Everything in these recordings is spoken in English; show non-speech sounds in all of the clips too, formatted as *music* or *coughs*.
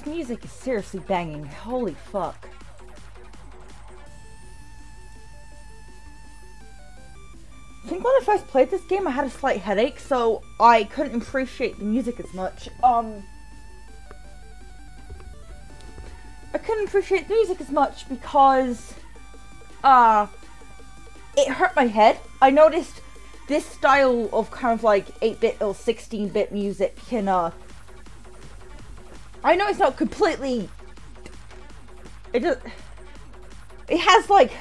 This music is seriously banging. Holy fuck. I think when I first played this game I had a slight headache, so I couldn't appreciate the music as much. Um I couldn't appreciate the music as much because uh it hurt my head. I noticed this style of kind of like 8-bit or 16-bit music can uh I know it's not completely. It just. It has like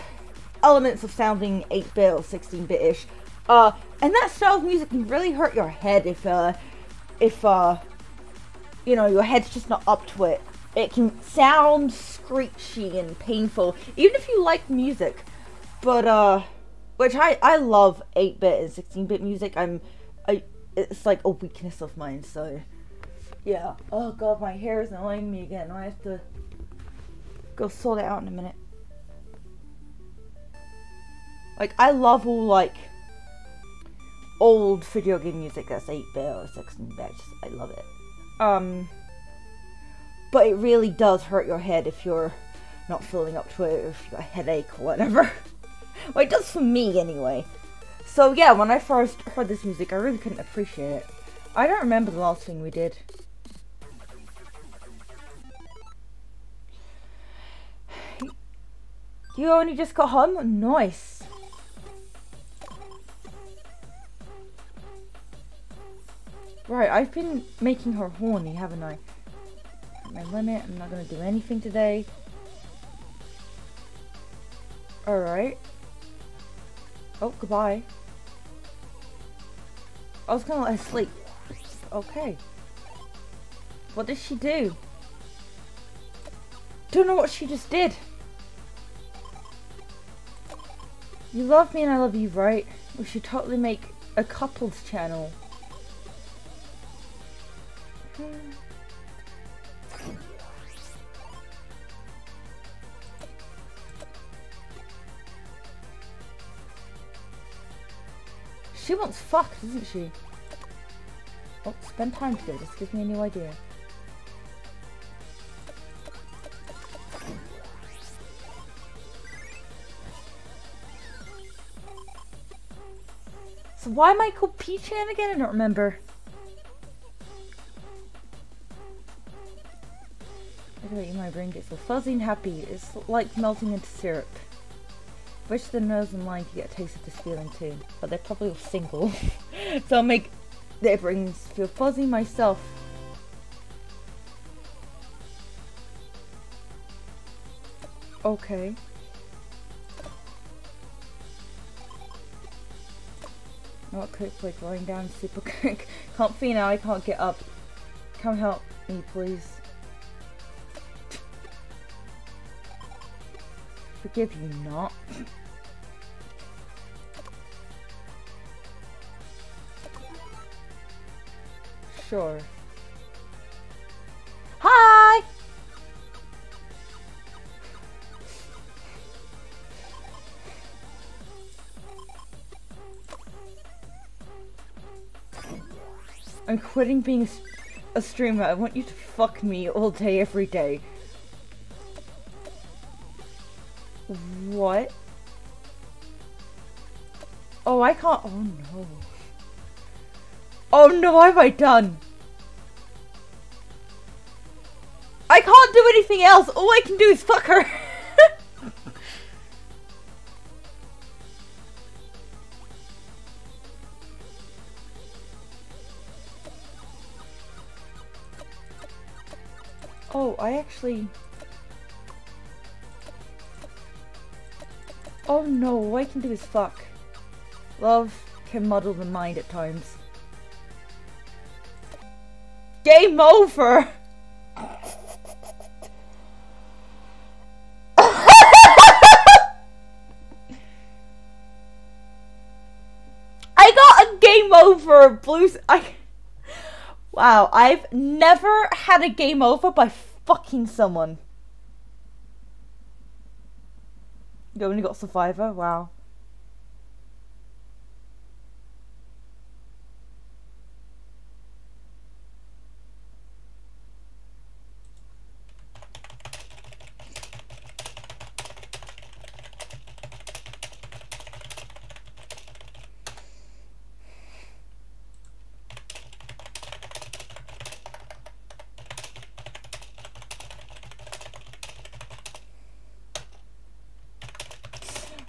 elements of sounding 8 bit or 16 bit ish. Uh, and that style of music can really hurt your head if, uh, if, uh, you know, your head's just not up to it. It can sound screechy and painful, even if you like music. But, uh, which I, I love 8 bit and 16 bit music. I'm, I, it's like a weakness of mine, so. Yeah. Oh god, my hair is annoying me again. I have to go sort it out in a minute. Like, I love all, like, old video game music that's 8-bit or 16-bit. I love it. Um, but it really does hurt your head if you're not feeling up to it, if you got a headache or whatever. *laughs* well, it does for me, anyway. So, yeah, when I first heard this music, I really couldn't appreciate it. I don't remember the last thing we did. You only just got home? Nice. Right, I've been making her horny, haven't I? My limit, I'm not going to do anything today. Alright. Oh, goodbye. I was going to let her sleep. Okay. What did she do? Don't know what she just did. You love me and I love you, right? We should totally make a couples channel. She wants fuck, doesn't she? Oh, spend time together. This gives me a new idea. So why am I called P-chan again? I don't remember. My brain gets so fuzzy and happy. It's like melting into syrup. Wish the nose and line could get a taste of this feeling too. But they're probably all single. *laughs* so I'll make their brains feel fuzzy myself. Okay. Not quick, like lying down super quick. feel now, I can't get up. Come help me, please. Forgive you not. sure. Hi! I'm quitting being a streamer. I want you to fuck me all day, every day. What? Oh, I can't. Oh no. Oh no, what have I done? I can't do anything else. All I can do is fuck her. *laughs* Oh, I actually... Oh no, I can do is fuck. Love can muddle the mind at times. Game over! *laughs* I got a game over blues. I Wow, I've never had a game over by fucking someone. You only got Survivor? Wow.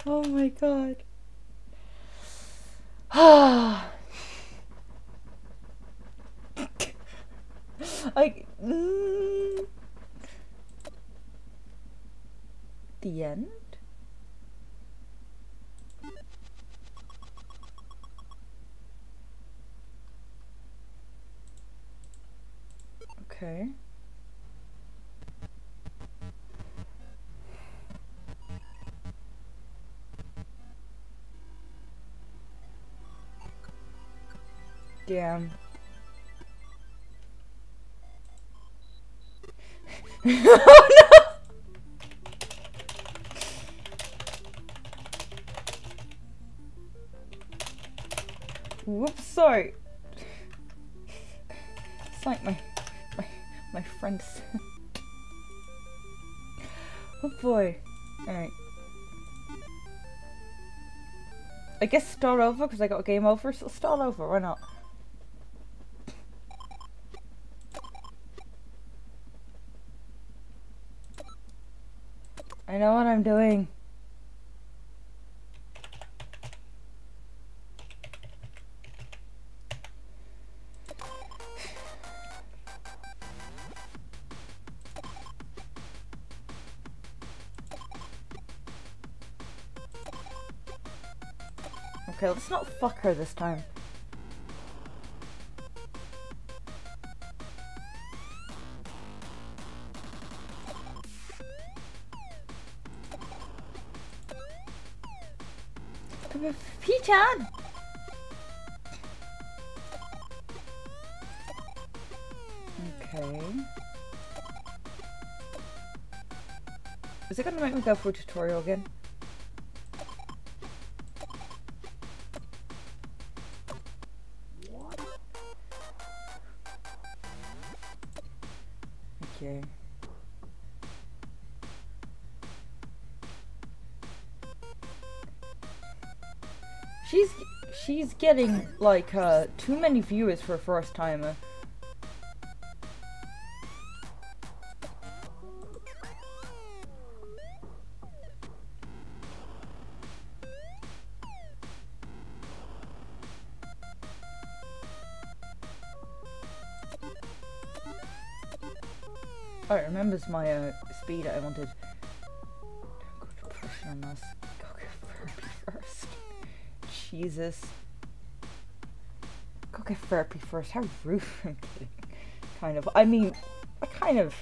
Oh my god. *sighs* Ah. Damn. *laughs* oh no! Whoops, sorry. It's like my my my friends. *laughs* oh boy. Alright. I guess start over because I got a game over, so start over, why not? Know what I'm doing. Okay, let's not fuck her this time. Okay. Is it gonna make me go for a tutorial again? Getting like uh too many viewers for a first timer. Oh, it remembers my uh, speed I wanted. Don't go to pushing on us. Go get *laughs* Furby first. Jesus. Furby first. How rude. *laughs* Kind of. I mean, I kind of.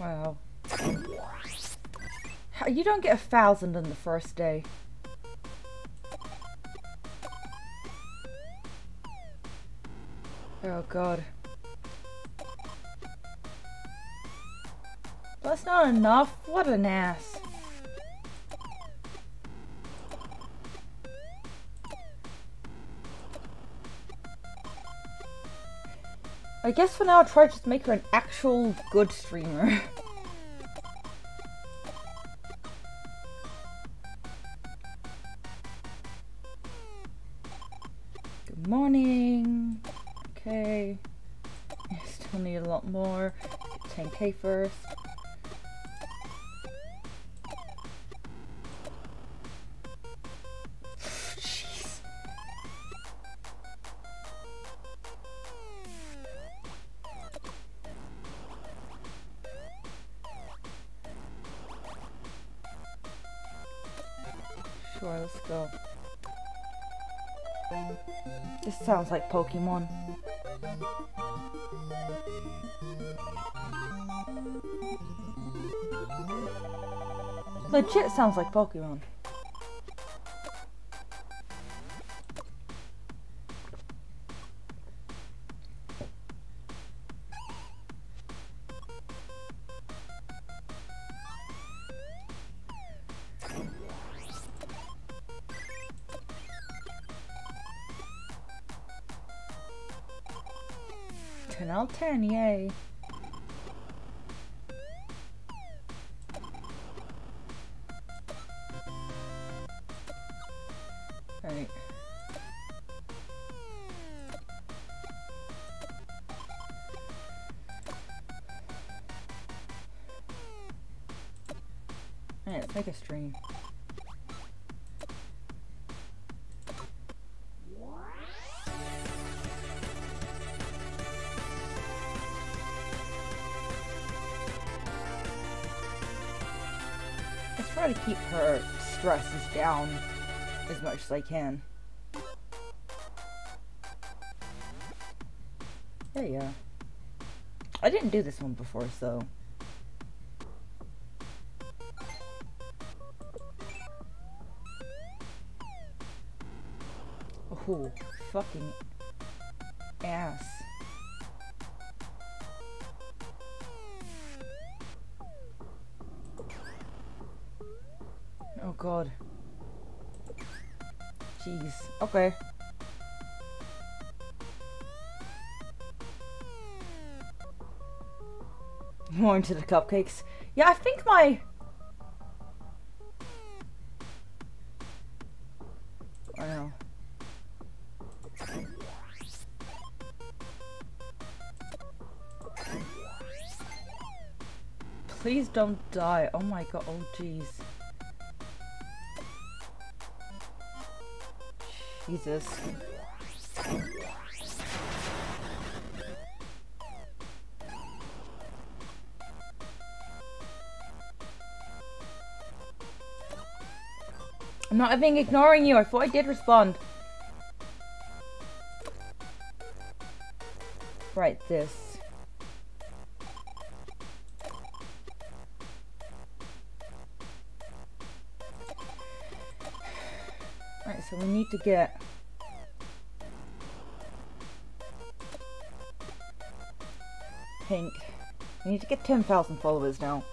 Wow. You don't get a thousand on the first day. Oh god. That's not enough. What an ass. I guess for now I'll try to make her an actual good streamer. *laughs* good morning. Okay. I *laughs* still need a lot more. 10k first. Let's go. This sounds like Pokemon. Legit sounds like Pokemon. Ten yay. Down as much as I can. Yeah, yeah. I didn't do this one before, so. Oh, fucking More into the cupcakes. Yeah, I think my... I know. Please don't die. Oh my god. Oh jeez. Jesus. Not even ignoring you. I thought I did respond. Right, this. Right, so we need to get... Pink. We need to get 10,000 followers now.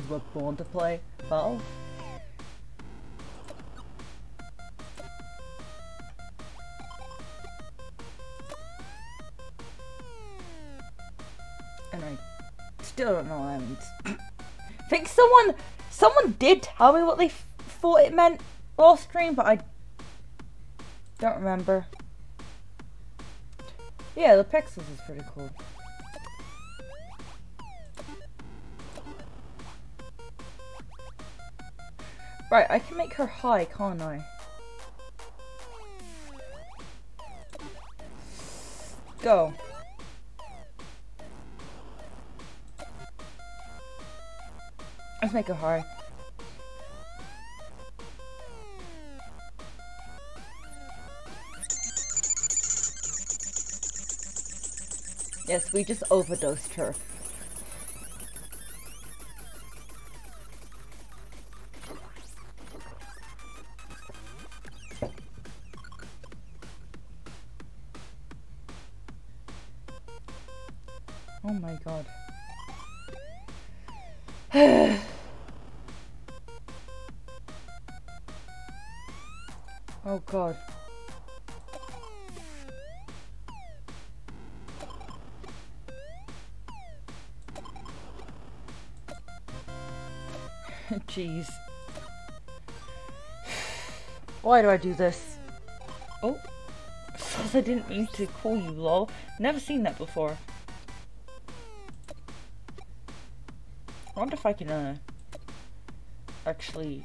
Humans were born to play. Well, and I still don't know what that means. I *coughs* think someone, someone did tell me what they thought it meant last stream, but I don't remember. Yeah, the pixels is pretty cool. Right, I can make her high, can't I? Go. Let's make her high. Yes, we just overdosed her. Jeez. *sighs* Why do I do this? Oh. *laughs* I didn't mean to call you lol. Never seen that before. I wonder if I can, uh, actually...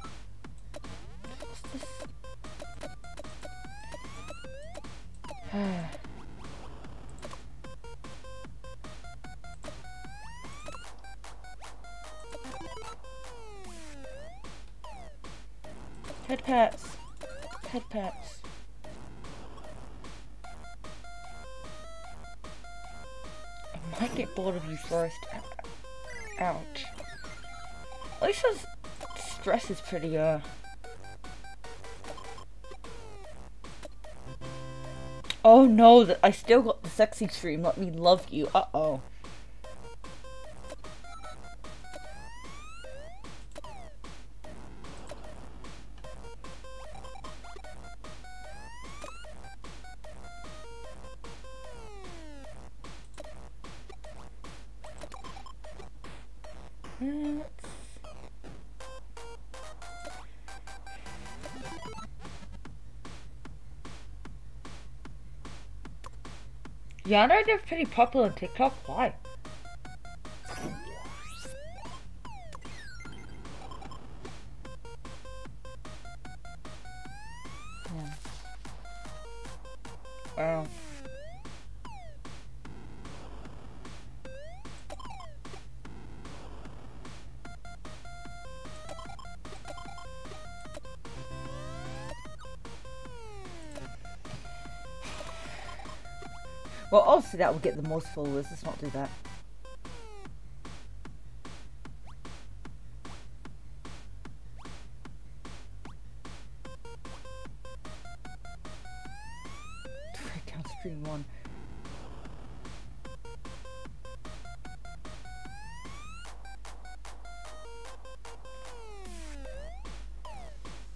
Oh no, that I still got the sexy stream. Let me love you. Uh-oh. Yeah, I know they're pretty popular on TikTok. Why? Obviously that will get the most followers. Let's not do that. Count stream one.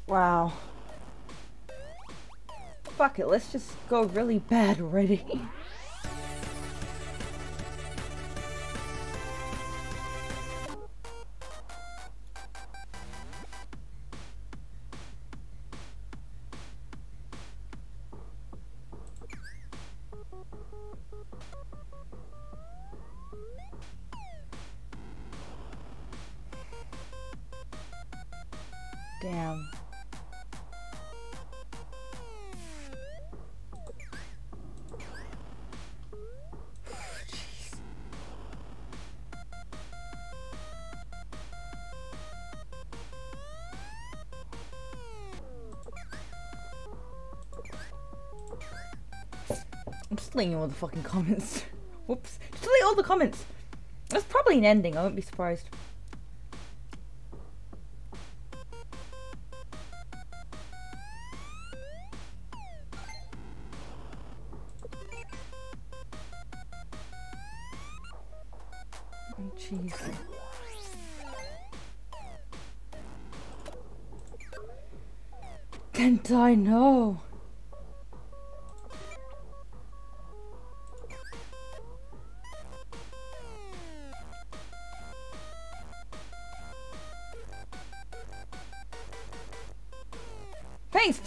Wow. Fuck it, let's just go really bad already. *laughs* deleting all the fucking comments. *laughs* Whoops. Just delete all the comments. That's probably an ending, I won't be surprised. Oh. Can't I know?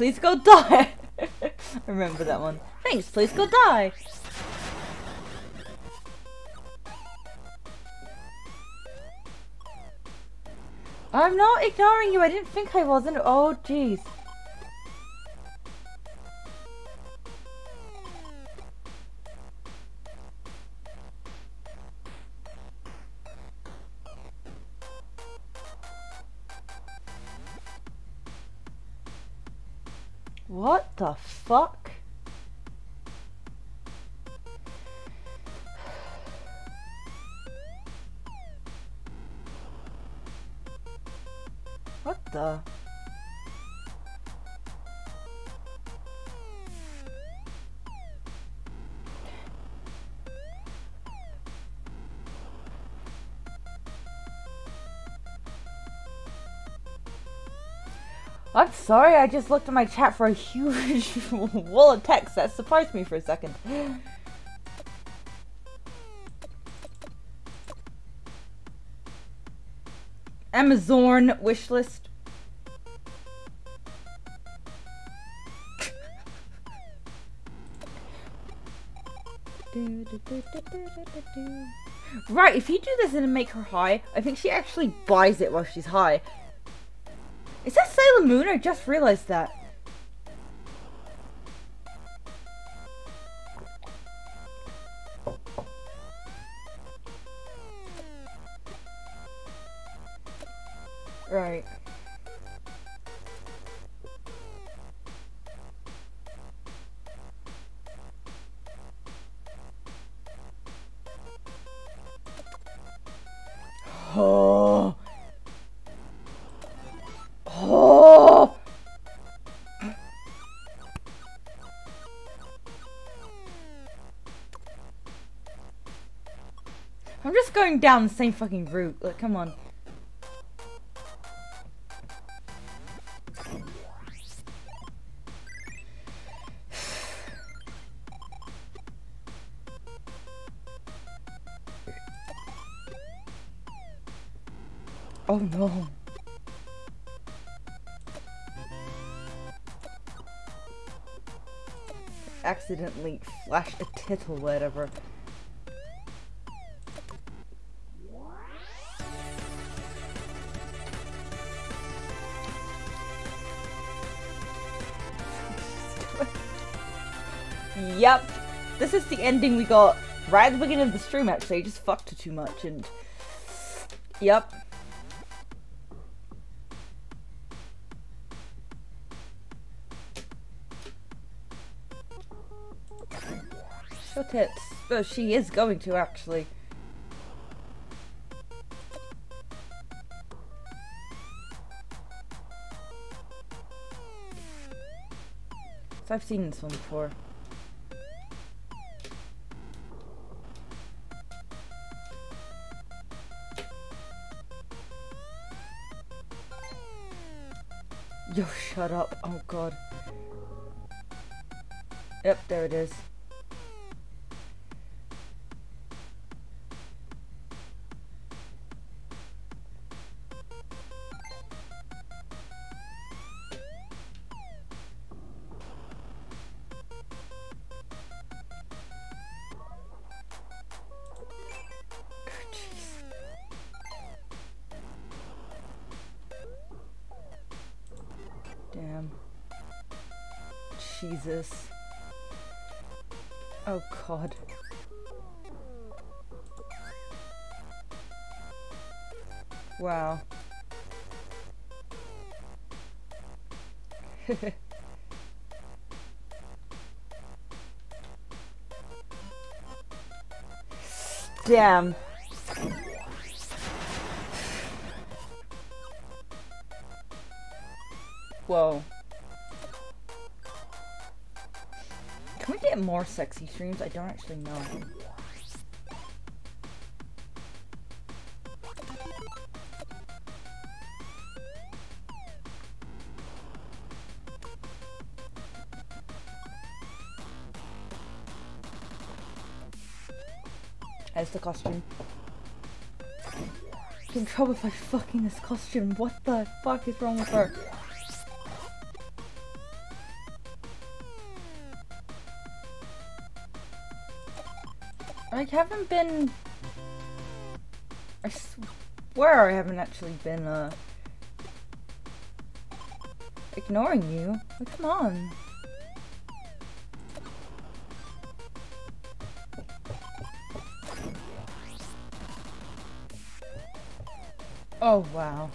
Please go die. *laughs* Remember that one. Thanks, please go die. I'm not ignoring you. I didn't think I wasn't. Oh, jeez. Sorry, I just looked at my chat for a huge *laughs* wall of text. That surprised me for a second. Amazon wishlist. Right, if you do this and make her high, I think she actually buys it while she's high. Sailor Moon? I just realized that. Going down the same fucking route. Like, come on. *sighs* Oh no. Accidentally flashed a tit or whatever. Yep. This is the ending we got right at the beginning of the stream actually. I just fucked her too much and... Yep. Show tits. Oh, she is going to actually. I've seen this one before. Shut up. Oh god. Yep, there it is. Damn. Whoa. Can we get more sexy streams? I don't actually know. The costume. Get in trouble by fucking this costume. What the fuck is wrong with her? I haven't been. I swear I haven't actually been uh ignoring you. Oh, come on. Oh, wow.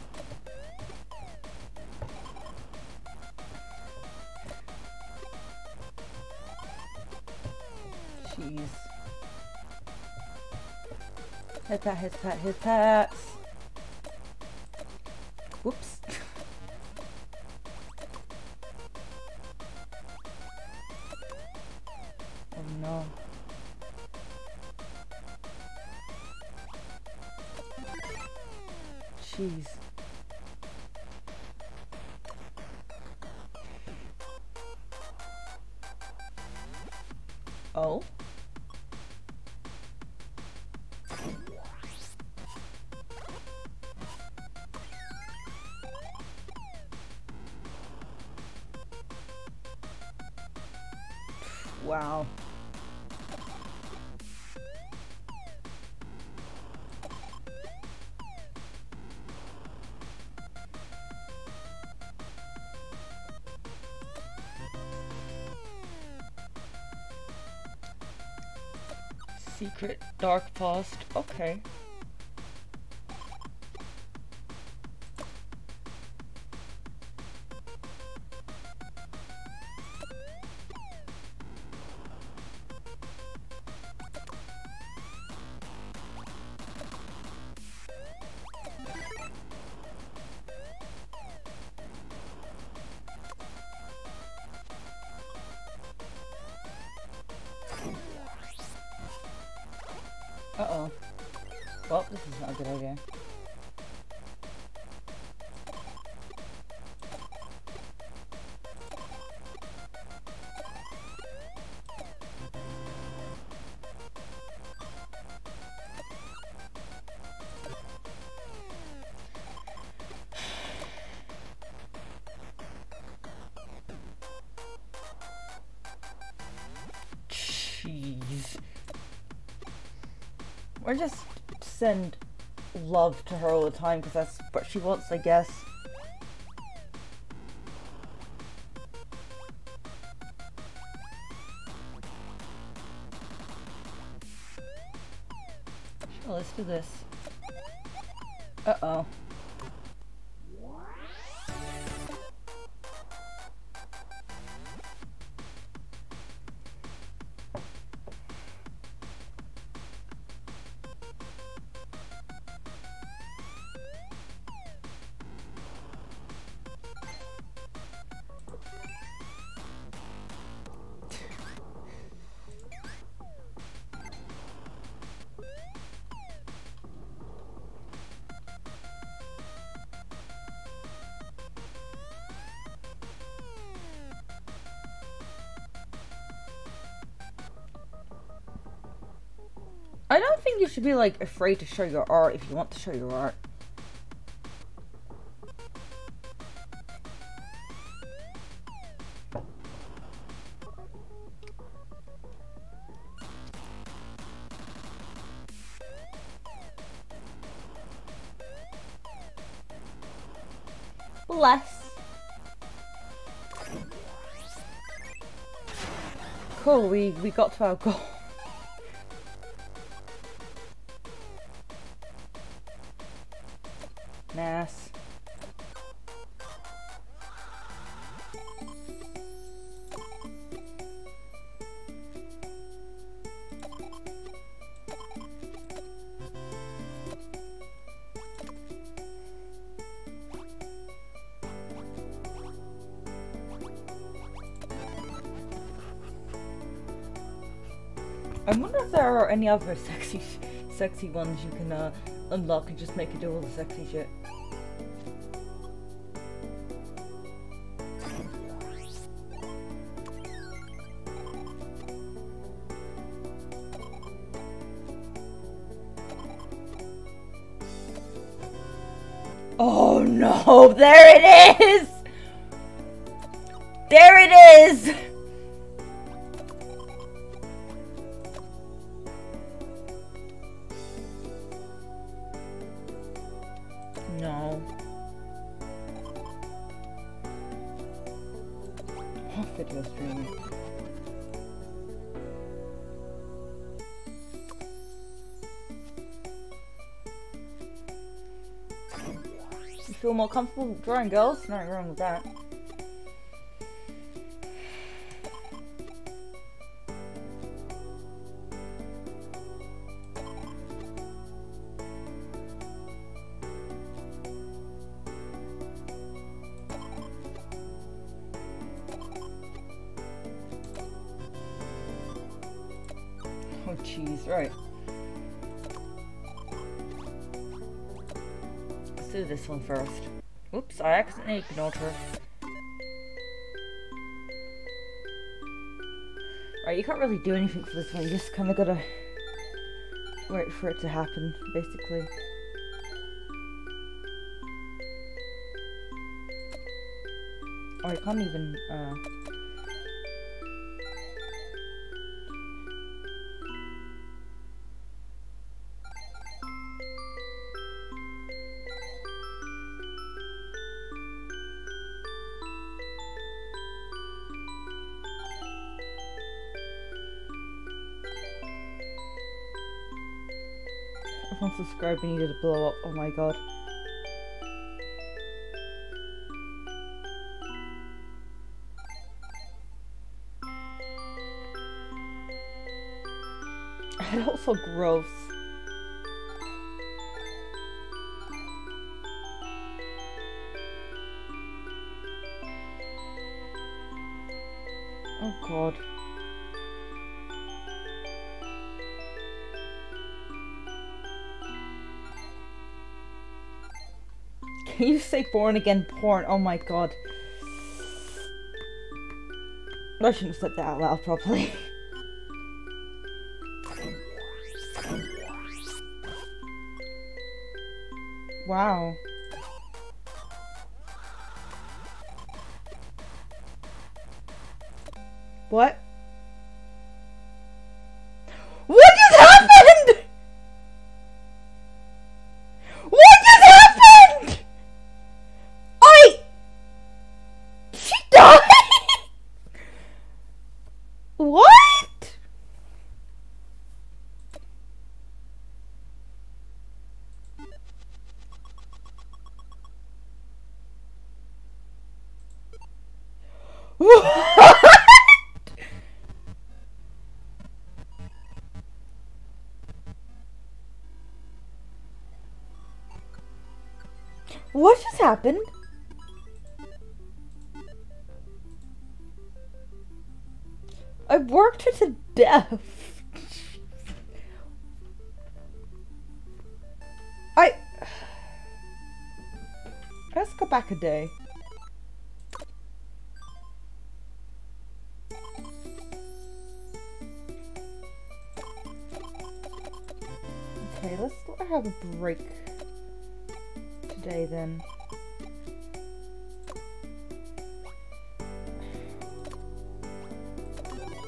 Jeez. Hit that, hit that, hit that. Dark past. Okay. Or just send love to her all the time because that's what she wants, I guess. Think you should be like afraid to show your art if you want to show your art. Bless. Cool, we, we got to our goal. Any other *laughs* sexy, sexy ones you can uh, unlock and just make it do all the sexy shit. Oh no, *laughs* there it is! There it is! Comfortable drawing girls? Nothing wrong with that. Oh jeez, right. Let's do this one first. Oops, I accidentally ignored her. Right, you can't really do anything for this one, you just kinda gotta wait for it to happen, basically. Oh, I can't even, uh... Everyone subscribe, we needed to blow up, oh my god. *laughs* And also gross. Born again porn? Oh my god. I shouldn't have said that out loud properly. *laughs* wow. What just happened? I worked her to death. I. Let's go back a day. Okay, let's let her have a break today then.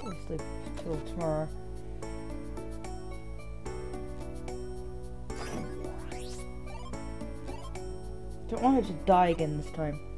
We'll sleep till tomorrow. Don't want her to die again this time.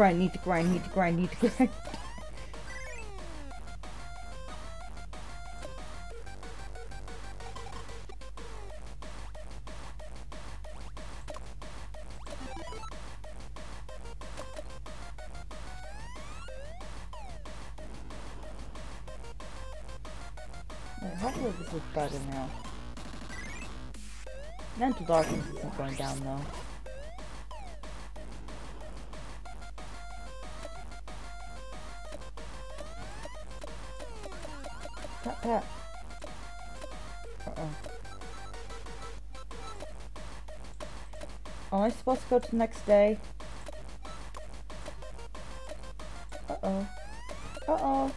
Grind, need to grind, need to grind, need to grind. Hopefully this is better now. Mental darkness isn't going down though. Am I supposed to go to the next day? Uh-oh. Uh-oh.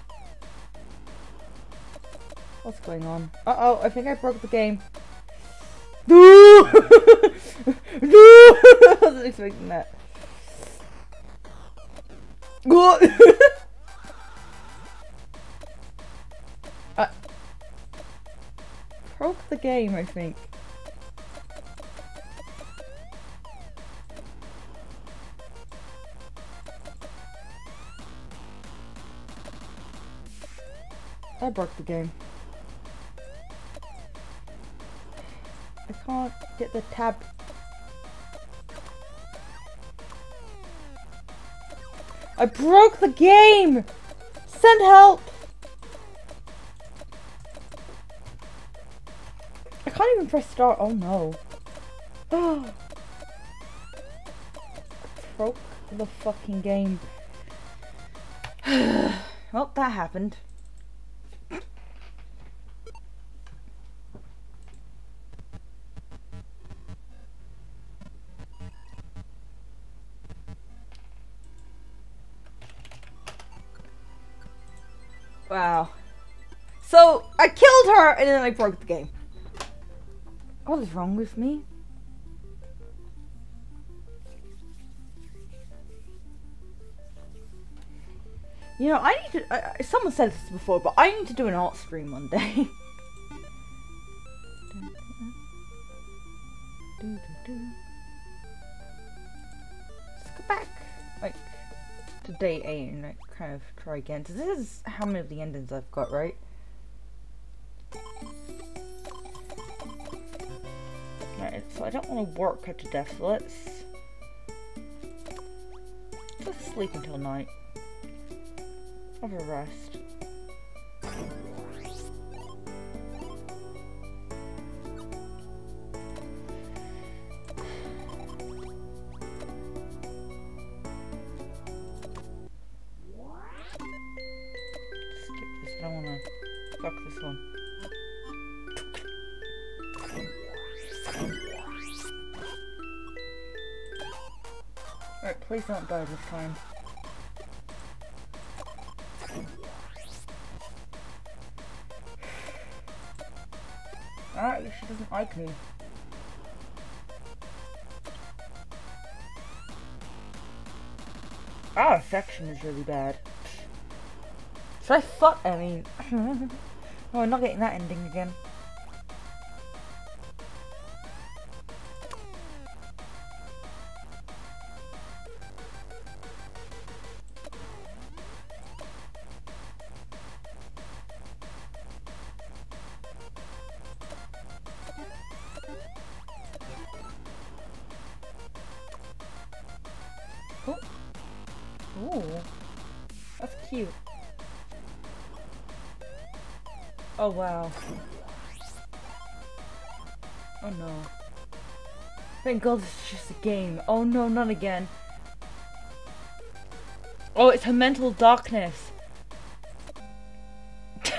What's going on? Uh oh, I think I broke the game. No! *laughs* no! I wasn't expecting that. *laughs* I broke the game, I think. Broke the game. I can't get the tab. I broke the game! Send help! I can't even press start. Oh no. Oh. *gasps* broke the fucking game. *sighs* well, that happened. And then I broke the game. What is wrong with me? You know, I need to. Uh, someone said this before, but I need to do an art stream one day. *laughs* Let's go back, like, to day eight and like kind of try again. So this is how many of the endings I've got, right? Don't want to work to death, so let's let's sleep until night. Have a rest. Don't die this time. Alright, she doesn't like me. Our affection is really bad. Should I fuck? I mean, *laughs* oh, I'm not getting that ending again. Oh wow. Oh no. Thank god this is just a game. Oh no, not again. Oh, it's her mental darkness. *laughs*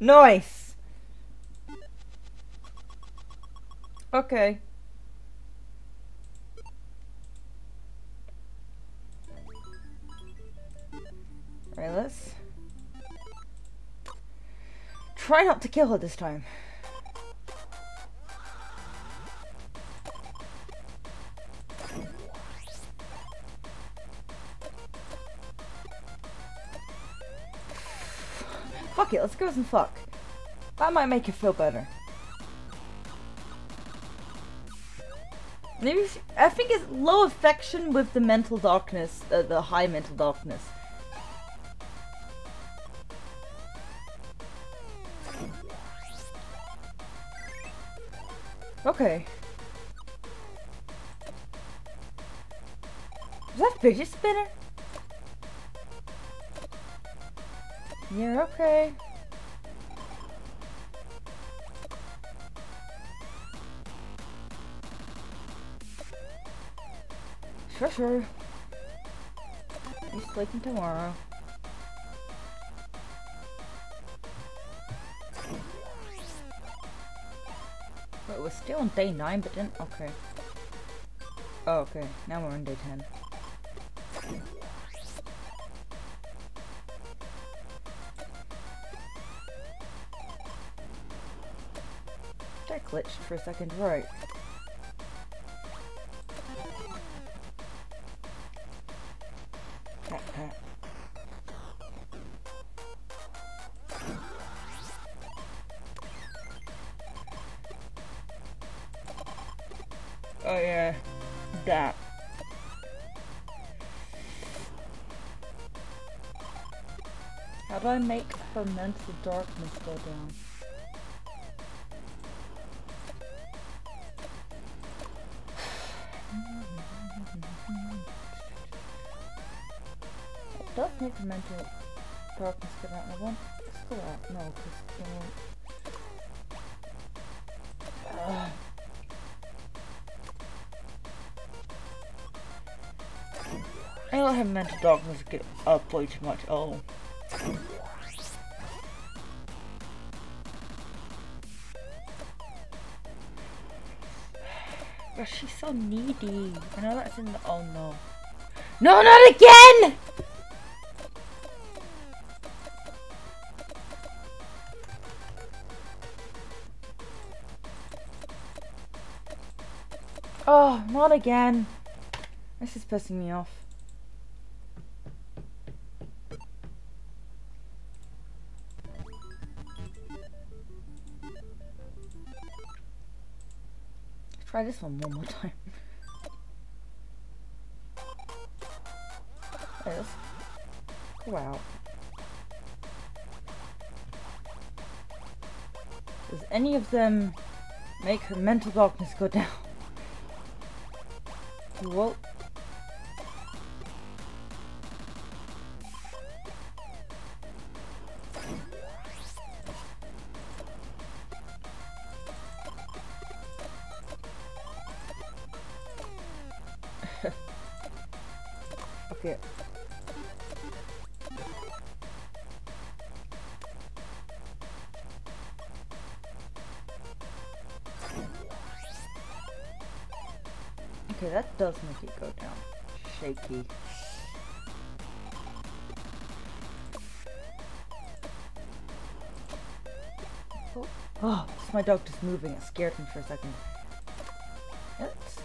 nice. Okay. Try not to kill her this time. Fuck it, let's go and fuck. That might make her feel better. Maybe I think it's low affection with the mental darkness, uh, the high mental darkness. Okay. Is that fidget spinner? You're okay. Sure, sure. You sleeping tomorrow. Still on day 9, but then... Okay. Oh, okay. Now we're on day 10. I glitched for a second. Right. Make her mental darkness go down? *sighs* It does make her mental darkness go down. I this go out. No, because *sighs* I don't have mental darkness get up way too much. Oh. So needy. I know that's in the. Oh no. No, not again! Oh, not again. This is pissing me off. Try this one one more time. Yes. Wow. Does any of them make her mental darkness go down? Well. That does make it go down. Shaky. Oh, oh my dog just moving. It scared me for a second. Let's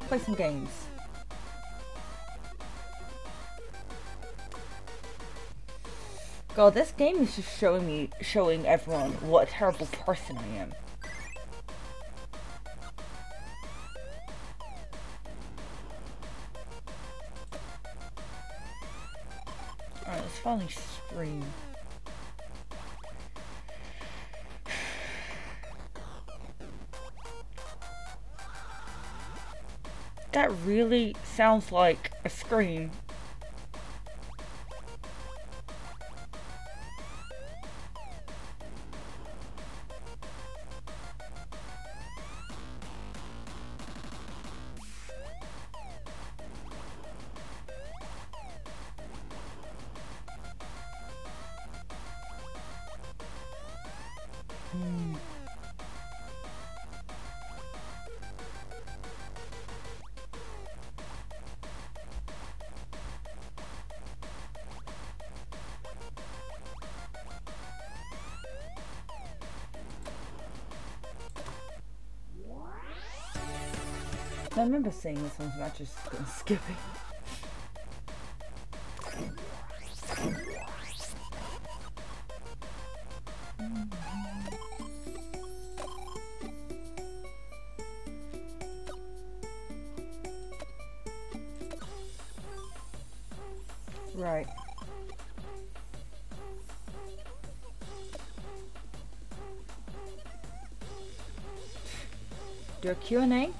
play some games. God, this game is just showing me, showing everyone what a terrible person I am. Finally stream. *sighs* That really sounds like a scream. Remember seeing this one, so I just gonna *laughs* skip it. Right. Do a Q&A?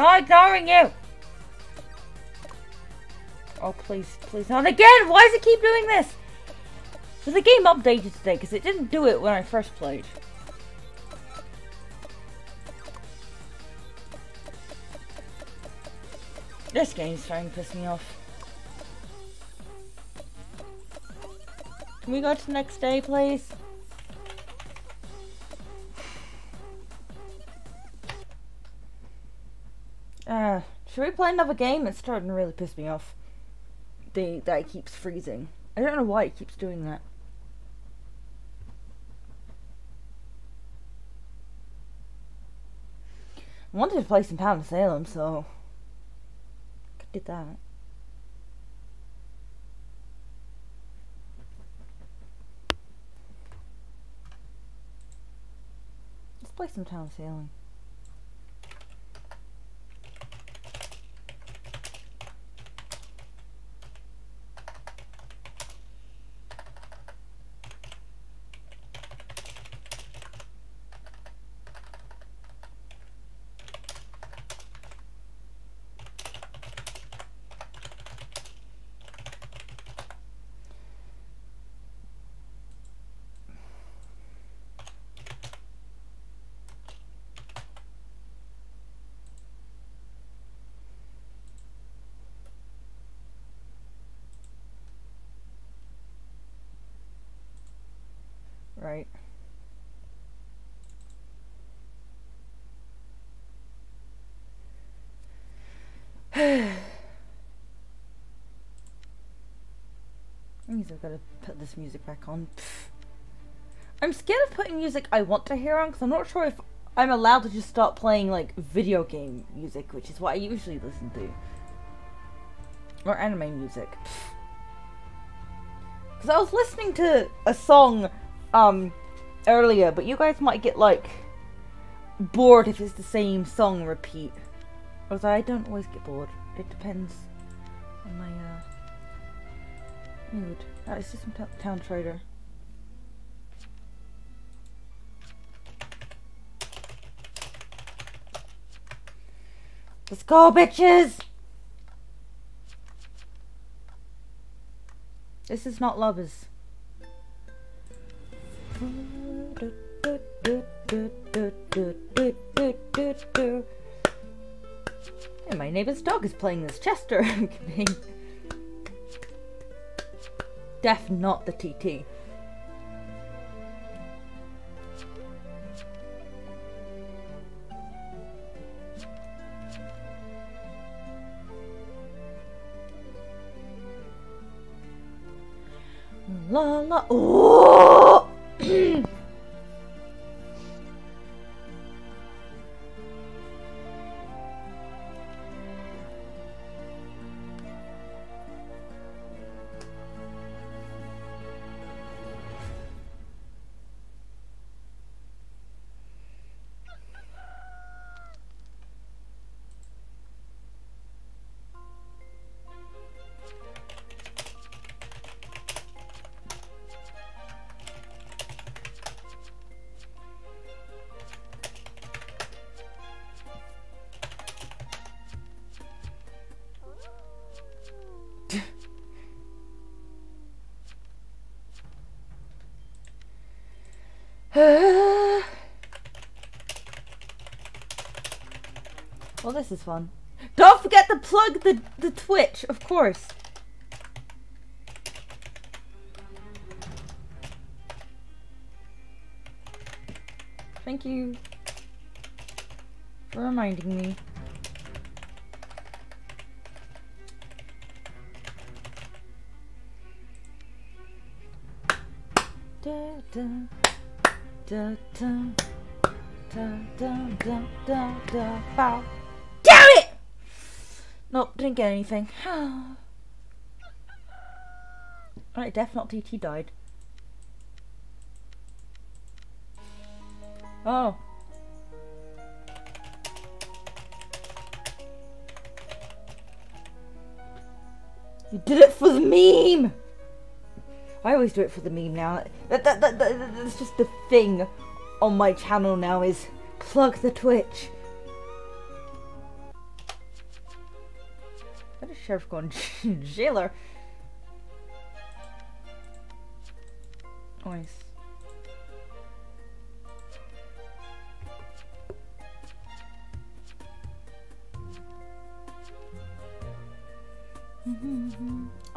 not ignoring you! Oh, please, please not again! Why does it keep doing this? So the game updated today, because it didn't do it when I first played. This game's starting to piss me off. Can we go to the next day, please? We play another game? It's starting to really piss me off. The that it keeps freezing. I don't know why it keeps doing that. I wanted to play some Town of Salem, so could do that. Let's play some Town Sailing. Right. Means I've got to put this music back on. I'm scared of putting music I want to hear on because I'm not sure if I'm allowed to just start playing like video game music, which is what I usually listen to. Or anime music. Because I was listening to a song um earlier, but you guys might get like bored if it's the same song repeat. Although I don't always get bored. It depends on my uh mood. That is just some town traitor. Let's go, bitches! This is not lovers. And my neighbor's dog is playing this Chester *laughs* game. Def not the TT. La la. Oh! *sighs* well, this is fun. Don't forget to plug the, the Twitch, of course. Thank you for reminding me. Da, da da da da da da da da bow. Damn it! Nope, didn't get anything. Alright, Death Not TT died. Oh. Always do it for the meme now. That, that, that, that, that's just the thing on my channel now is plug the Twitch. Where is Sheriff gone? *laughs* Jailer.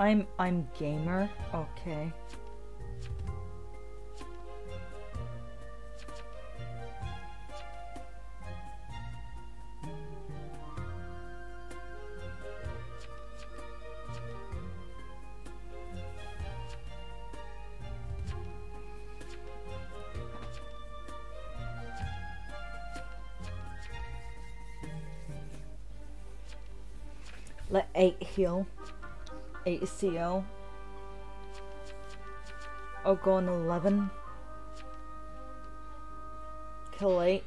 I'm I'm gamer. Okay. 8 CO. I'll go on 11. Kill 8.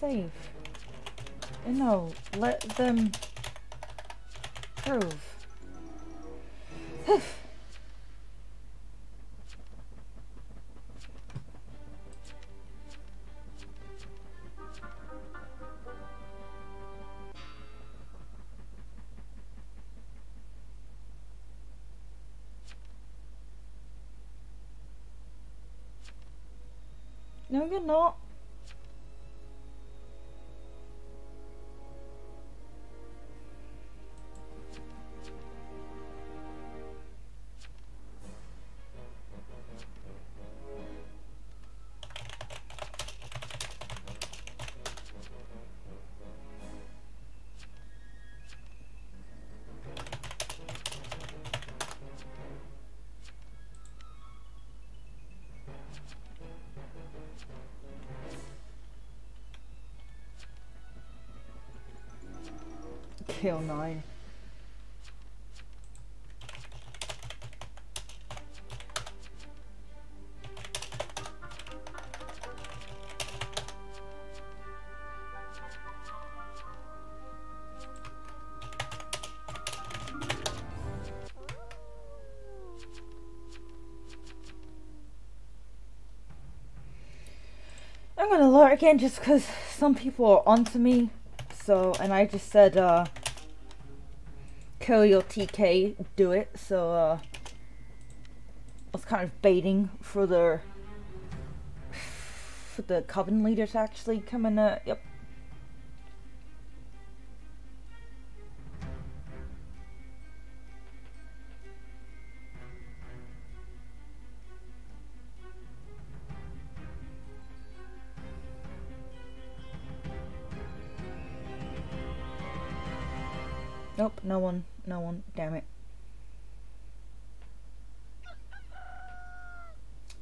Save. You know, let them prove. no, you're not. Nine. I'm gonna alert again just because some people are onto me. So, and I just said, uh, kill your TK, do it. So, uh, I was kind of baiting for the, for the Coven leader to actually come in, uh, yep. Nope, no one, damn it.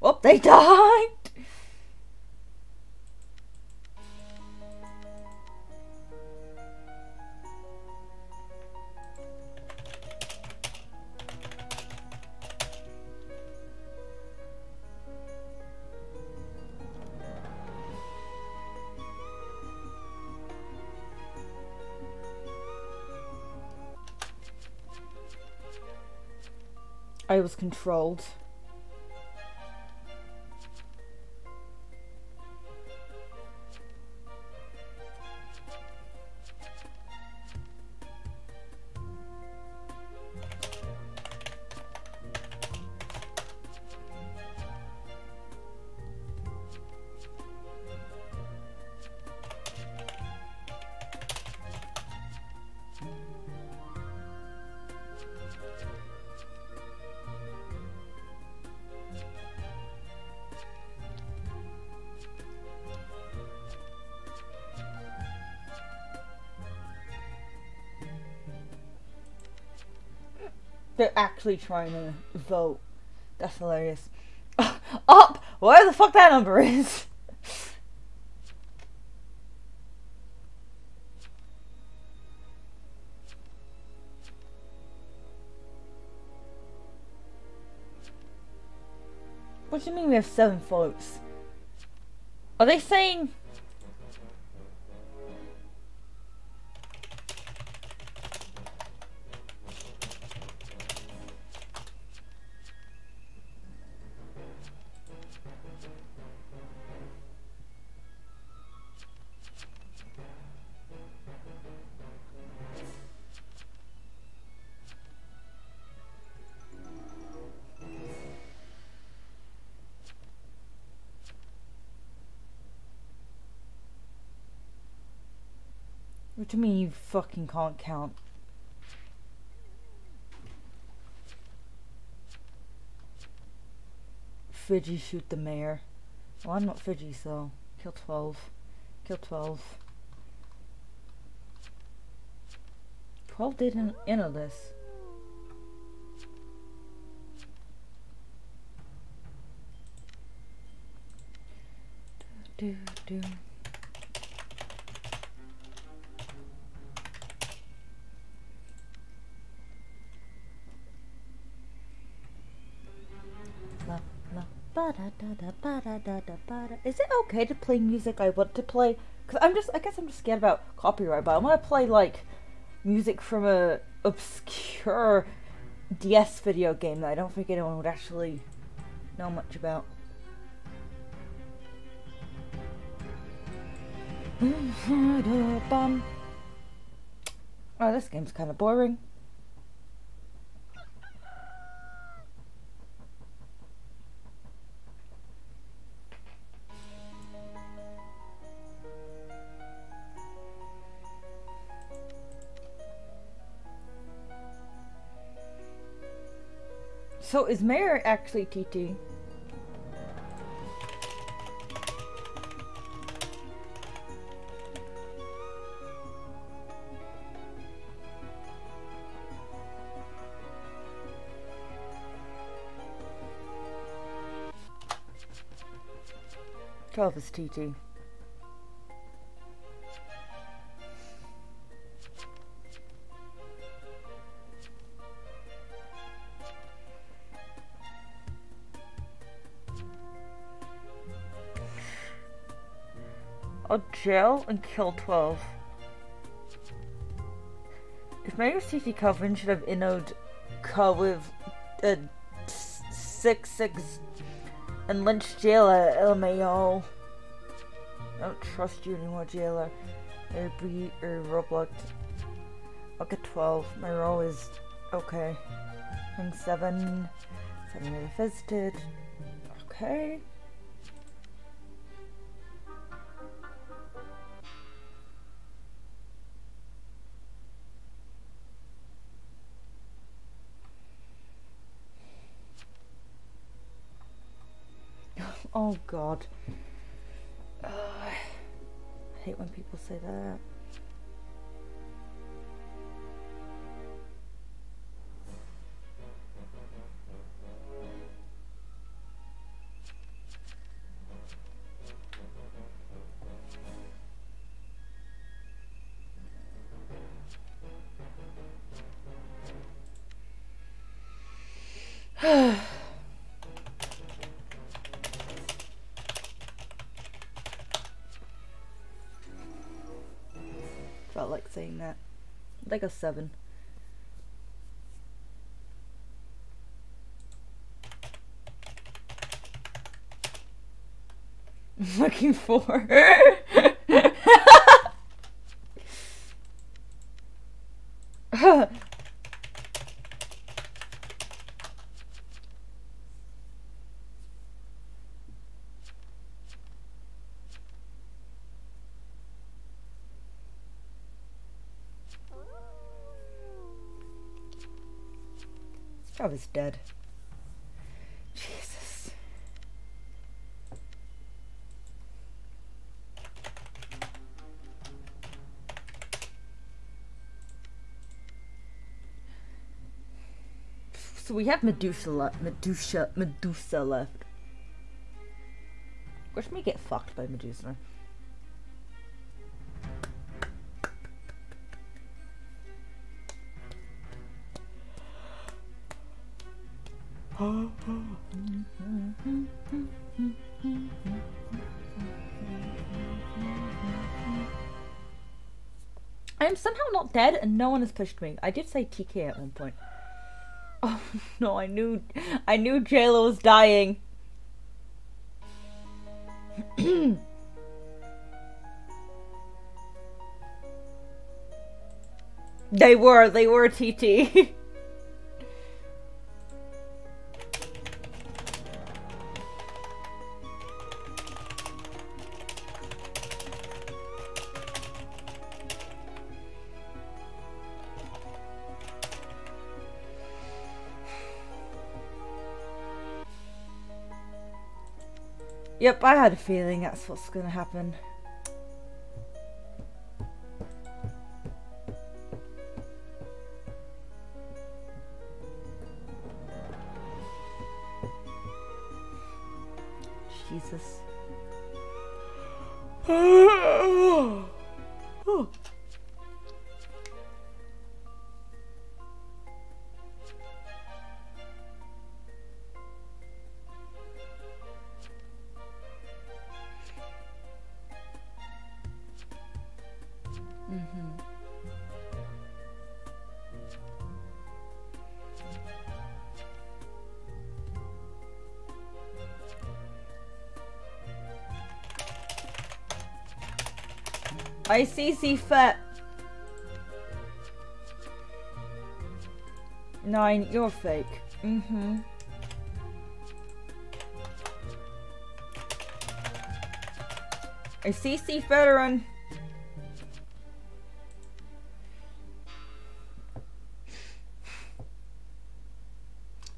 Oh, they died! I was controlled. They're actually trying to vote. That's hilarious. *laughs* Up! Where the fuck that number is? What do you mean we have seven votes? Are they saying What do you mean you fucking can't count? Fidgy shoot the mayor. Well, I'm not Fidgy, so kill 12. Kill 12. 12 didn't enter this. Do, do, do. Is it okay to play music I want to play? Because I'm just, I guess I'm just scared about copyright, but I want to play like music from a obscure DS video game that I don't think anyone would actually know much about. *laughs* Oh, this game's kind of boring. So is Mayor actually TT? Twelve is TT. Jail and kill 12. If Mayor CC Calvin should have innoed Ka with a 6 6 and Lynch Jailer LMAO. I don't trust you anymore, Jailer. Or B or Roblox. I'll get 12. My roll is okay. And 7. 7 never visited. Okay. Oh god. Uh, I hate when people say that. Felt like saying that. Like a seven. *laughs* looking for. *laughs* I was dead. Jesus. So we have Medusa left. Medusa, Medusa left. Watch me get fucked by Medusa. Somehow not dead and no one has pushed me. I did say TK at one point. Oh *laughs* no, I knew I knew JLo was dying. *clears throat* they were, they were TT. *laughs* Yep, I had a feeling that's what's gonna happen. I see see fat. Nine, you're fake. Mm-hmm. I see see veteran.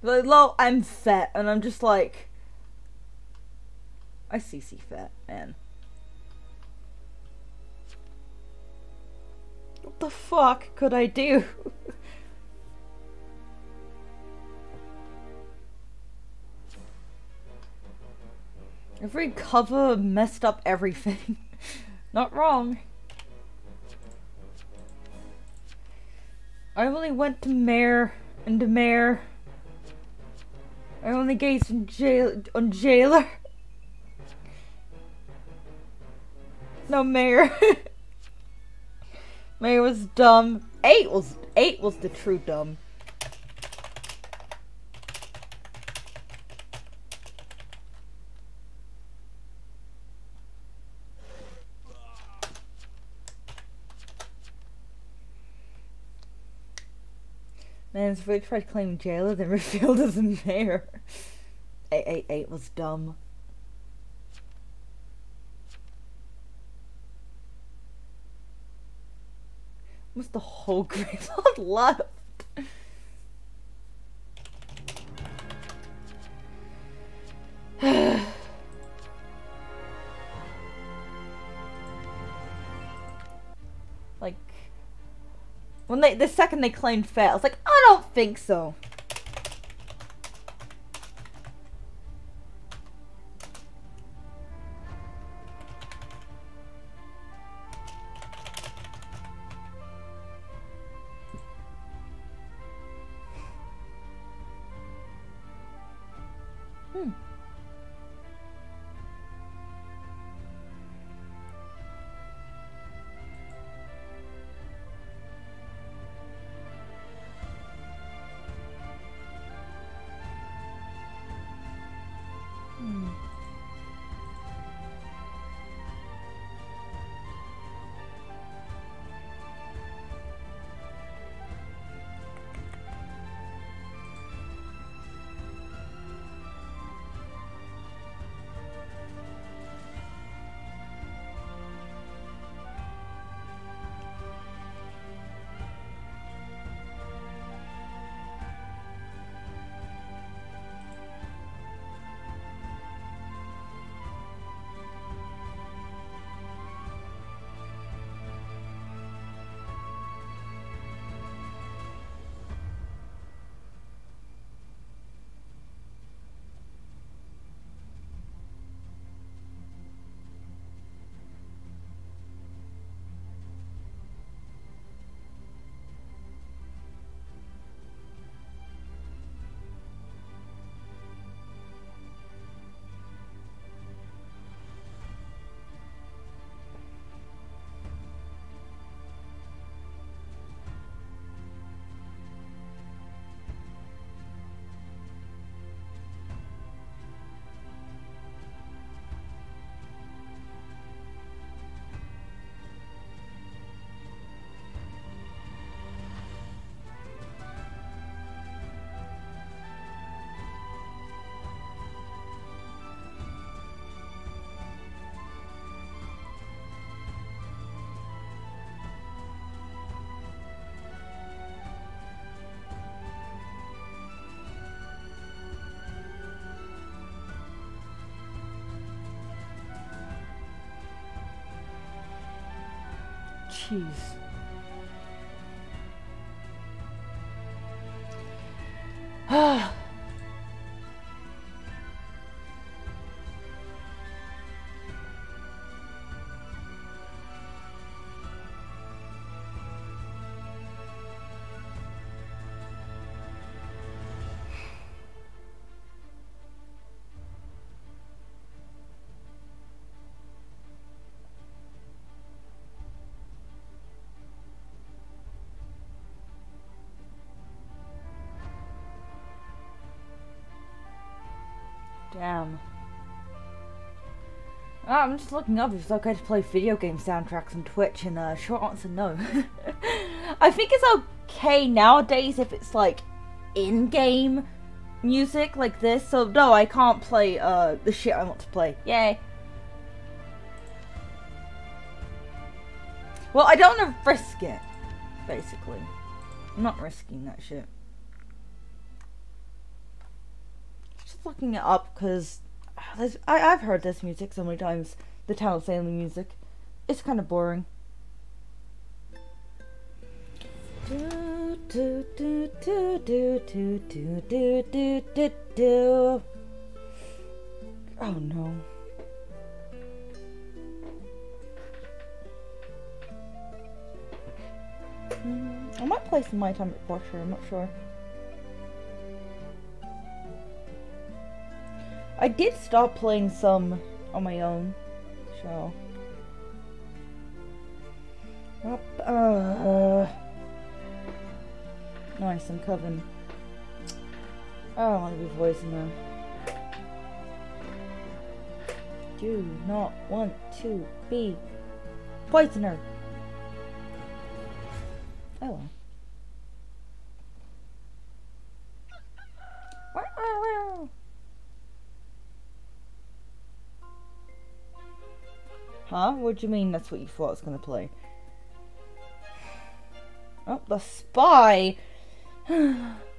Like, lol, I'm fat, and I'm just like, I see see fat, man. Fuck could I do? *laughs* Every cover messed up everything. *laughs* Not wrong. I only went to mayor and to mayor. I only gazed on jail on jailer. *laughs* No mayor. May was dumb. Eight was eight was the true dumb. Man, if we tried to claim jailer, then *laughs* revealed as mayor. Eight, eight, eight was dumb. Almost the whole graveyard *laughs* left. *sighs* like when they the second they claimed fat, I was like, I don't think so. Jeez. Damn. Oh, I'm just looking up if it's okay to play video game soundtracks on Twitch, and uh, short answer no. *laughs* I think it's okay nowadays if it's like in-game music like this. So no, I can't play uh, the shit I want to play. Yay. Well, I don't want to risk it, basically. I'm not risking that shit. Just looking it up because I've heard this music so many times. The town sailing music. It's kind of boring. Oh no. Hmm, I might play some My Time at Portia, I'm not sure. I did stop playing some on my own, so. Up, uh, nice, I'm Coven. I don't want to be voicing them. Do not want to be poisoner. What do you mean that's what you thought I was going to play? Oh, the spy! *sighs* *sighs*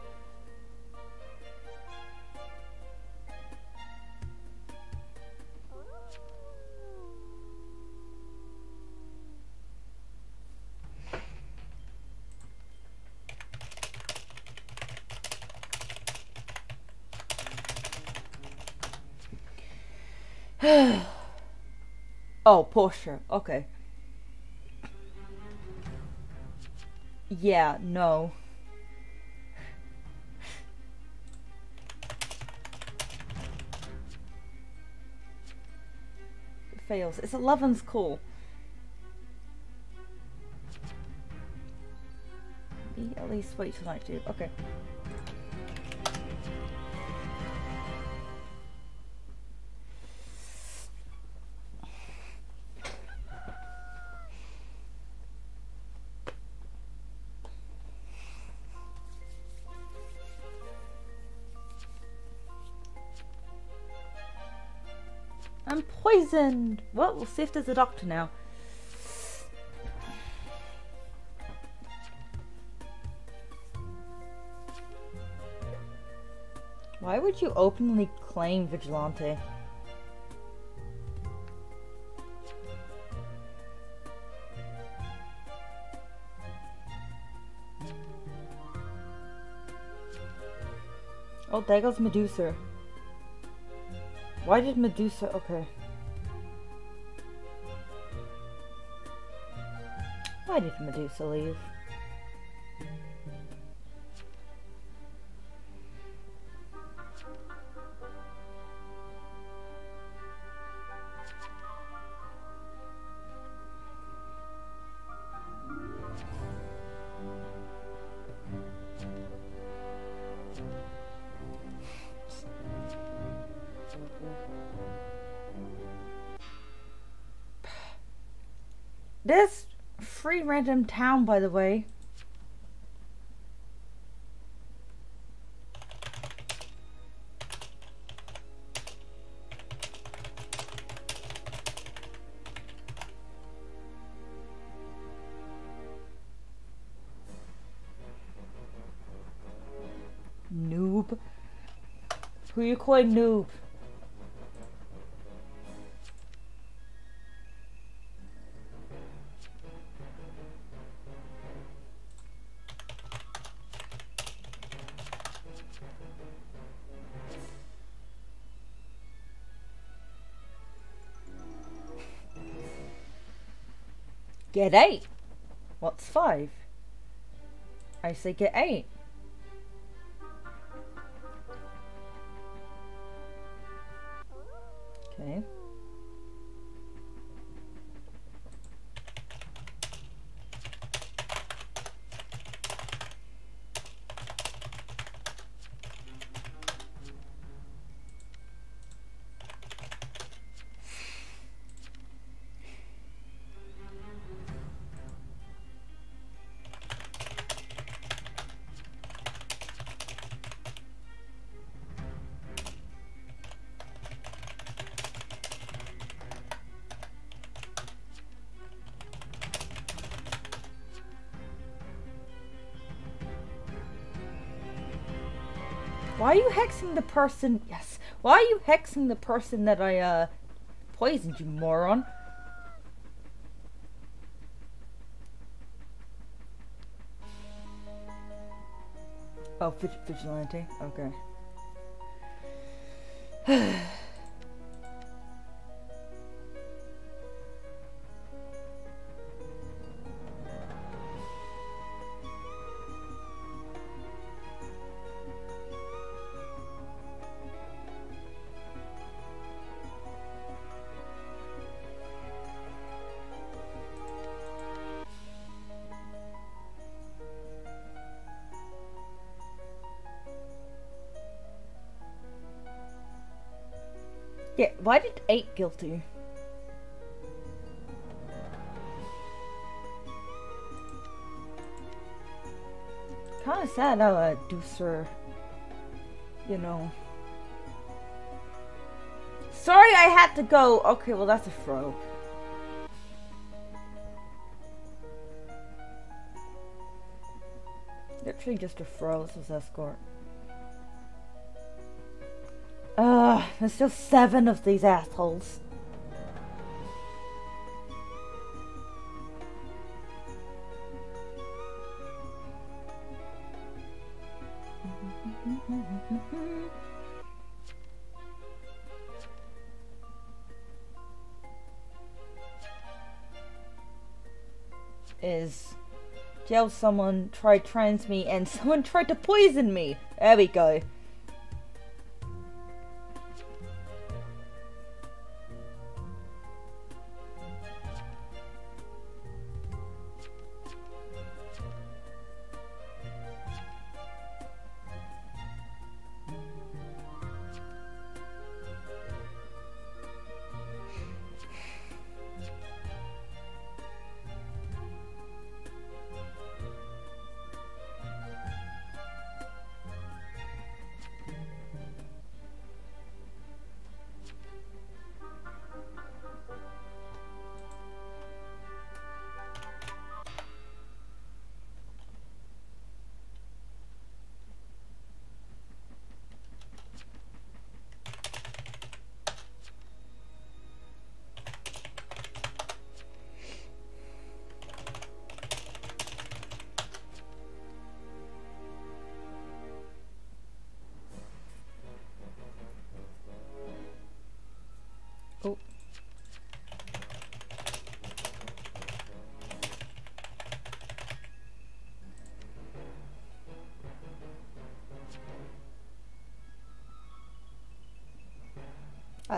oh, Portia. Okay. Yeah, no. It fails. It's a 11's cool. Maybe at least wait till night two. Okay. Poisoned! Well, we'll see if there's a doctor now. Why would you openly claim Vigilante? Oh, there goes Medusa. Why did Medusa... Okay. Why did Medusa leave? Random town, by the way. Noob. Who you calling noob? Get eight. What's five? I say get eight. Hexing the person? Yes. Why are you hexing the person that I, uh, poisoned, you moron? Oh, vigilante? Okay. *sighs* 8 guilty? Kinda sad how a deucer, you know. Sorry I had to go. Okay, well that's a throw. Literally just a throw. This is escort. There's still seven of these assholes. Is jail someone tried trans me and someone tried to poison me. There we go.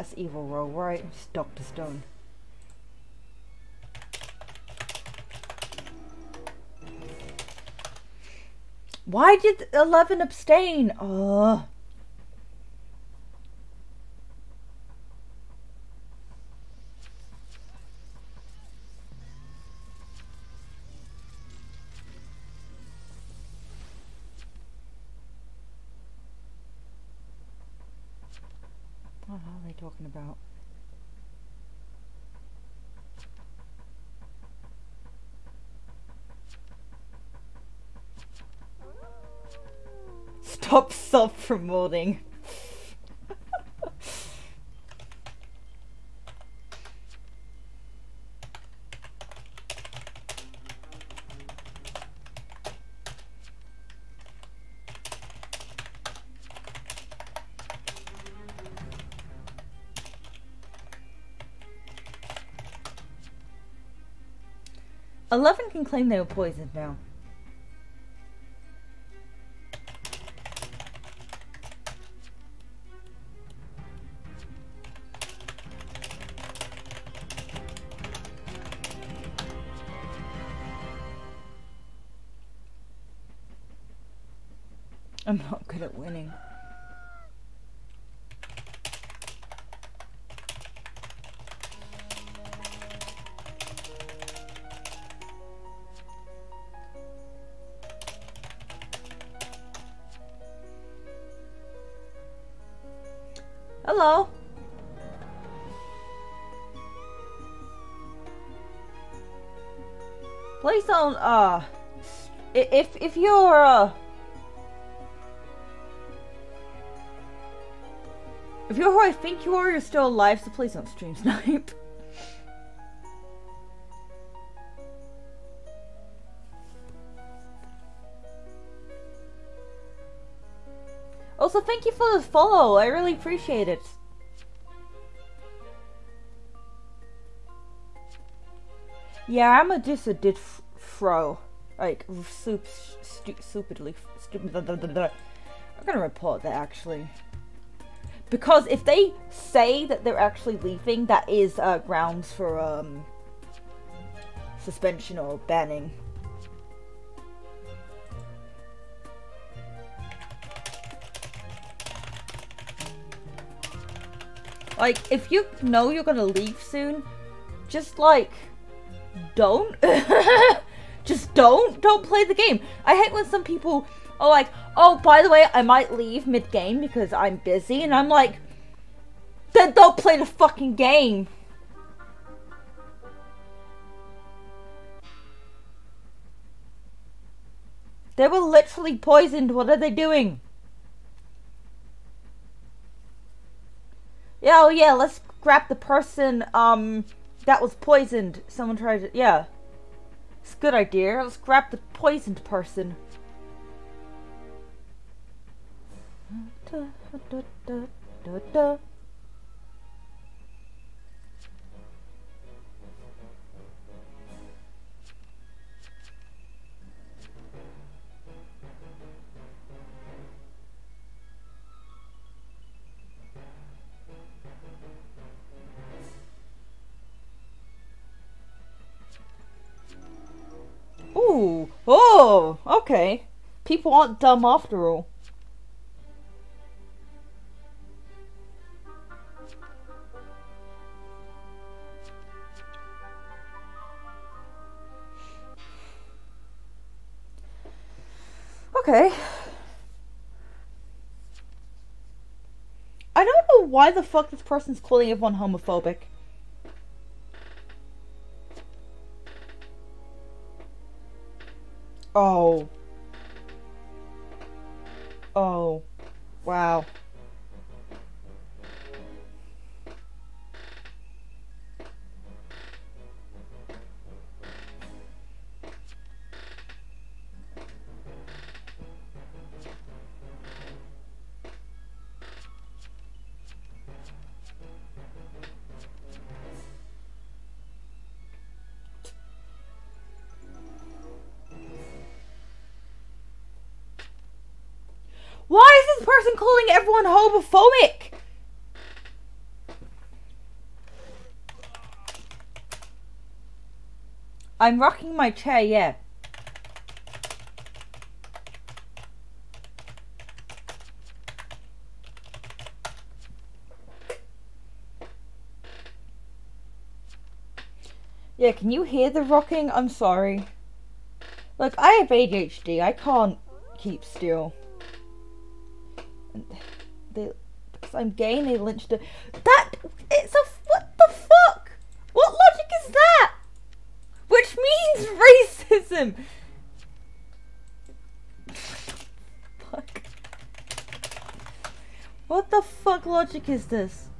That's Evil Row, right? It's Dr. Stone. Why did 11 abstain? Oh. Stop self-promoting. Eleven can claim they were poisoned now. Uh, if, if you're, uh, if you're who I think you are, you're still alive, so please don't stream snipe. *laughs* Also, thank you for the follow. I really appreciate it. Yeah, I'm a just a did throw. Like, soup, stu stupidly. Stupid. I'm gonna report that actually. Because if they say that they're actually leaving, that is uh, grounds for um, suspension or banning. Like, if you know you're gonna leave soon, just like, don't. *laughs* just don't. Don't play the game. I hate when some people are like, oh, by the way, I might leave mid-game because I'm busy. And I'm like, then don't play the fucking game. They were literally poisoned. What are they doing? Yeah, oh yeah, let's grab the person um that was poisoned. Someone tried to yeah. It's a good idea. Let's grab the poisoned person. Oh, okay. People aren't dumb after all. Okay. I don't know why the fuck this person's calling everyone homophobic. Oh. Oh. Wow. Is this person calling everyone homophobic? I'm rocking my chair, yeah. Yeah, can you hear the rocking? I'm sorry. Look, I have ADHD. I can't keep still they because I'm gay and they lynched it. That it's a what the fuck? What logic is that? Which means *laughs* racism. fuck. What the fuck logic is this? *laughs*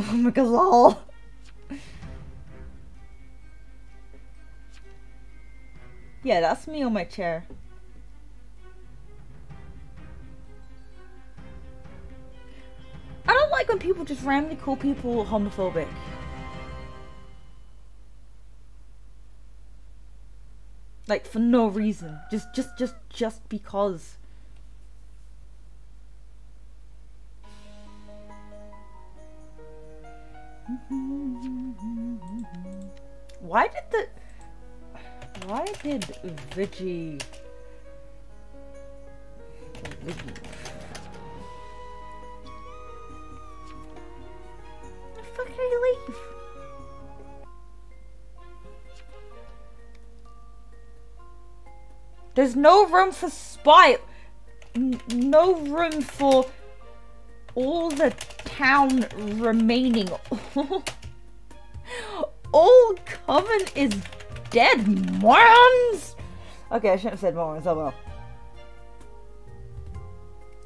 Oh my god, lol. Yeah, that's me on my chair. I don't like when people just randomly call people homophobic. Like for no reason. Just just just just because. *laughs* Why did the why did Vigi Vigi the fuck did he leave? There's no room for spy. N no room for all the town remaining. *laughs* all Coven is dead, morons! Okay, I shouldn't have said morons, oh well.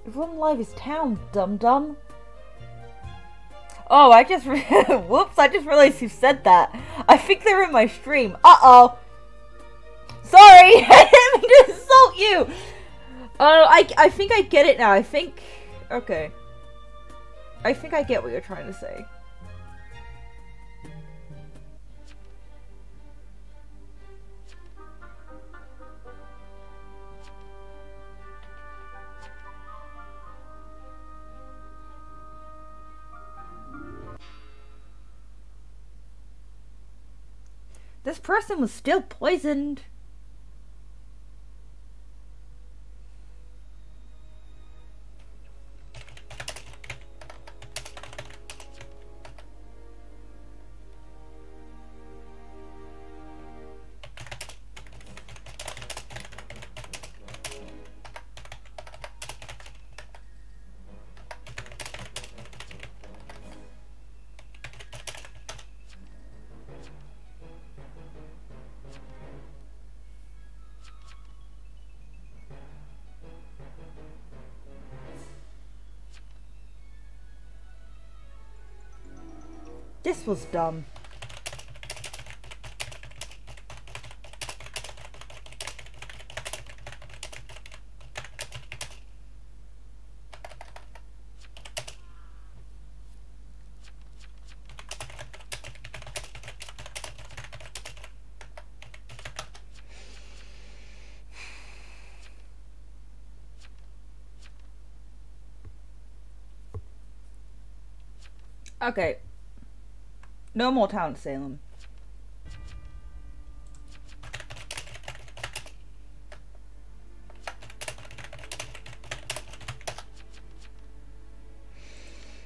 Everyone alive is town, dum dum. Oh, I just *laughs* whoops! I just realized you said that. I think they're in my stream. Uh oh. Sorry, *laughs* I didn't mean to insult you. Oh, uh, I I think I get it now. I think okay. I think I get what you're trying to say. This person was still poisoned. This was dumb. Okay, no more town of Salem.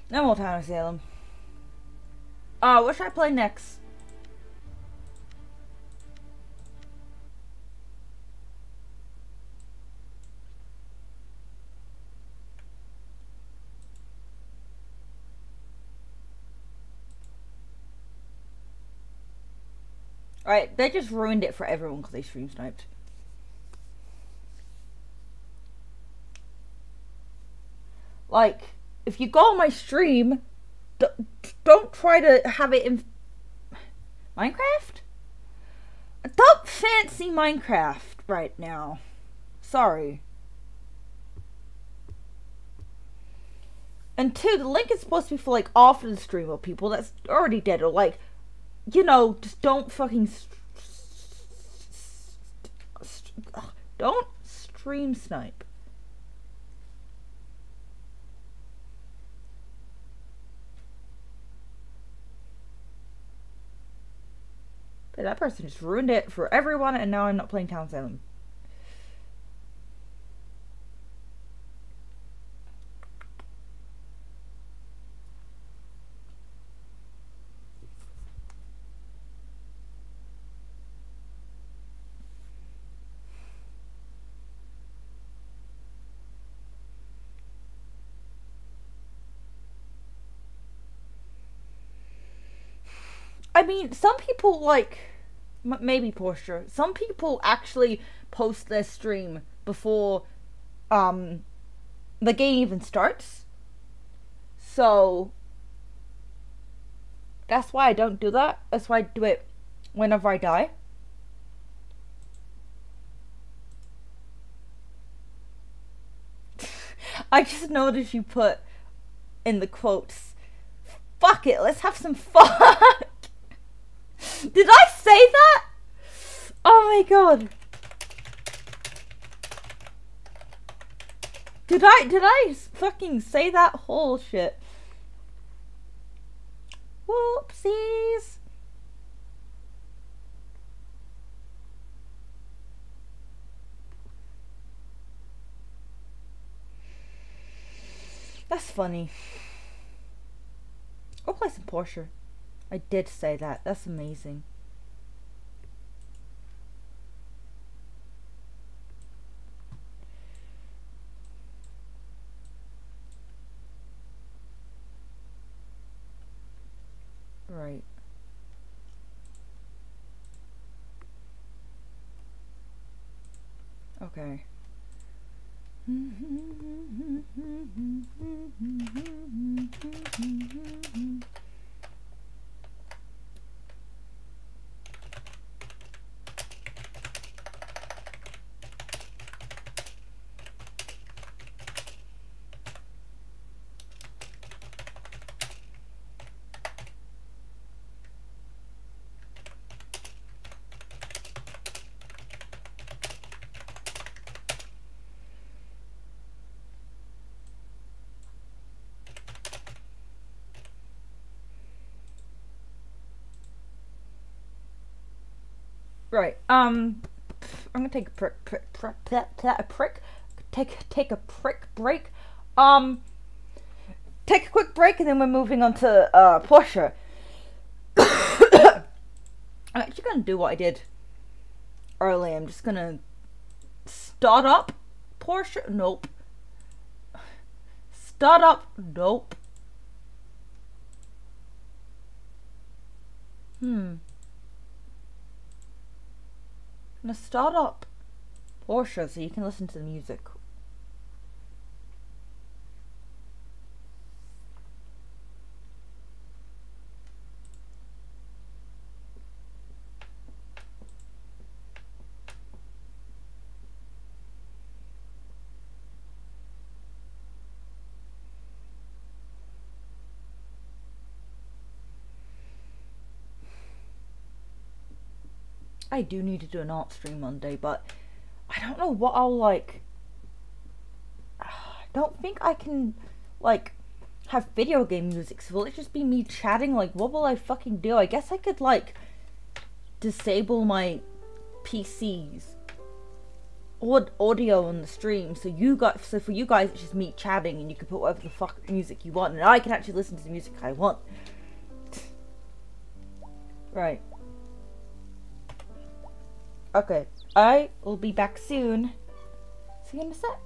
No more town of Salem. Uh, what should I play next? Alright, they just ruined it for everyone because they stream sniped. Like, if you go on my stream, don't try to have it in Minecraft? Don't fancy Minecraft right now. Sorry. And two, the link is supposed to be for like after the stream of people that's already dead or like you know, just don't fucking. don't stream snipe. But that person just ruined it for everyone, and now I'm not playing Town Salem. Mean, some people like maybe posture. Some people actually post their stream before um the game even starts. So that's why I don't do that. That's why I do it whenever I die. *laughs* I just noticed you put in the quotes, fuck it, let's have some fun. *laughs* Did I say that? Oh my god. Did I did I fucking say that whole shit? Whoopsies. That's funny. I'll play some Portia. I did say that. That's amazing. Right. Okay. Right. Um, I'm gonna take a prick, prick, prick, prick, a prick, take take a prick break. Um, take a quick break, and then we're moving on to uh Portia. *coughs* I'm actually gonna do what I did earlier. I'm just gonna start up Portia. Nope. Start up. Nope. Hmm. Gonna start up Portia so you can listen to the music. I do need to do an art stream Monday, but I don't know what I'll like. *sighs* I don't think I can like have video game music. So will it just be me chatting? Like, what will I fucking do? I guess I could like disable my PC's or audio on the stream so you guys so for you guys it's just me chatting and you can put whatever the fuck music you want and I can actually listen to the music I want right Okay, I will be back soon. See you in a sec.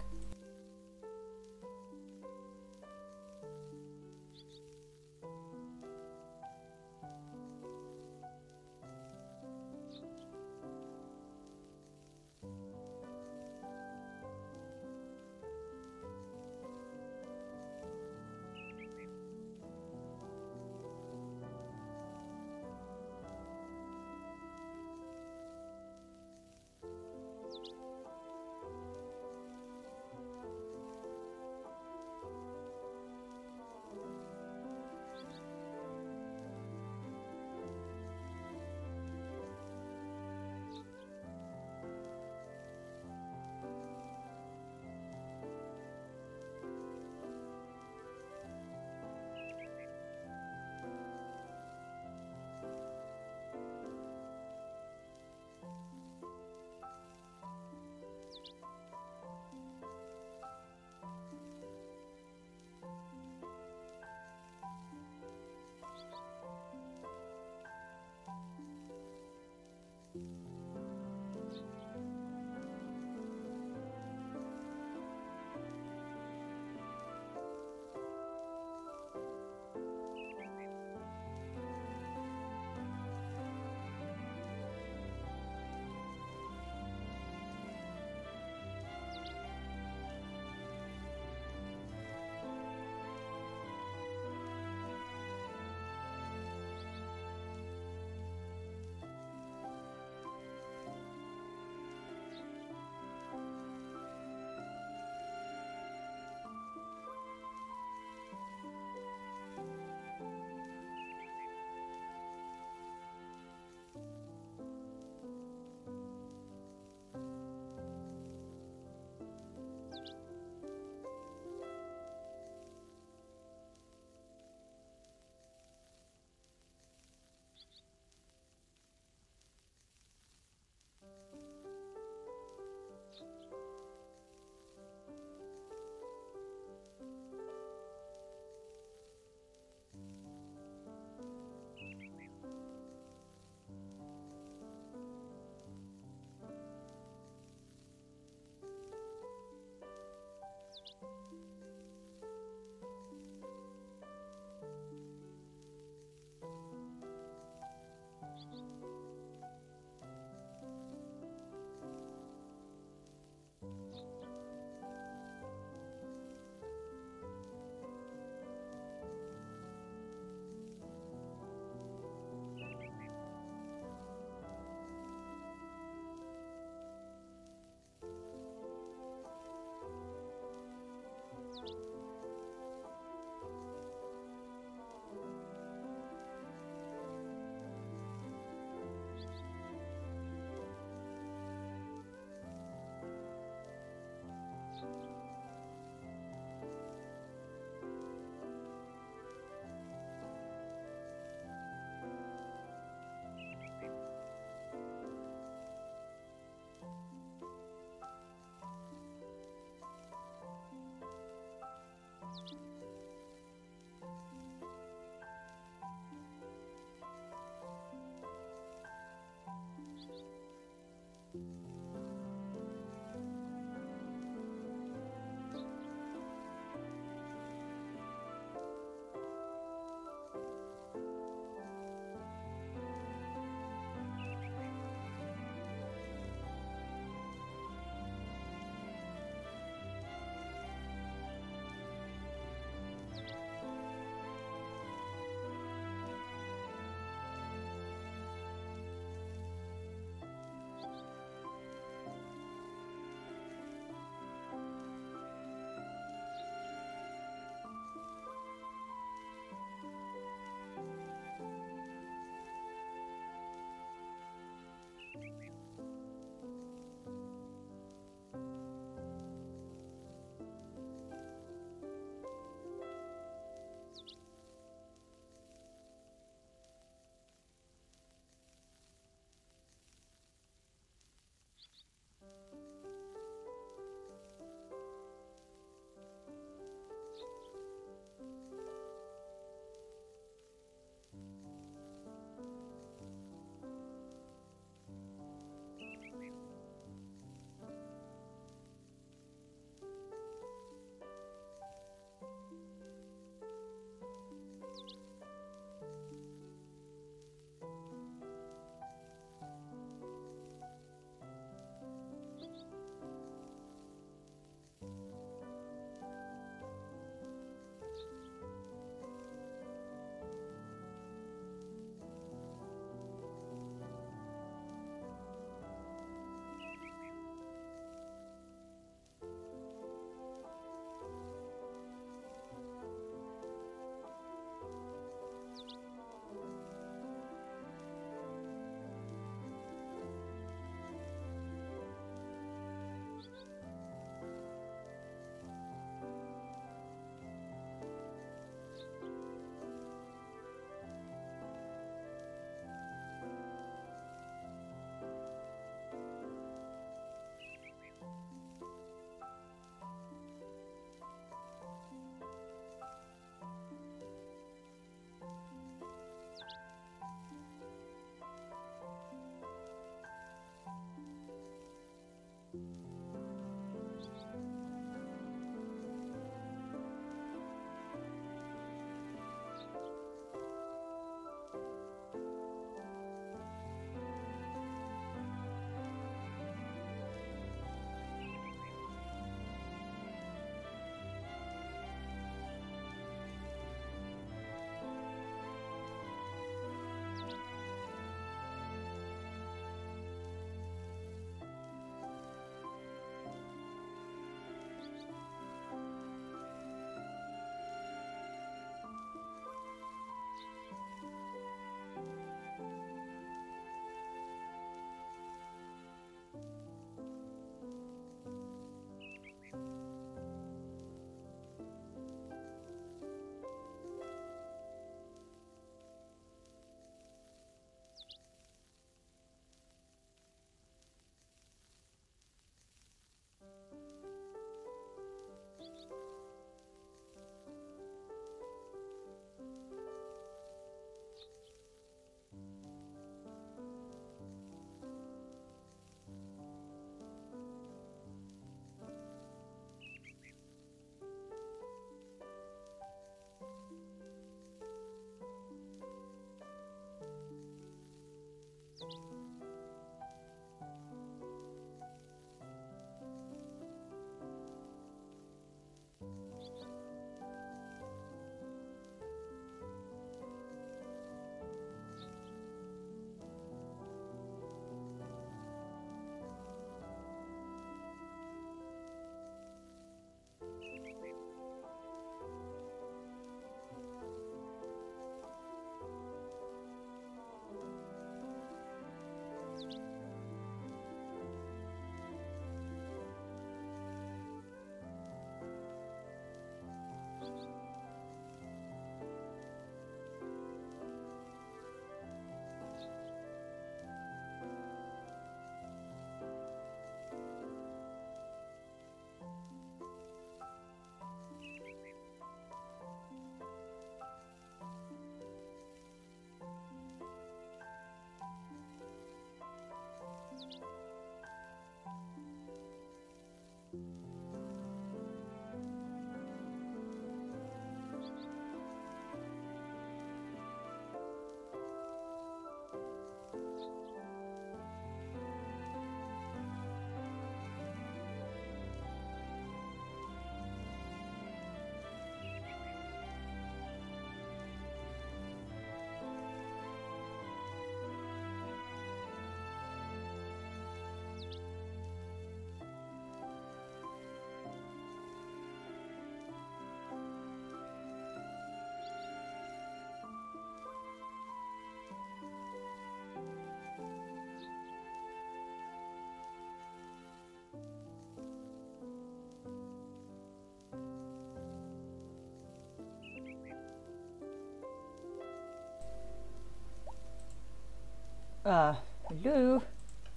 Uh, hello?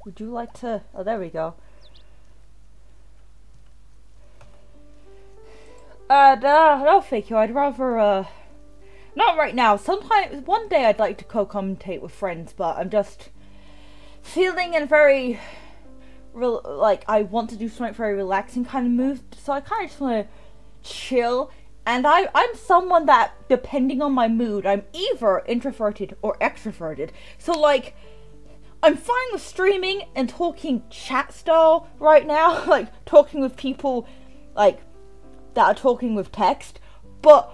Would you like to... Oh, there we go. Uh, no, no, thank you. I'd rather, uh... Not right now. Sometimes, one day I'd like to co-commentate with friends, but I'm just feeling in very, real, like, I want to do something very relaxing kind of mood, so I kind of just want to chill. And I, I'm someone that, depending on my mood, I'm either introverted or extroverted. So, like, I'm fine with streaming and talking chat style right now, *laughs* like, talking with people, like, that are talking with text, but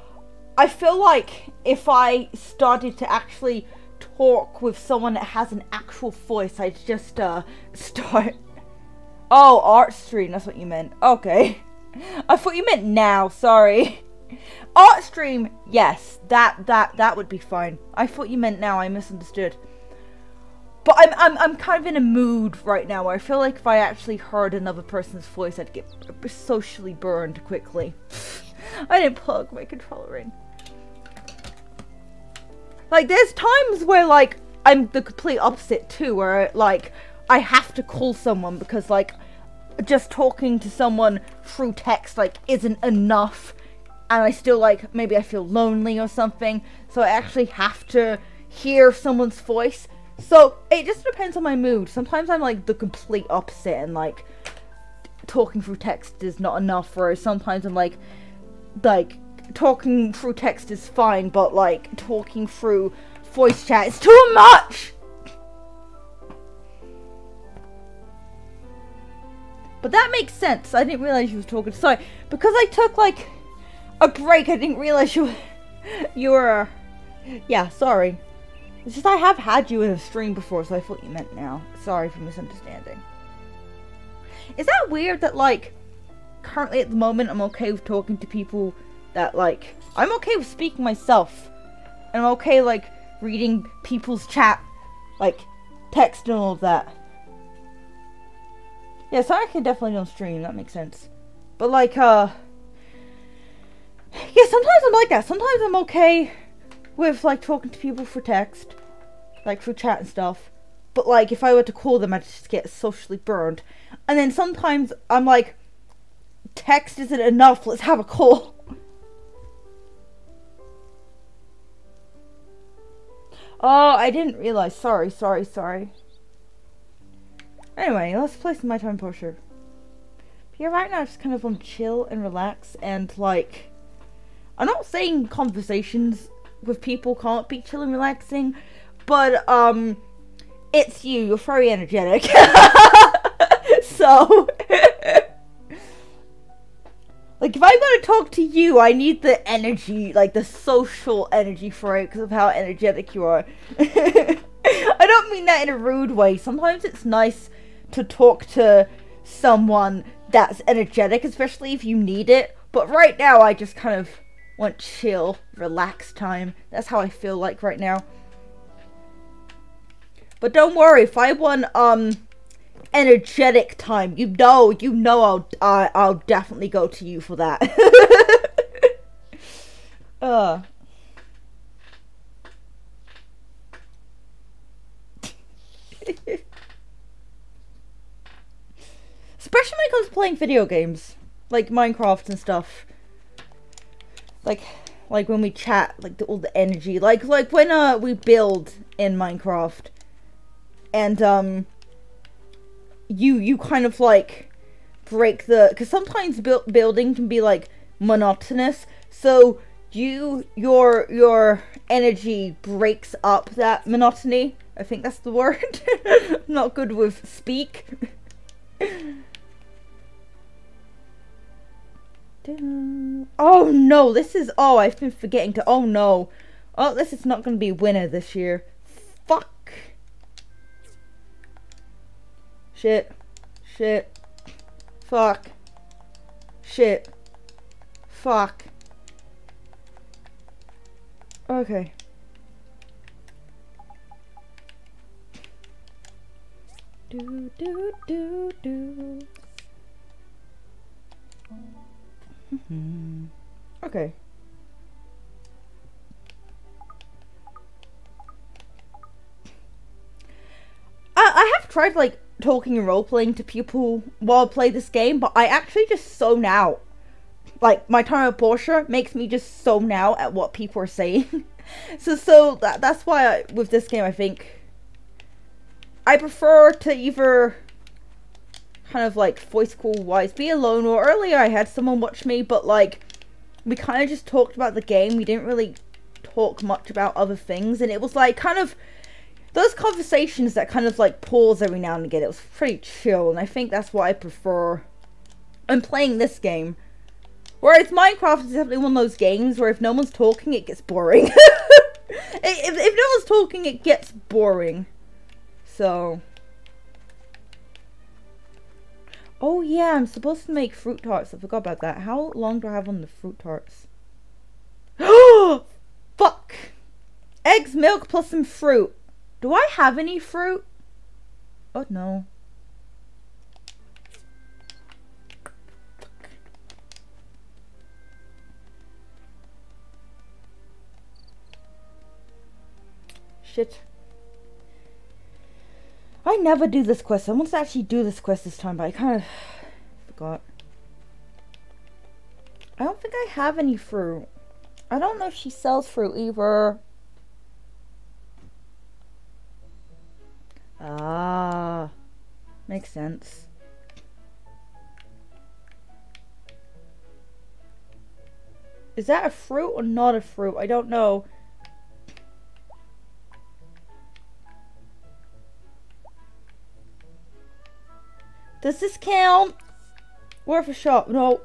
I feel like if I started to actually talk with someone that has an actual voice, I'd just uh *laughs* start. Oh, art stream. That's what you meant. Okay, *laughs* I thought you meant now. Sorry. Art stream. Yes, that that that would be fine. I thought you meant now. I misunderstood. But I'm, I'm, I'm kind of in a mood right now where I feel like if I actually heard another person's voice, I'd get socially burned quickly. *laughs* I didn't plug my controller in. Like, there's times where, like, I'm the complete opposite too, where, like, I have to call someone because, like, just talking to someone through text, like, isn't enough. And I still, like, maybe I feel lonely or something. So I actually have to hear someone's voice. So it just depends on my mood. Sometimes I'm, like, the complete opposite and, like, talking through text is not enough. Whereas sometimes I'm, like, like, talking through text is fine, but like talking through voice chat is too much. But that makes sense. I didn't realize you was talking. Sorry, because I took like a break. I didn't realize you you were. Yeah, sorry. It's just I have had you in a stream before, so I thought you meant now. Sorry for misunderstanding. Is that weird that like currently at the moment I'm okay with talking to people that like I'm okay with speaking myself. And I'm okay like reading people's chat like text and all of that. Yeah, I can definitely don't stream, that makes sense. But like uh Yeah, sometimes I'm like that. Sometimes I'm okay with like talking to people for text. Like for chat and stuff. But like if I were to call them I'd just get socially burned. And then sometimes I'm like text isn't enough, let's have a call. Oh, I didn't realize. Sorry, sorry, sorry. Anyway, let's play some My Time Portia. Yeah, right now I just kind of want to chill and relax and like I'm not saying conversations with people can't be chill and relaxing, but um it's you, you're very energetic. *laughs* so *laughs* like, if I'm gonna talk to you, I need the energy, like the social energy for it, because of how energetic you are. *laughs* I don't mean that in a rude way. Sometimes it's nice to talk to someone that's energetic, especially if you need it. But right now, I just kind of want chill, relax time. That's how I feel like right now. But don't worry, if I want, um, energetic time. You know, you know, I'll uh, I'll definitely go to you for that. *laughs* uh. *laughs* Especially when it comes to playing video games, like Minecraft and stuff. Like, like when we chat, like the, all the energy, like like when uh we build in Minecraft, and um you you kind of like break the because sometimes bu- building can be like monotonous. So you your your energy breaks up that monotony? I think that's the word. *laughs* Not good with speak. *laughs* Oh no this is oh i've been forgetting to oh no. Oh this is not going to be winner this year. Fuck Shit. Shit. Fuck. Shit. Fuck. Okay. Do do do do. *laughs* okay. I've tried like talking and role playing to people while I play this game, but I actually just zone out. Like my time with Portia makes me just zone out at what people are saying. *laughs* so so that that's why I, with this game I think I prefer to either kind of like voice call wise be alone or earlier I had someone watch me but like we kind of just talked about the game we didn't really talk much about other things and it was like kind of those conversations that kind of like pause every now and again it was pretty chill and I think that's what I prefer I'm playing this game whereas Minecraft is definitely one of those games where if no one's talking it gets boring *laughs* if, if no one's talking it gets boring so Oh yeah, I'm supposed to make fruit tarts. I forgot about that. How long do I have on the fruit tarts? *gasps* Fuck! Eggs, milk, plus some fruit. Do I have any fruit? Oh no. Shit. I never do this quest. I want to actually do this quest this time, but I kind of forgot. I don't think I have any fruit. I don't know if she sells fruit either. Ah, makes sense. Is that a fruit or not a fruit? I don't know. Does this count? Worth a shot? No.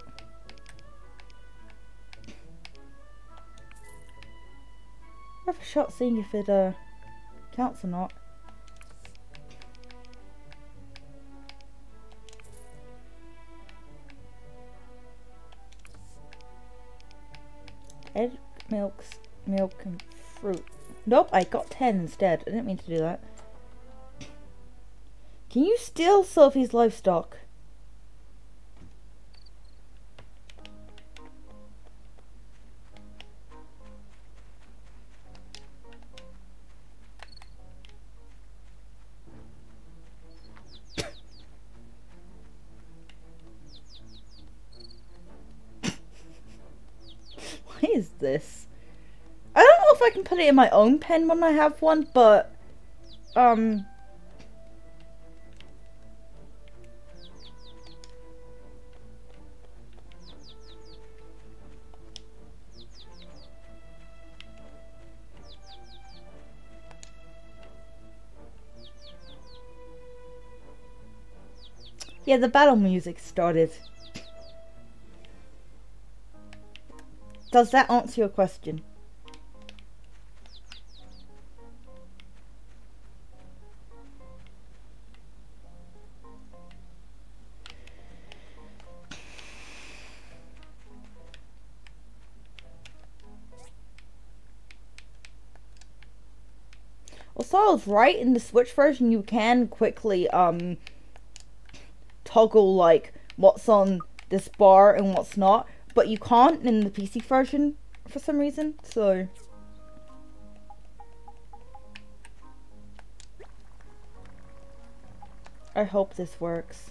Worth a shot seeing if it uh, counts or not. Egg, milk, milk, and fruit. Nope, I got 10 instead. I didn't mean to do that. Can you steal Sophie's livestock? This? I don't know if I can put it in my own pen when I have one, but um Yeah, the battle music started. Does that answer your question? Also, I was right in the Switch version. You can quickly um toggle like what's on this bar and what's not, but you can't in the PC version for some reason. So I hope this works.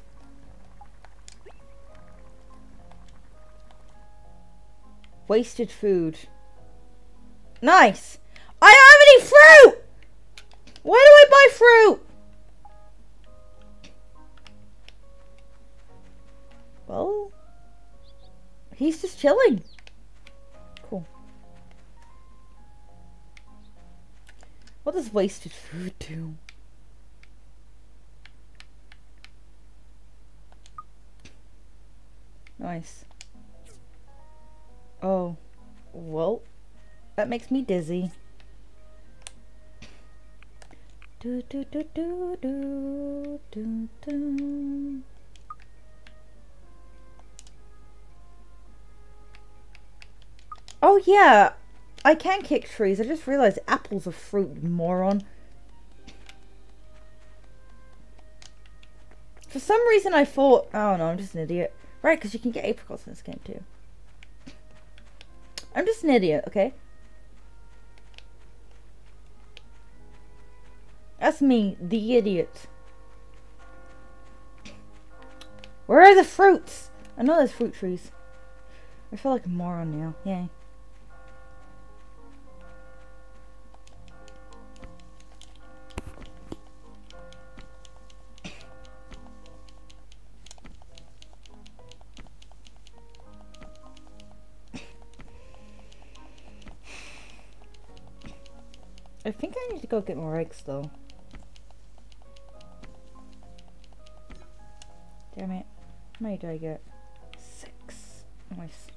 Wasted food. Nice! I don't have any fruit! Why do I buy fruit? Well, he's just chilling. Cool. What does wasted food do? Nice. Oh. Well, that makes me dizzy. Do do do do do do do. Oh yeah, I can kick trees. I just realized apples are fruit, moron. For some reason I thought, oh no, I'm just an idiot. Right, because you can get apricots in this game too. I'm just an idiot, okay? That's me, the idiot. Where are the fruits? I know there's fruit trees. I feel like a moron now. Yay. Go get more eggs though. Damn it. How many do I get? Six. Nice.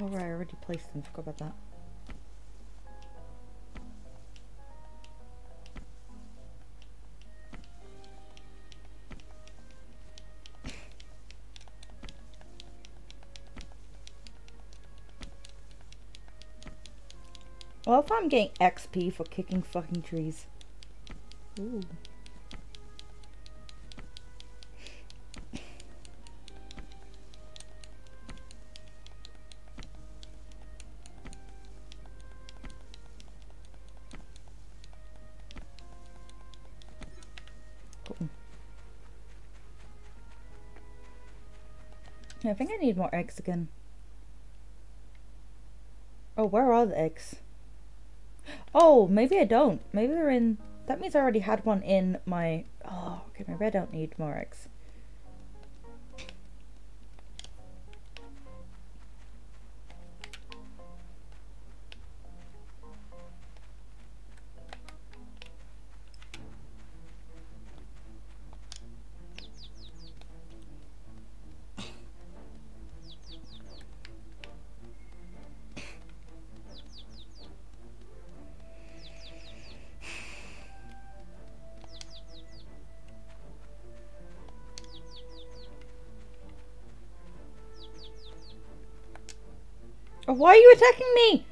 Oh right, I already placed them. Forgot about that. Well, if I'm getting XP for kicking fucking trees. Ooh. I think I need more eggs again. Oh, where are the eggs? Oh, maybe I don't. Maybe they're in... That means I already had one in my... Oh, okay, maybe I don't need more eggs. Why are you attacking me?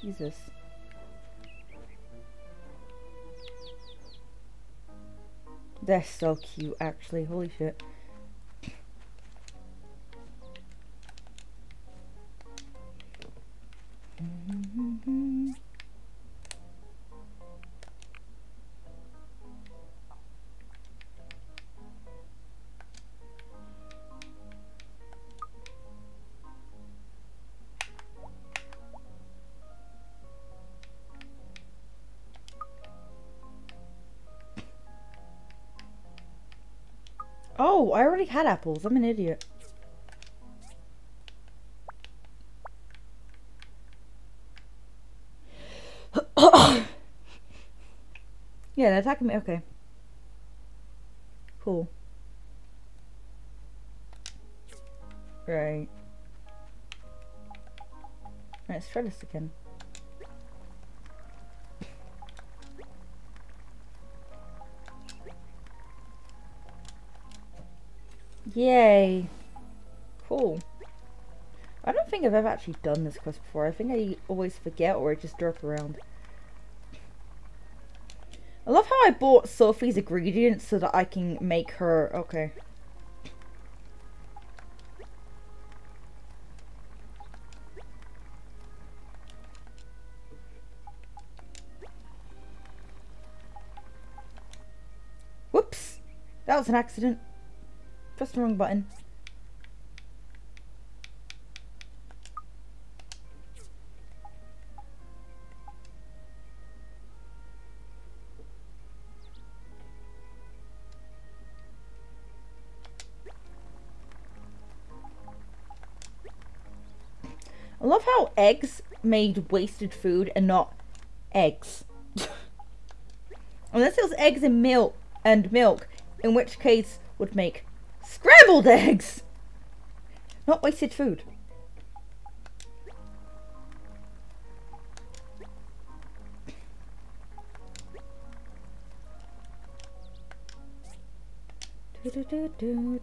Jesus. They're so cute, actually. Holy shit. Already had apples. I'm an idiot. *coughs* yeah, they're attacking me. Okay. Cool. Right. Let's try this again. Yay. Cool. I don't think I've ever actually done this quest before. I think I always forget or I just drop around. I love how I bought Sophie's ingredients so that I can make her... Okay. Whoops! That was an accident. Pressed the wrong button. I love how eggs made wasted food and not eggs. *laughs* Unless it was eggs and milk and milk, in which case would make Scrambled eggs! Not wasted food. Do, do, do,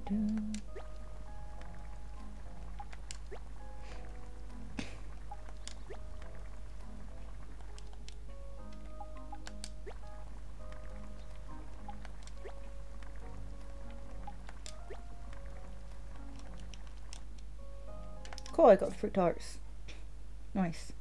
I got fruit tarts. Nice.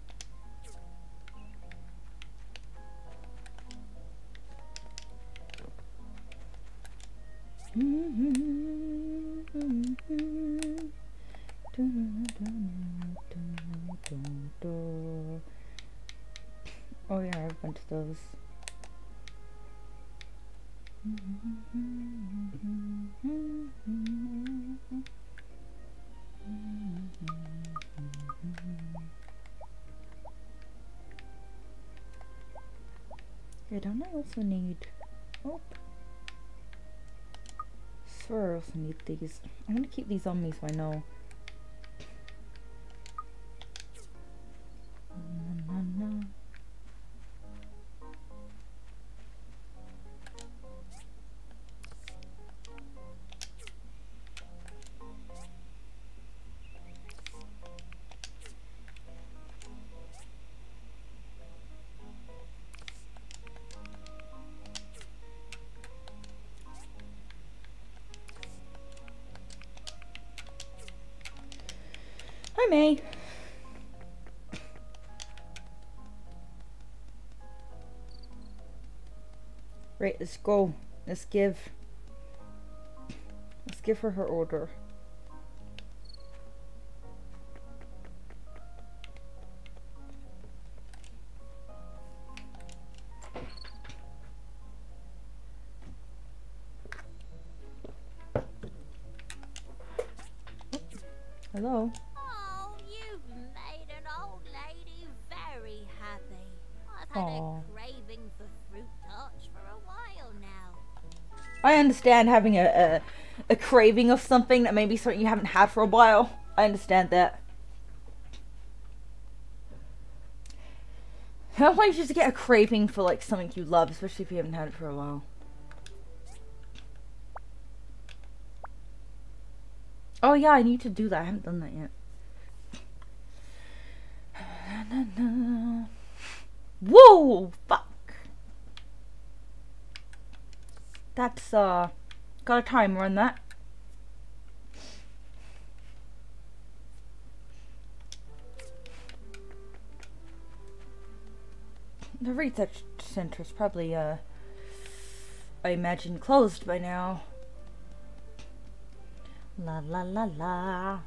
Also need... Oh. Also need these. I'm gonna keep these on me so I know. Right, let's go. Let's give. Let's give her her order. Understand having a, a a craving of something that maybe something you haven't had for a while. I understand that. Sometimes you just get a craving for like something you love, especially if you haven't had it for a while. Oh yeah, I need to do that. I haven't done that yet. *sighs* Whoa! Fuck. That's uh got a timer on that. The research center is probably uh I imagine closed by now. La la la la.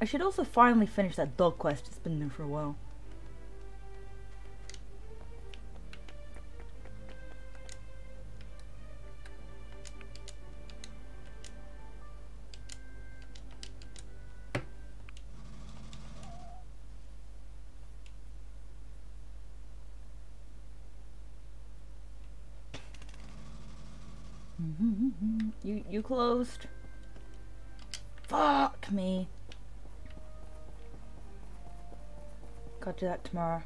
I should also finally finish that dog quest. It's been there for a while. You you closed. Fuck me. Gotta do that tomorrow.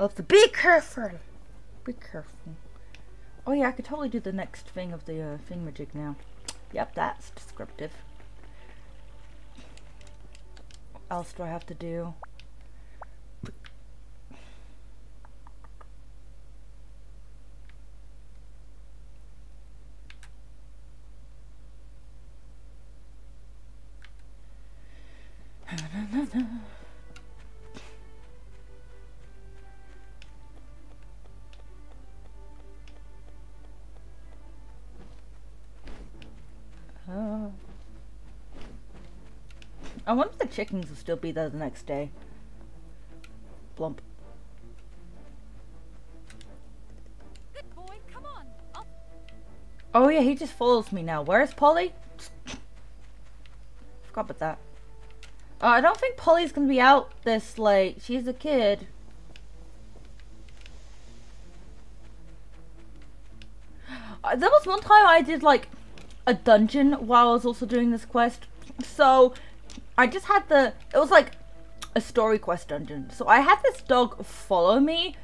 Oh, have to be careful. Be careful. Oh yeah, I could totally do the next thing of the uh, thingamajig now. Yep, that's descriptive. Else do I have to do? Chickens will still be there the next day. Blump. Boy. Oh yeah, he just follows me now. Where's Polly? *sniffs* Forgot about that. Uh, I don't think Polly's gonna be out this late. She's a kid. *gasps* Uh, There was one time I did like a dungeon while I was also doing this quest. So I just had the it was like a story quest dungeon. So I had this dog follow me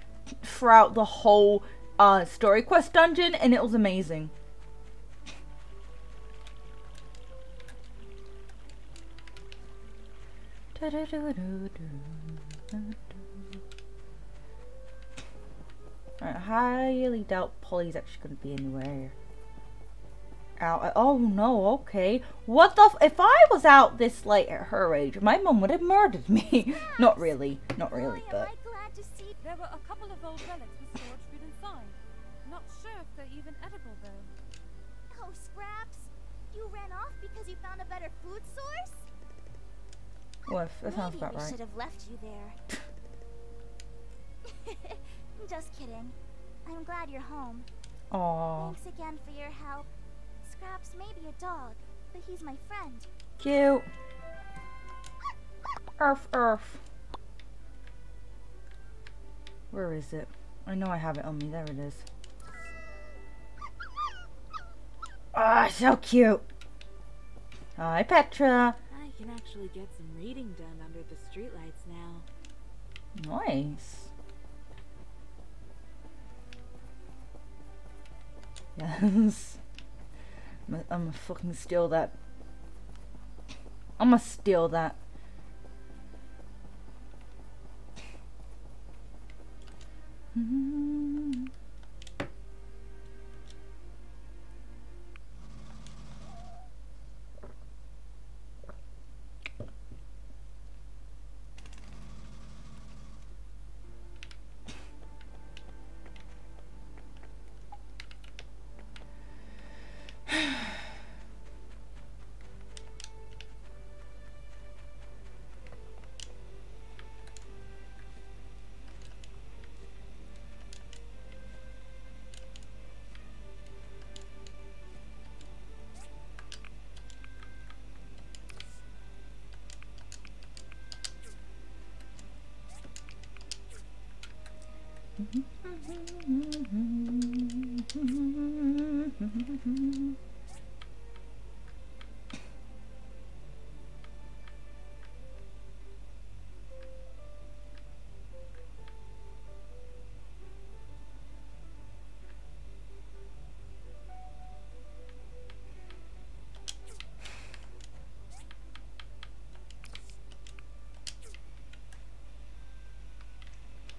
throughout the whole uh story quest dungeon and it was amazing. I highly doubt Polly's actually going to be anywhere. Out. Oh no, okay. What the? F if I was out this late at her age, my mum would have murdered me. *laughs* not really, not really, Boy, but. am I glad to see There were a couple of old relics with storage food inside. Not sure if they're even edible though. Oh, Scraps, you ran off because you found a better food source? Well, if- that sounds Maybe about we right. should have left you there. *laughs* *laughs* Just kidding. I'm glad you're home. Aw, Thanks again for your help. Scraps may be a dog, but he's my friend. cute. Earth, earth. Where is it? I know I have it on me. There it is. Ah, so cute. Hi, Petra. I can actually get some reading done under the streetlights now. Nice. Yes. I'm gonna- fucking steal that. I'm gonna steal that. Mm-hmm.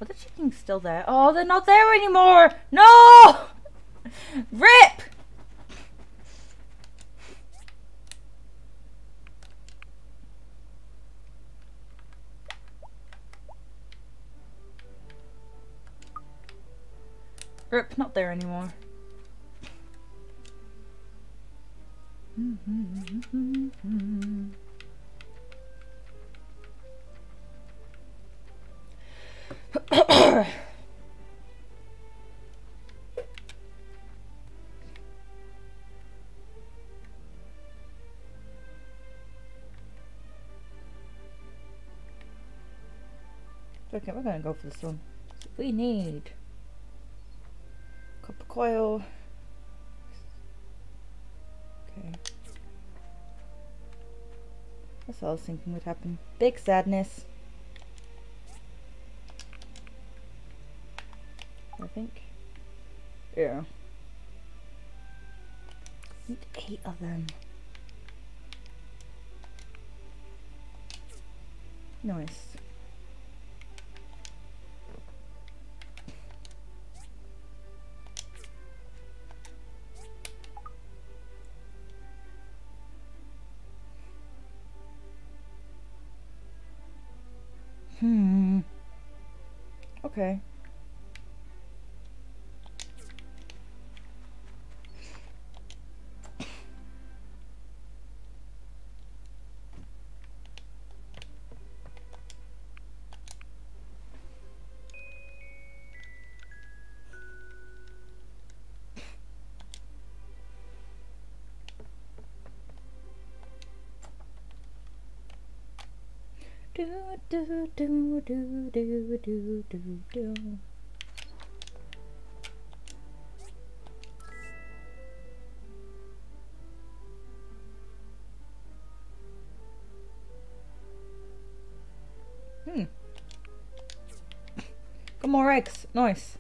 Are the chickens still there? Oh, they're not there anymore! No! *laughs* Rip! Rip, not there anymore. Okay, we're gonna go for this one. We need copper coil. Okay. That's what I was thinking would happen. Big sadness. Okay. Do do do do do do do do. Hmm. Got more eggs. Nice.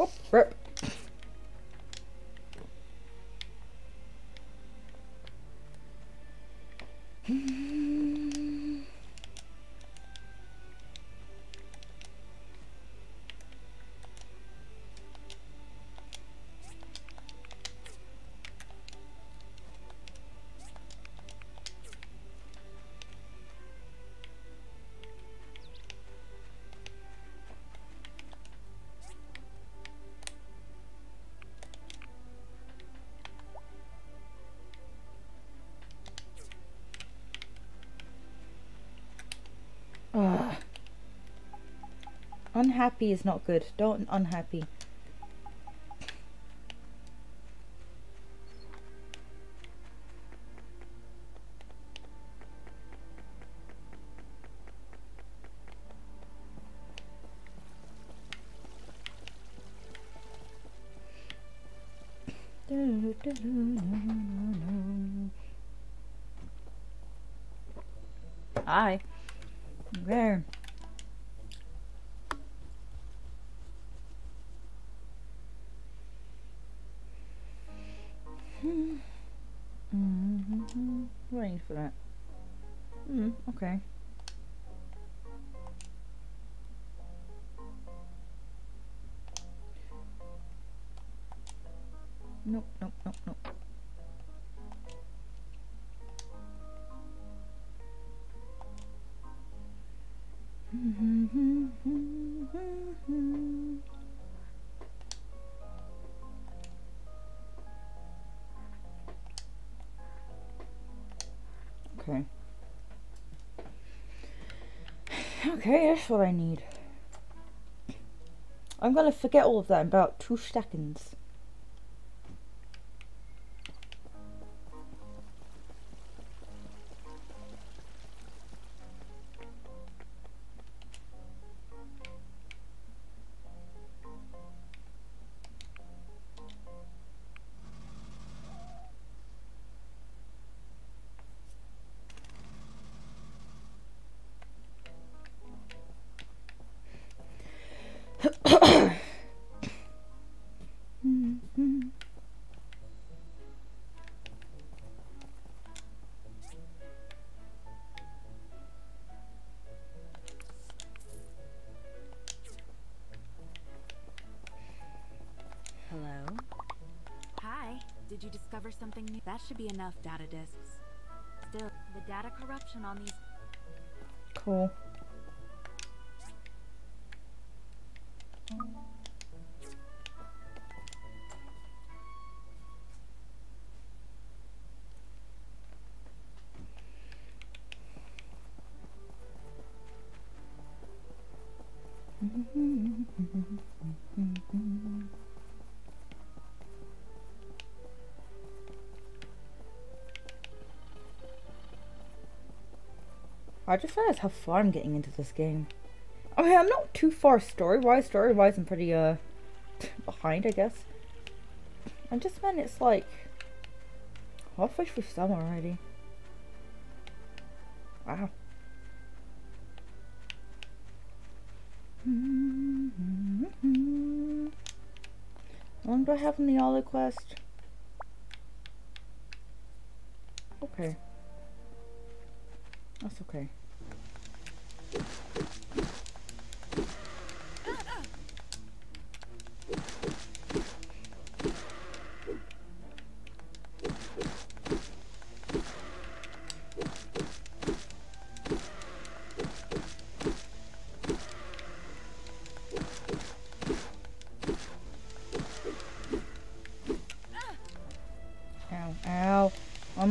Whoop, rip. Unhappy is not good. Don't unhappy. *laughs* Hi. Where? Okay. Nope, nope, nope, nope. *laughs* Okay. Okay, that's what I need. I'm gonna forget all of that in about two seconds. Discover something new? That should be enough data disks. Still, the data corruption on these Cool. *laughs* I just realized how far I'm getting into this game. I mean, I'm not too far story-wise. Story-wise, I'm pretty, uh, *laughs* behind, I guess. I just meant it's like halfway through summer already. Wow. *laughs* How long do I have in the Olive quest? Okay. That's okay.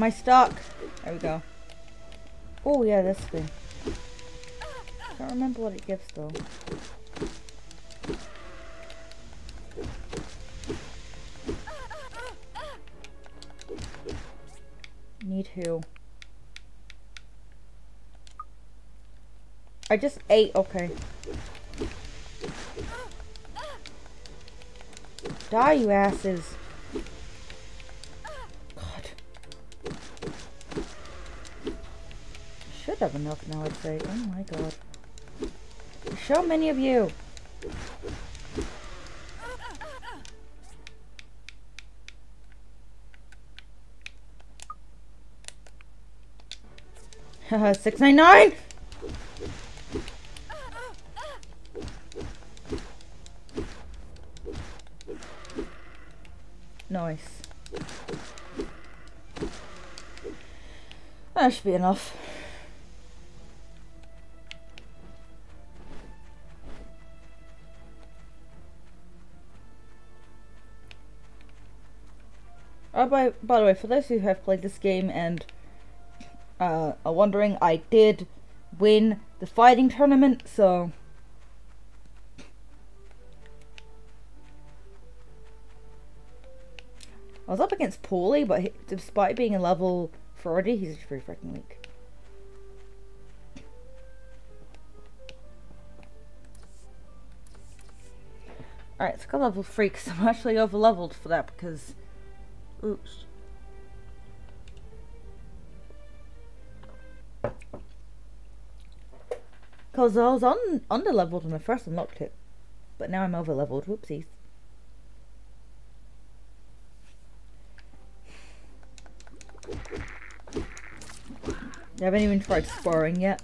My stuck. There we go. Oh yeah, this thing. I Can't remember what it gives though. Need who? I just ate, okay. Die, you asses. have enough now, I'd say. Oh my god. So many of you! *laughs* Haha, 699! Nice. That should be enough. Oh, by, by the way, for those who have played this game and uh, are wondering, I did win the fighting tournament, so... I was up against Paulie, but he, despite being a level 40, he's pretty freaking weak. Alright, let's go level 3, because I'm *laughs* actually over leveled for that, because... Oops. Because I was on under leveled when I first unlocked it. But now I'm over leveled. Whoopsies. I haven't even tried sparring yet.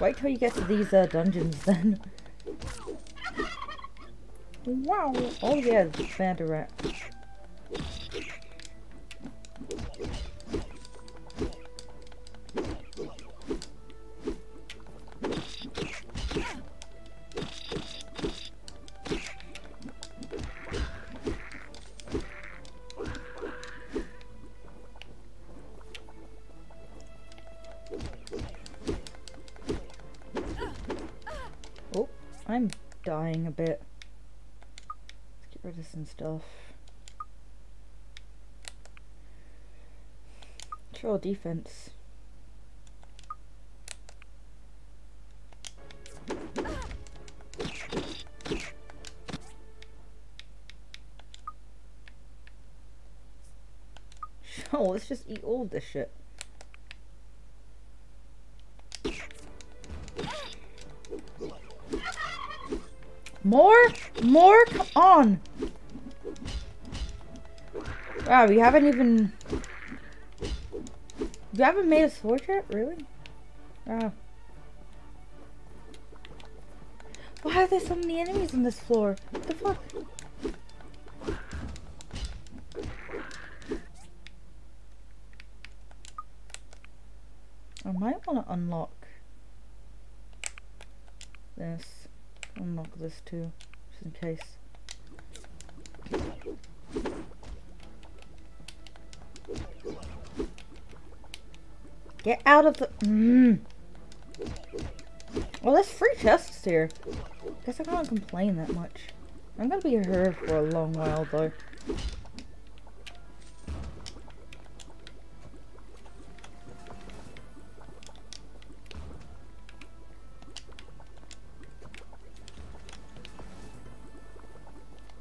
Wait till you get to these uh, dungeons then. *laughs* Wow! Oh the Rat. Oh, I'm dying a bit. Rid of some stuff. Control defense. *laughs* Oh, let's just eat all this shit. More? More? Come on! Wow, we haven't even... You haven't made a sword yet? Really? Wow. Why are there so many enemies on this floor? What the fuck? I might want to unlock this. Unlock this too, just in case. Get out of the. Mm. Well, there's free chests here. Guess I can't complain that much. I'm gonna be here for a long while though.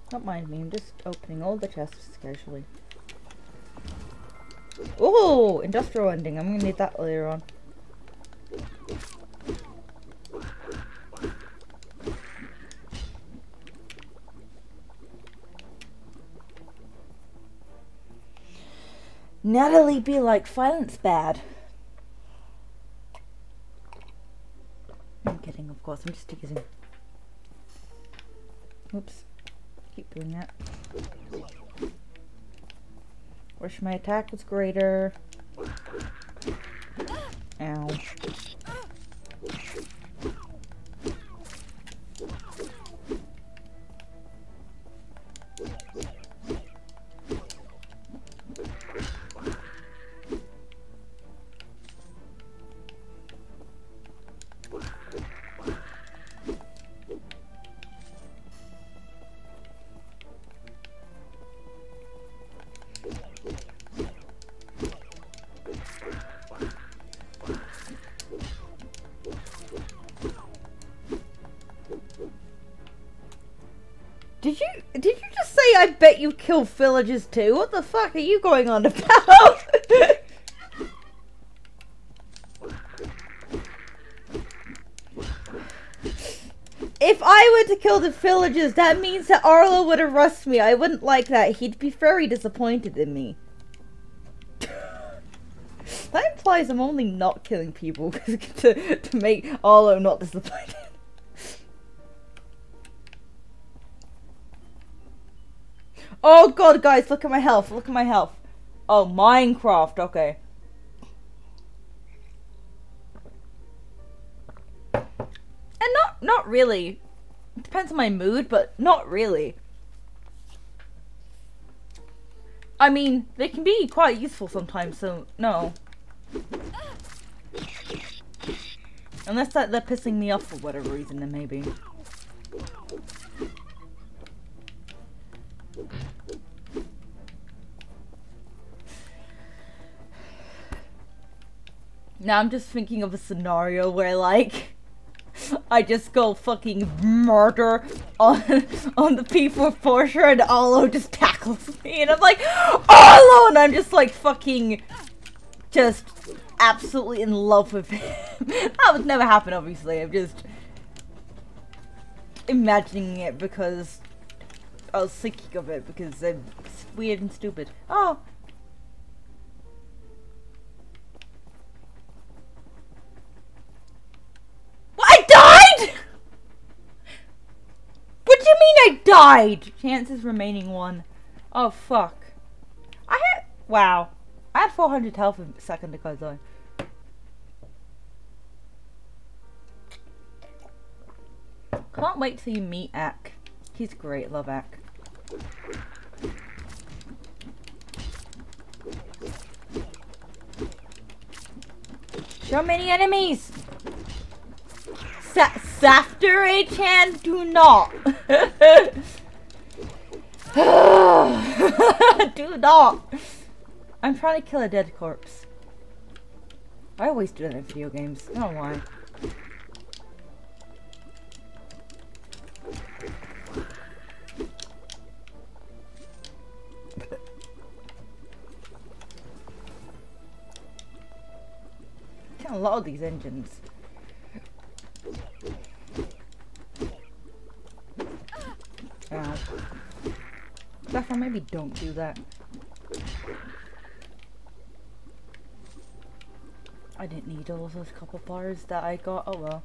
Don't mind me, I'm just opening all the chests casually. Oh, industrial ending. I'm gonna need that later on. Natalie be like, violence bad. I'm kidding, of course. I'm just teasing. Oops. Keep doing that. Wish my attack was greater. Ow. bet you killed villagers too. What the fuck are you going on about? *laughs* if I were to kill the villagers, that means that Arlo would arrest me. I wouldn't like that. He'd be very disappointed in me. *laughs* that implies I'm only not killing people *laughs* to, to make Arlo not disappointed. Oh god, guys, look at my health. Look at my health. Oh, Minecraft. Okay. And not not really. It depends on my mood, but not really. I mean, they can be quite useful sometimes, so no. Unless that they're pissing me off for whatever reason, then maybe. Now I'm just thinking of a scenario where like I just go fucking murder on *laughs* on the people of Portia and Arlo just tackles me and I'm like Arlo and I'm just like fucking just absolutely in love with him. *laughs* that would never happen obviously. I'm just imagining it because I was thinking of it because I'm weird and stupid. Oh, I died! What do you mean I died? Chances remaining one. Oh fuck. I had wow. I had 400 health a second ago though. Can't wait till you meet Ack. He's great, love Ack. So many enemies! Sa Safter Chan, do not. *laughs* do not. I'm trying to kill a dead corpse. I always do that in video games. I don't know why. Can't load these engines. Ow. Zephyr, maybe don't do that. I didn't need all those couple bars that I got. Oh well.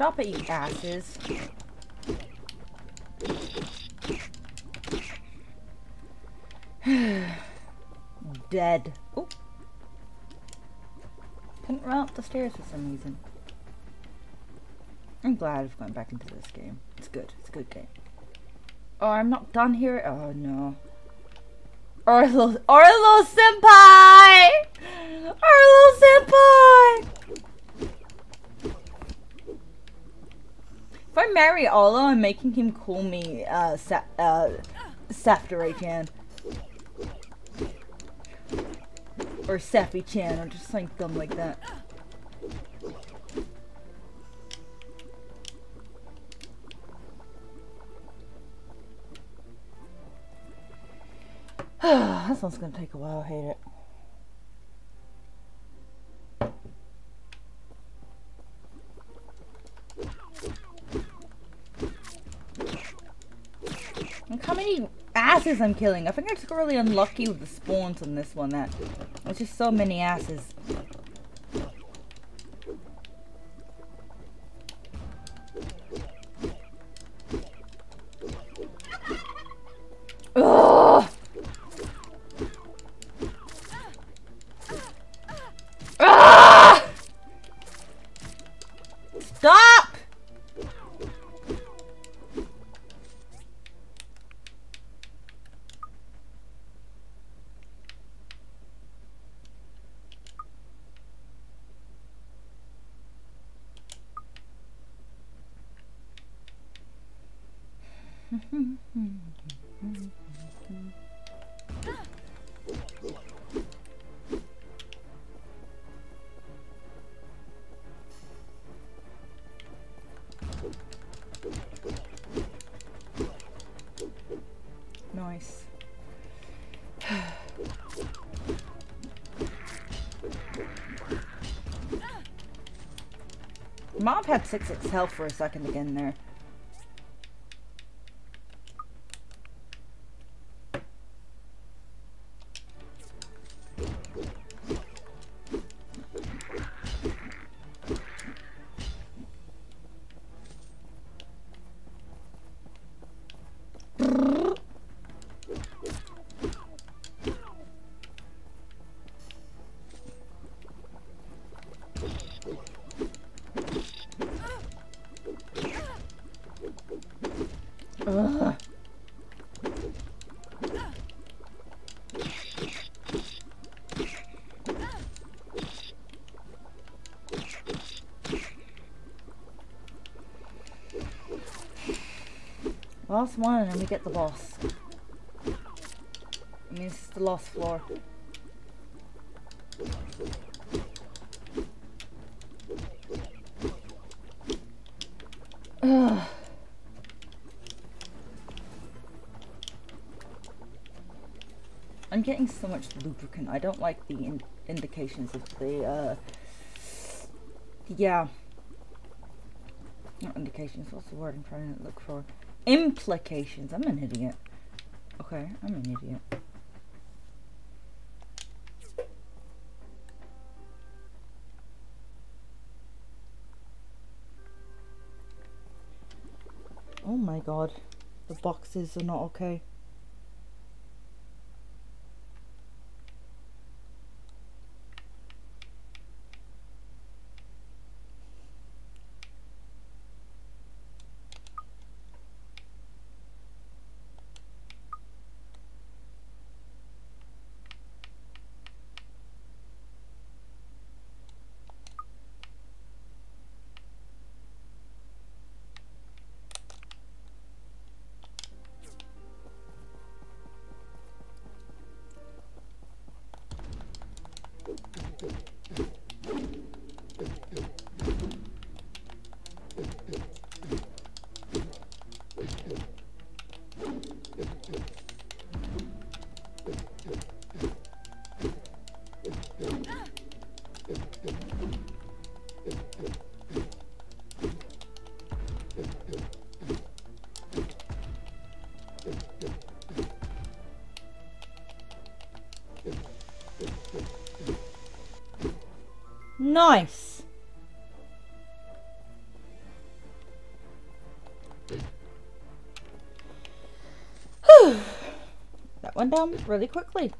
Stop it, you asses. *sighs* Dead. Oh. Couldn't run up the stairs for some reason. I'm glad I've gone back into this game. It's good. It's a good game. Oh, I'm not done here. Oh no. Arlo, Arlo senpai! Arlo senpai! If I marry Arlo, I'm making him call me uh, Sa uh, Safteray-chan. Or Sappy-chan, or just something dumb like that. *sighs* this one's gonna take a while, I hate it. Look how many asses I'm killing. I think I just got really unlucky with the spawns on this one. That There's just so many asses. Mom had 6 health for a second again there. Last one and we get the boss. I mean, this is the last floor. Ugh. *sighs* I'm getting so much lubricant. I don't like the in indications of the, uh, yeah. Not indications, what's the word I'm trying to look for? Implications. I'm an idiot. Okay, I'm an idiot. Oh my god. The boxes are not okay. Nice. Whew. *sighs* That went down really quickly.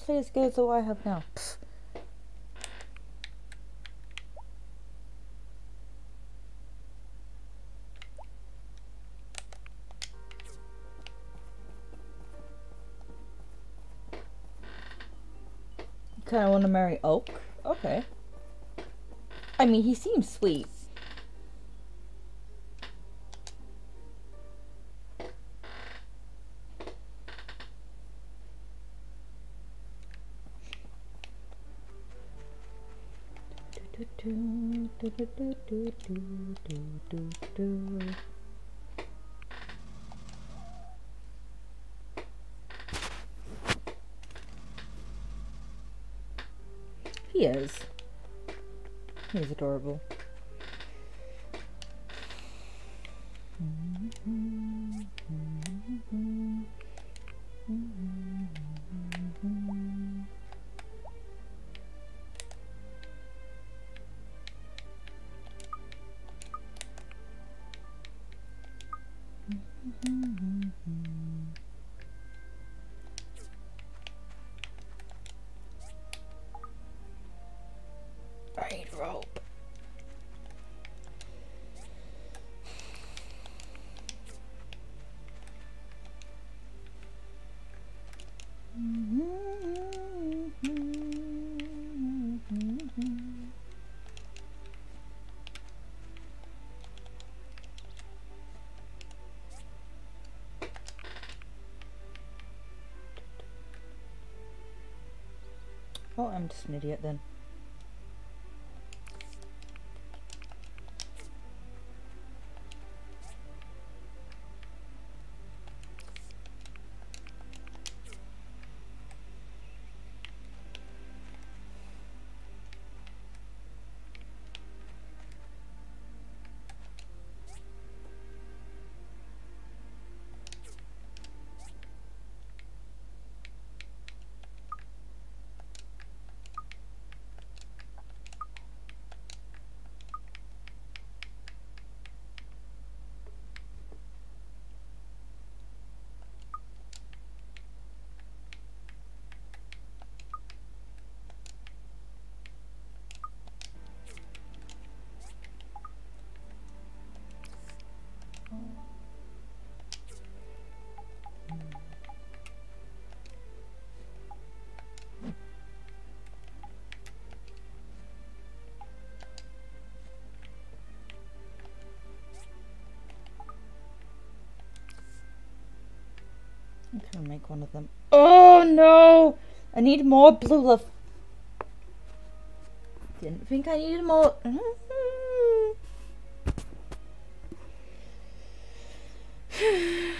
Actually as good as what I have now. Pfft. Kind of want to marry Oak. Okay. I mean, he seems sweet. He is. He's adorable. Oh, I'm just an idiot then. I'm gonna make one of them. Oh no! I need more blue love. Didn't think I needed more. *sighs* I think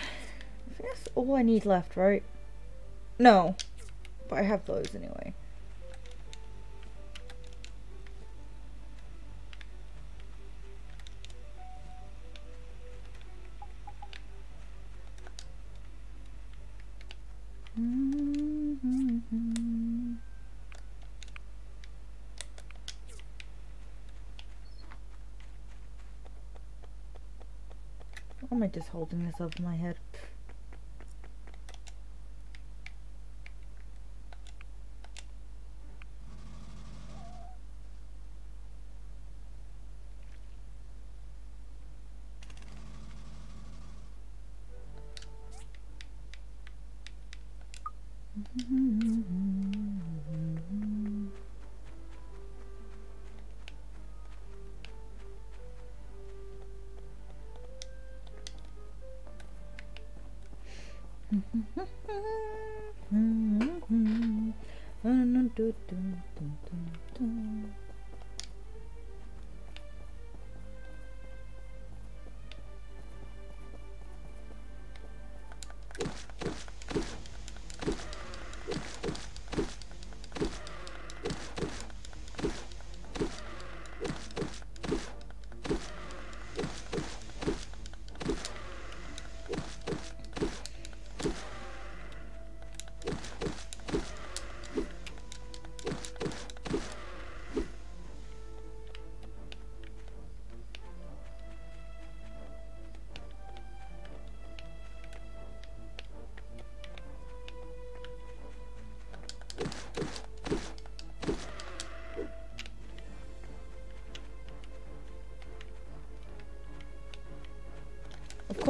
that's all I need left, right? No. But I have those anyway. Just holding this over my head?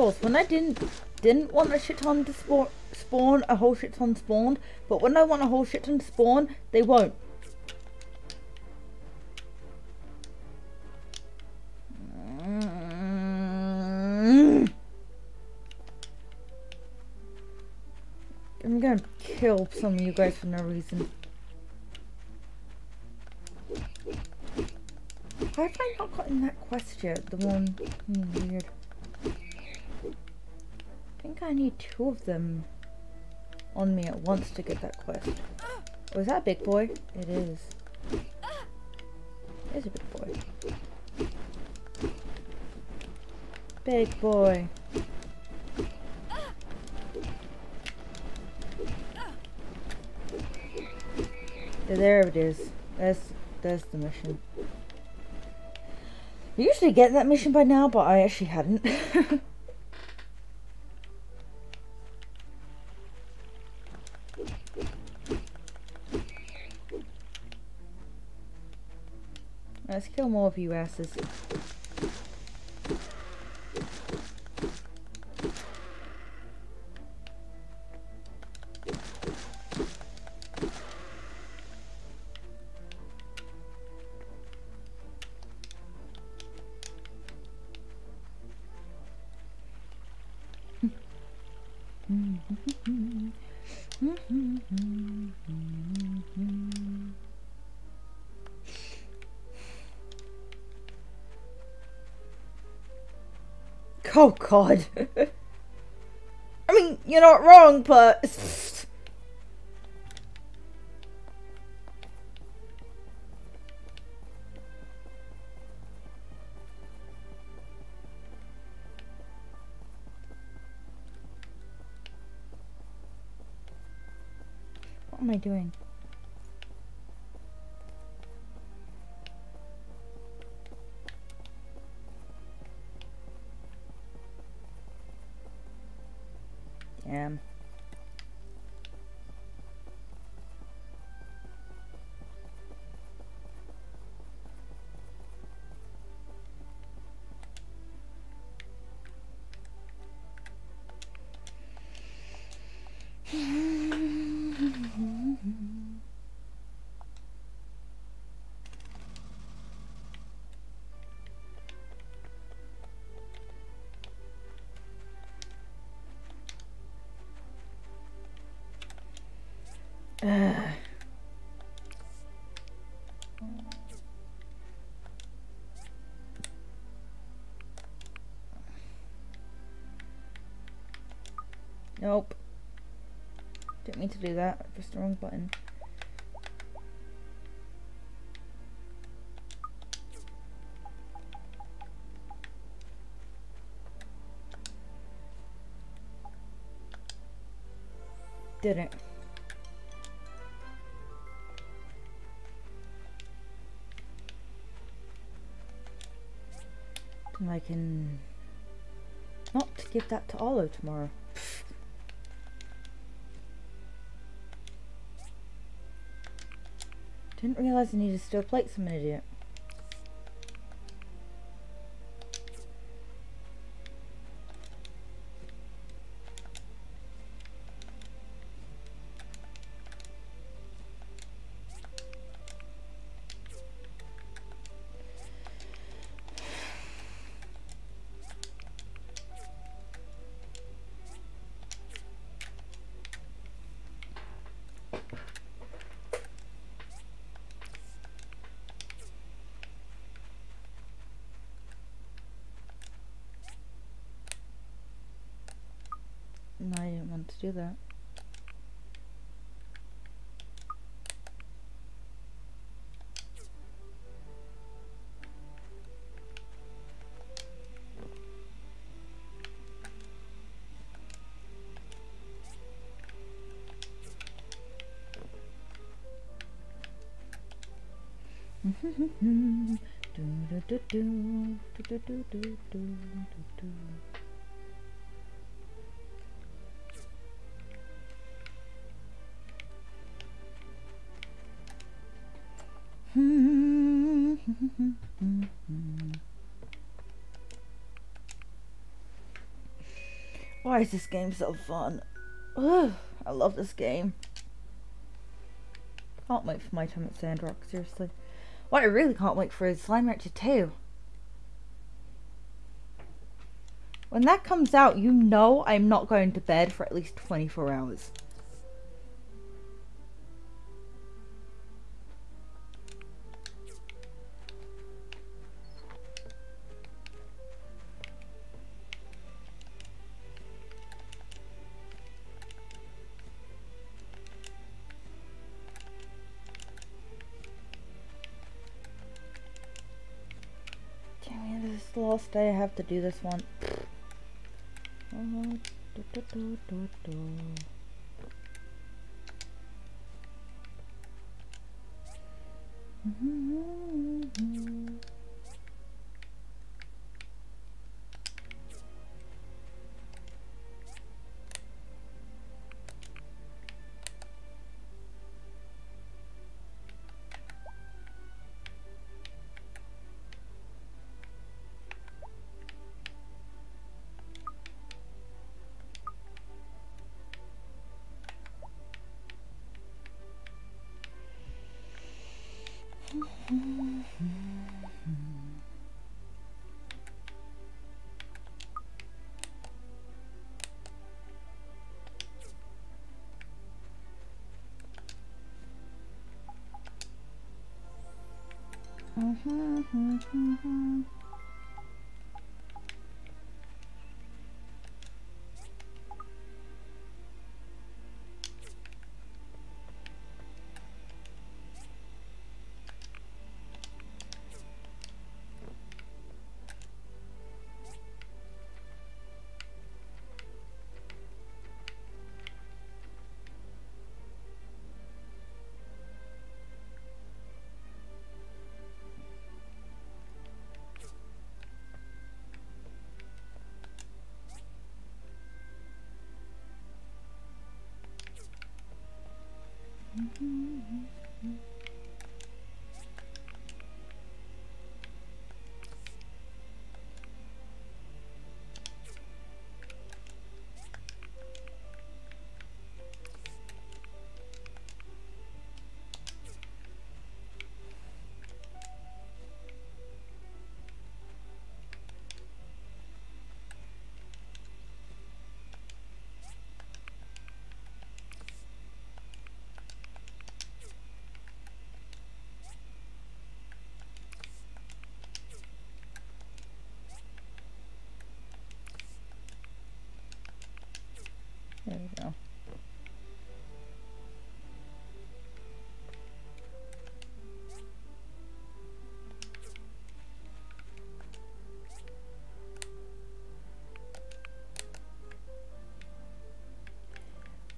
Course, when I didn't didn't want a shit ton to spawn, spawn, a whole shit ton spawned, but when I want a whole shit ton to spawn, they won't. Mm. I'm gonna kill some of you guys for no reason. Why have I not gotten that quest yet? The one hmm, weird. I need two of them on me at once to get that quest. Oh, is that big boy? It is. It is a big boy. Big boy. There it is. That's that's the mission. I usually get that mission by now, but I actually hadn't. *laughs* Let's kill more of you asses. Oh god. I mean, you're not wrong, but What am I doing? Ugh. Nope. Didn't mean to do that. I pressed the wrong button. Didn't. I can not give that to Olo tomorrow. Didn't realize I needed steel plates, I'm an idiot. Do that. *laughs* *laughs* do, do, do, do, do, do, do, do, do, do. Why is this game so fun? *sighs* Ugh, I love this game. Can't wait for my time at Sandrock, seriously. What I really can't wait for is Slime Rancher 2. When that comes out, you know I'm not going to bed for at least 24 hours. I have to do this one? Do, do, do, Mm-hmm. Mm-hmm. mm-hmm, mm-hmm. mm-hmm. There we go.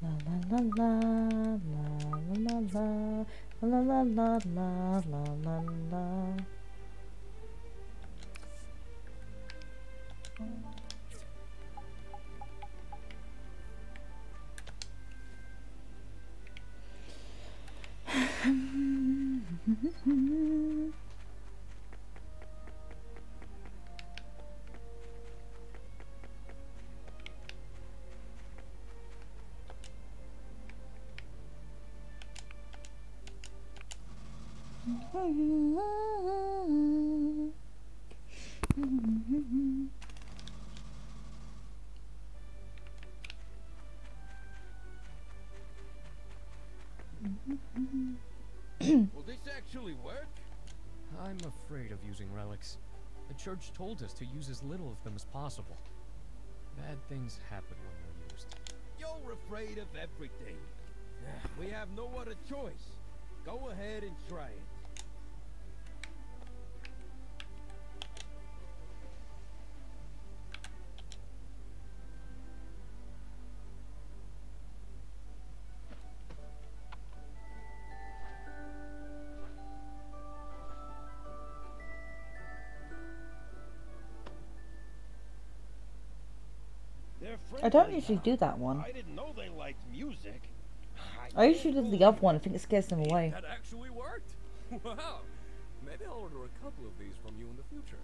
La la la la la la la la la la la la la la. Will this actually work? I'm afraid of using relics. The church told us to use as little of them as possible. Bad things happen when they're used. You're afraid of everything. We have no other choice. Go ahead and try it. I don't usually do that one. I didn't know they liked music. I usually do the other one. I think it scares them away. That actually worked! *laughs* Wow! Maybe I'll order a couple of these from you in the future.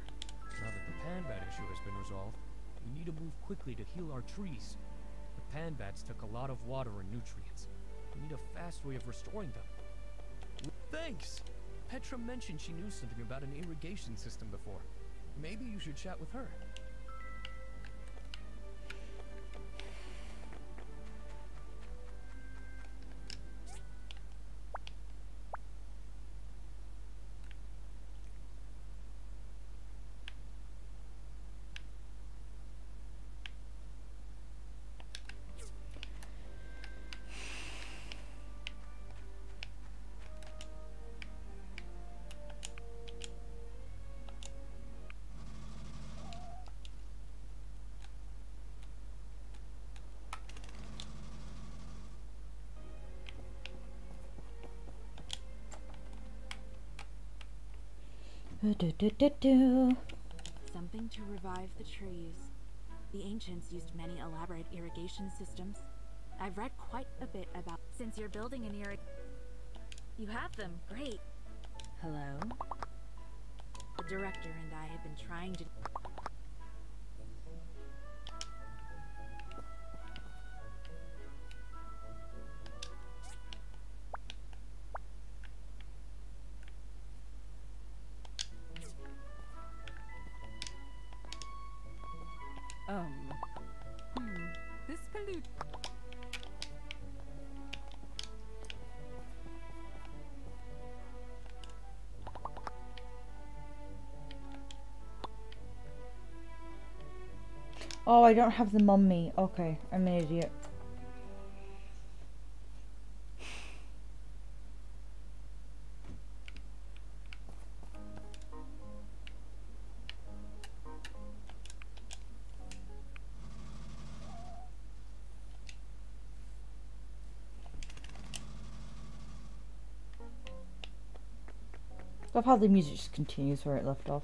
Now that the pan bat issue has been resolved, we need to move quickly to heal our trees. The pan bats took a lot of water and nutrients. We need a fast way of restoring them. Thanks! Petra mentioned she knew something about an irrigation system before. Maybe you should chat with her. Something to revive the trees. The ancients used many elaborate irrigation systems. I've read quite a bit about. Since you're building an irrig, you have them. Great. Hello. The director and I have been trying to. Oh, I don't have them on me. Okay, I'm an idiot. Love how the music just continues where it left off.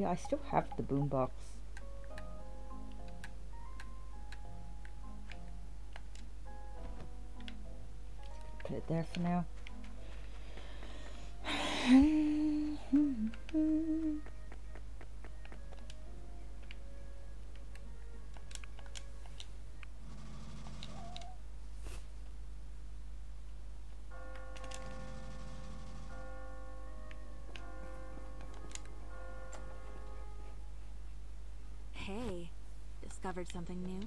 Yeah, I still have the boombox. Put it there for now. Hey, discovered something new?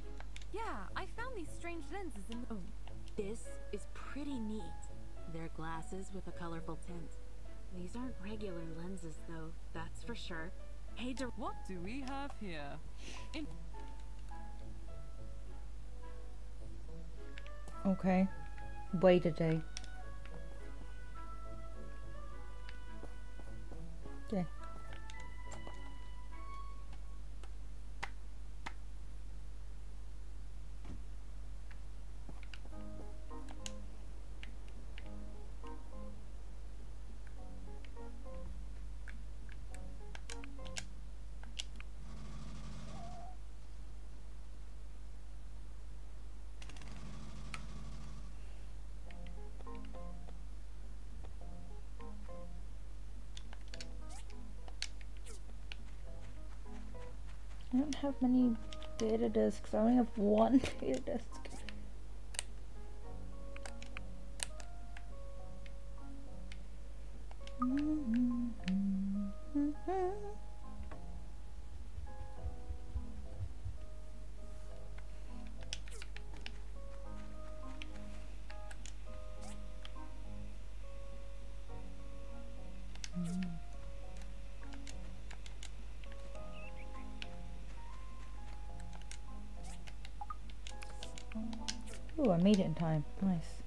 Yeah, I found these strange lenses in the. Oh, This is pretty neat. They're glasses with a colorful tint. These aren't regular lenses, though, that's for sure. Hey, Dir- what do we have here? In Okay. Wait a day. Have many data disks. I only have one *laughs* data disk. Ooh, I made it in time. Nice.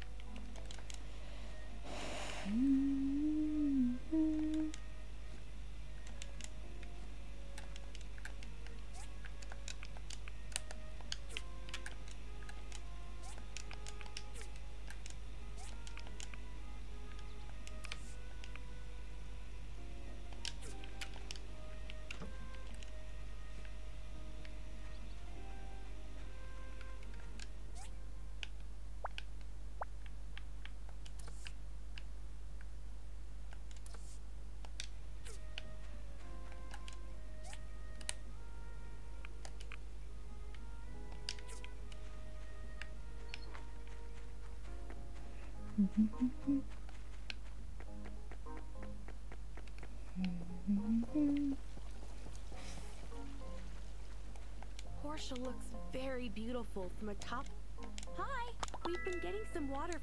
Portia looks very beautiful from a top. Hi, we've been getting some water.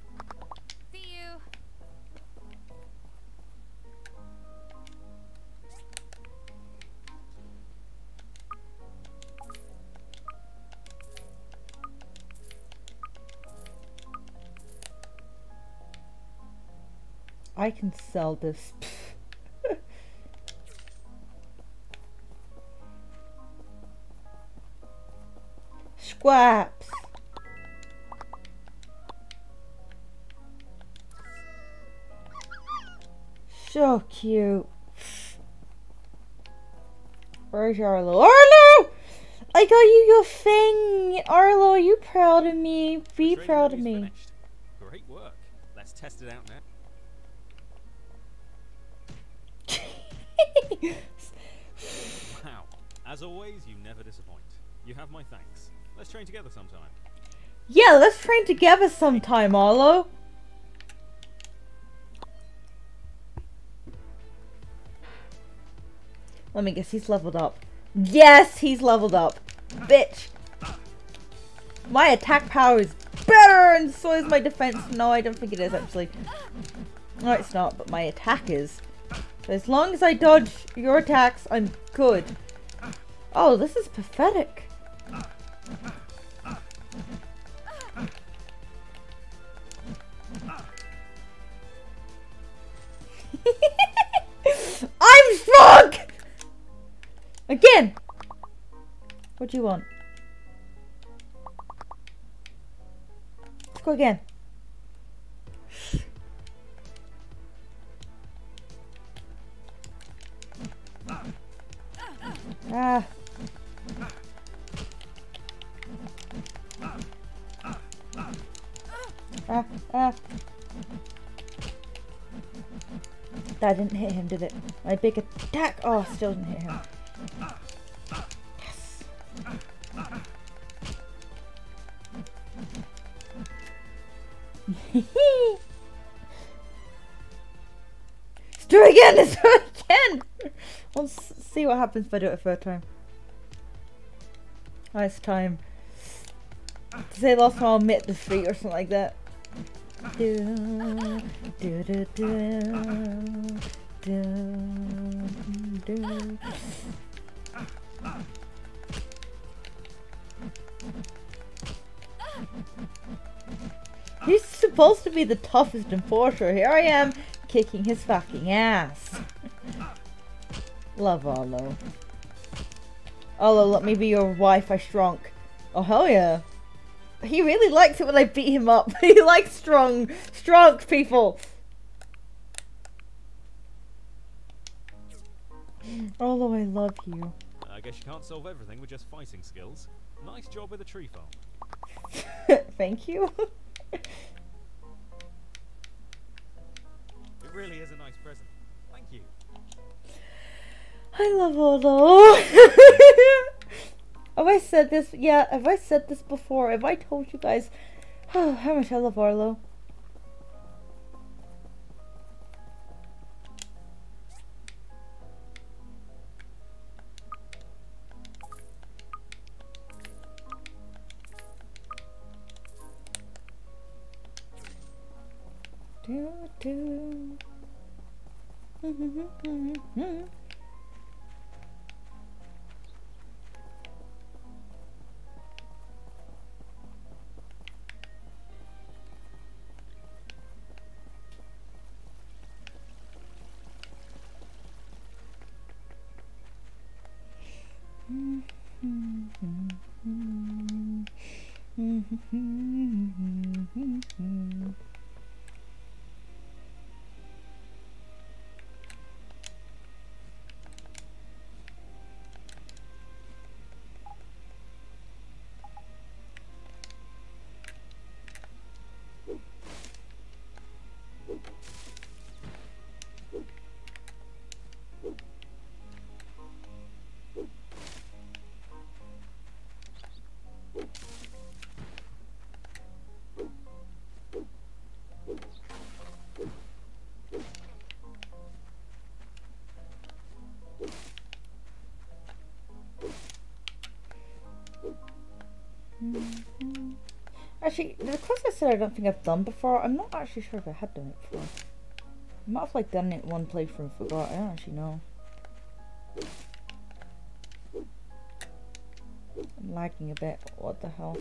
I can sell this. *laughs* Squaps. So cute. Where's Arlo? Arlo! I got you your thing! Arlo, you proud of me? Be proud of me. finished. Great work. Let's test it out now. As always, you never disappoint. You have my thanks. Let's train together sometime. yeah, let's train together sometime, Arlo. Let me guess, he's leveled up. Yes, he's leveled up. Bitch. My attack power is better, and so is my defense. No, I don't think it is, actually. No, it's not, but my attack is. As long as I dodge your attacks, I'm good. Oh, this is pathetic. *laughs* I'm strong! Again! What do you want? Let's go again. That didn't hit him, did it? My big attack. Oh, still didn't hit him. Yes. Let's *laughs* do it again. Let's *laughs* do it again. We'll see what happens if I do it a third time. Last time. To say last time I'll admit defeat or something like that. Do, do, do, do, do, do. He's supposed to be the toughest enforcer. Here I am, kicking his fucking ass. Love Arlo. Arlo, let me be your wife, I shrunk. Oh, hell yeah. He really likes it when I beat him up. *laughs* he likes strong, strong people. Arlo, I love you. I guess you can't solve everything with just fighting skills. Nice job with the tree farm. *laughs* Thank you. It really is a nice present. Thank you. I love Arlo. *laughs* have I said this? Yeah, have I said this before? Have I told you guys oh, *sighs* how much I love Arlo? Do, do. *laughs* Mm-hmm. Actually, the I said I don't think I've done before, I'm not actually sure if I had done it before. I might have like done it one playthrough and forgot, I don't actually know. I'm lagging a bit, what the hell.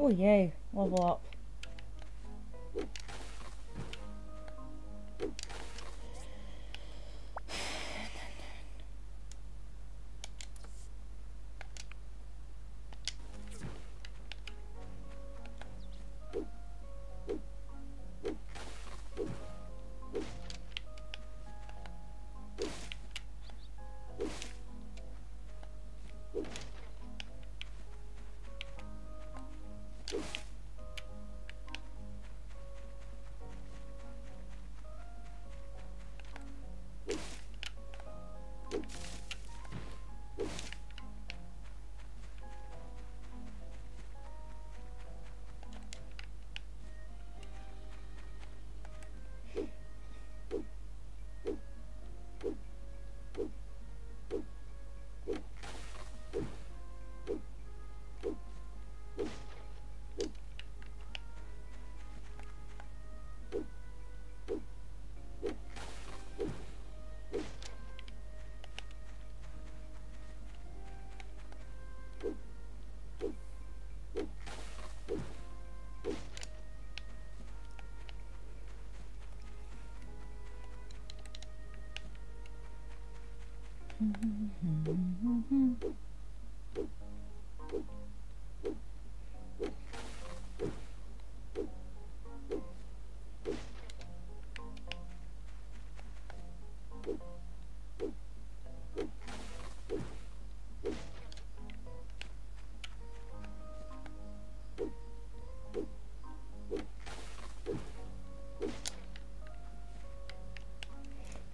Oh yay, level up.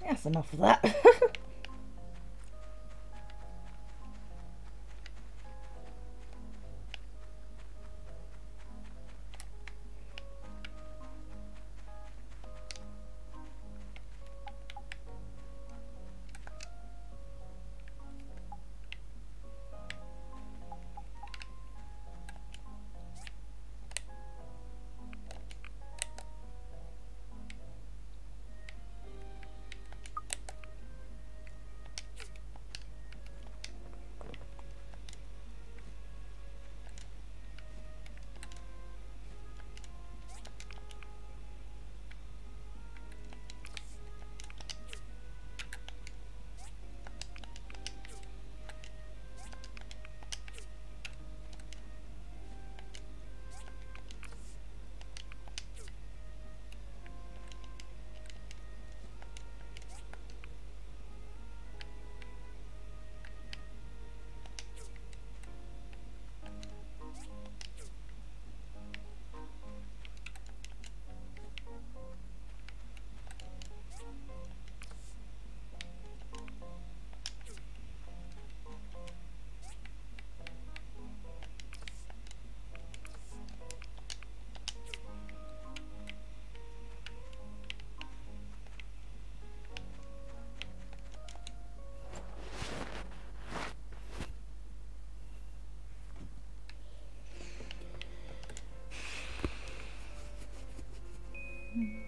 That's enough of that. *laughs*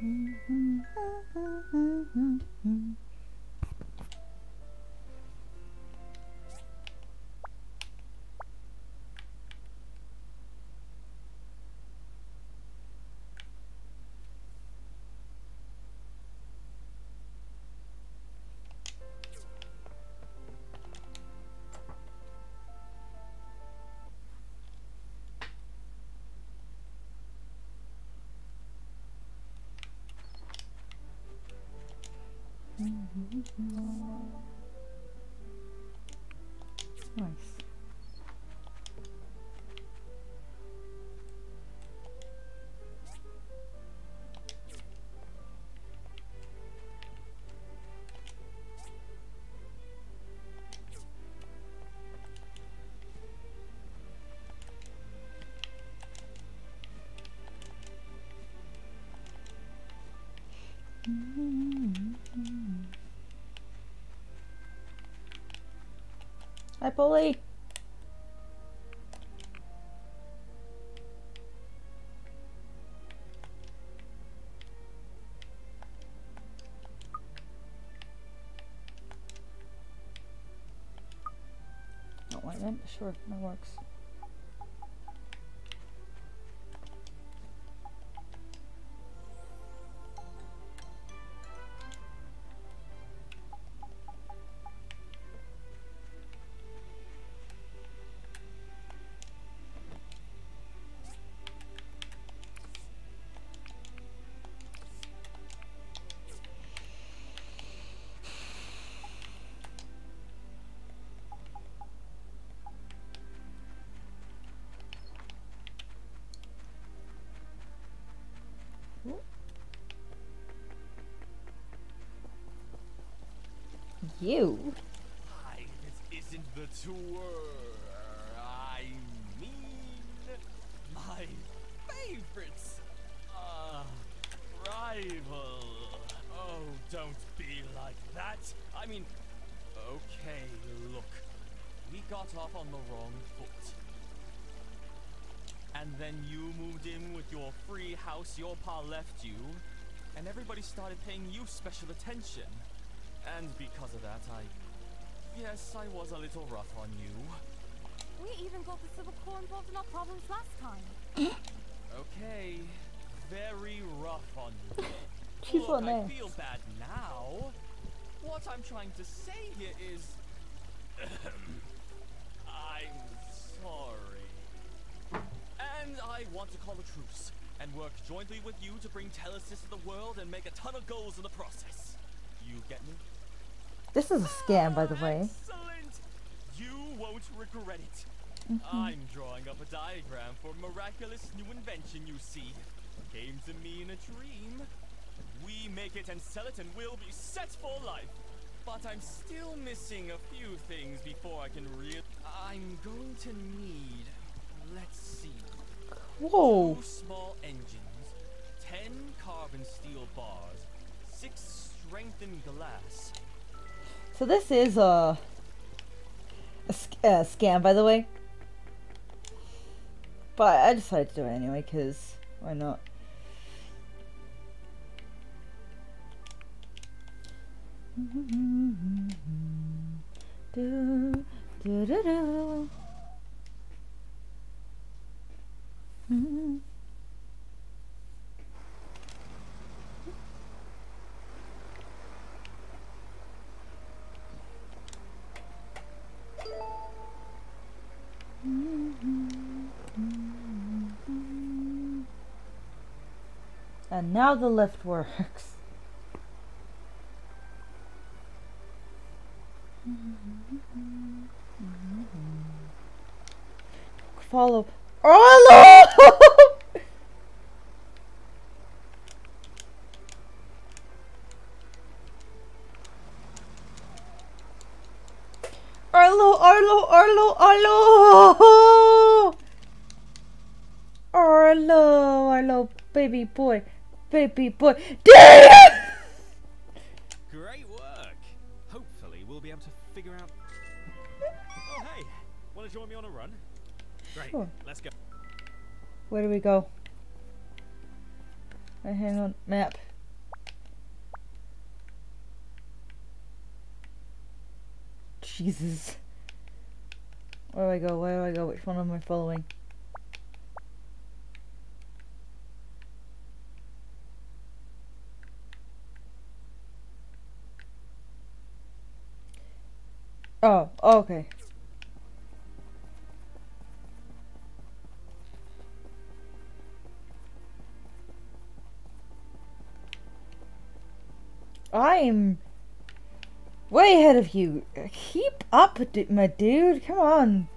Mm-hmm. Nice. Hi, Polly. Like that, but sure, that works. You? Hi, this isn't the tour. I mean, my favorites. Uh, rival. Oh, don't be like that. I mean, okay, look. We got off on the wrong foot. And then you moved in with your free house your pa left you, and everybody started paying you special attention. And because of that, I. Yes, I was a little rough on you. We even got the Civil Corps involved in our problems last time. Okay, very rough on you. *laughs* She's Look, on I there. feel bad now. What I'm trying to say here is, *coughs* I'm sorry. And I want to call a truce and work jointly with you to bring Telesis to the world and make a ton of gols in the process. You get me? This is a scam, by the way. Excellent! You won't regret it. Mm-hmm. I'm drawing up a diagram for a miraculous new invention you see. Came to me in a dream. We make it and sell it and we'll be set for life. But I'm still missing a few things before I can real. I'm going to need. Let's see. Whoa. Two small engines, ten carbon steel bars, six strengthened glass, So this is a, a, a scam, by the way. But I decided to do it anyway, because why not? *laughs* Do, do, do, do. Mhm. And now the lift works. Follow. Arlo! Arlo, Arlo, Arlo, Arlo! Arlo, Arlo, baby boy, baby boy. Damn! Great work! Hopefully, we'll be able to figure out. Oh, hey! Want to join me on a run? Great, Sure. let's go. Where do we go? Wait, hang on, map. Jesus. Where do I go? Where do I go? Which one am I following? Oh, okay. I'm way ahead of you. Keep up, my dude. Come on.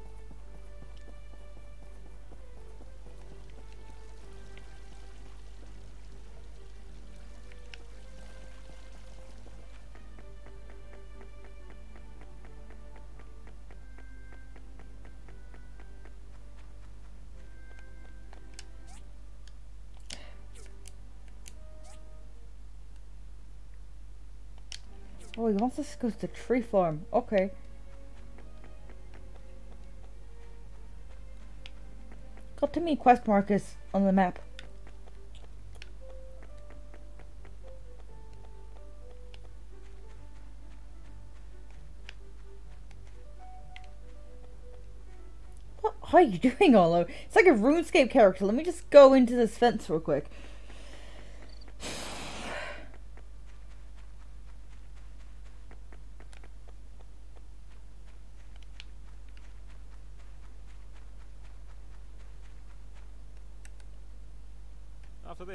He wants us to go to the tree farm. Okay. Got too many quest markers on the map. What are you *laughs* doing, Arlo? It's like a RuneScape character. Let me just go into this fence real quick.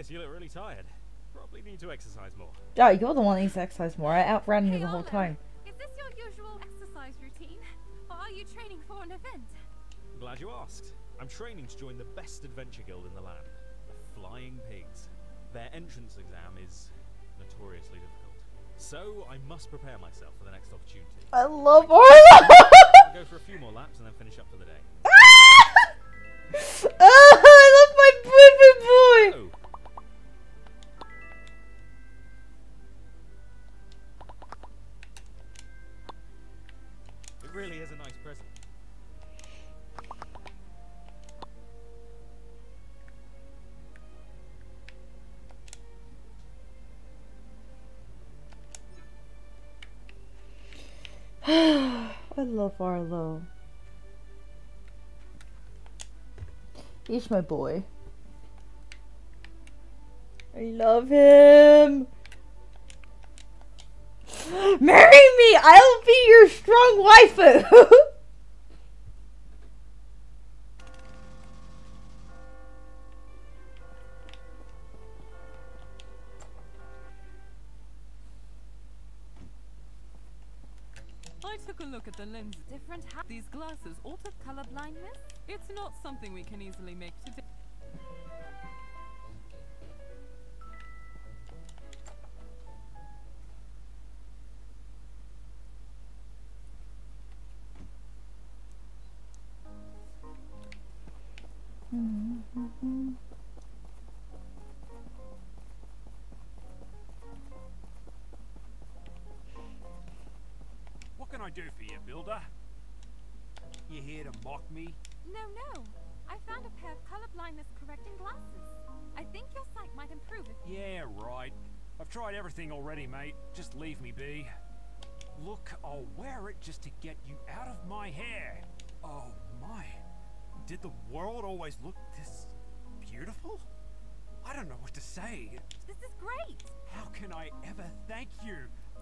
After you look really tired. Probably need to exercise more. Yeah, you're the one that needs to exercise more. I outran you the whole Arlo, time. Is this your usual exercise routine? Or are you training for an event? Glad you asked. I'm training to join the best adventure guild in the land, the Flying Pigs. Their entrance exam is notoriously difficult. So I must prepare myself for the next opportunity. I love Arlo! I'll go for a few more laps and then finish up for the day. *laughs* Ah, *laughs* I love my baby boy! Oh, I love Arlo. He's my boy. I love him. *gasps* Marry me! I'll be your strong waifu! *laughs* glasses alter color blindness? It's not something we can easily make today. What can I do for you, Builder? You here to mock me? No, no. I found a pair of color blindness correcting glasses. I think your sight might improve if Yeah, right. I've tried everything already, mate. Just leave me be. Look, I'll wear it just to get you out of my hair. Oh my. Did the world always look this beautiful? I don't know what to say. This is great. How can I ever thank you?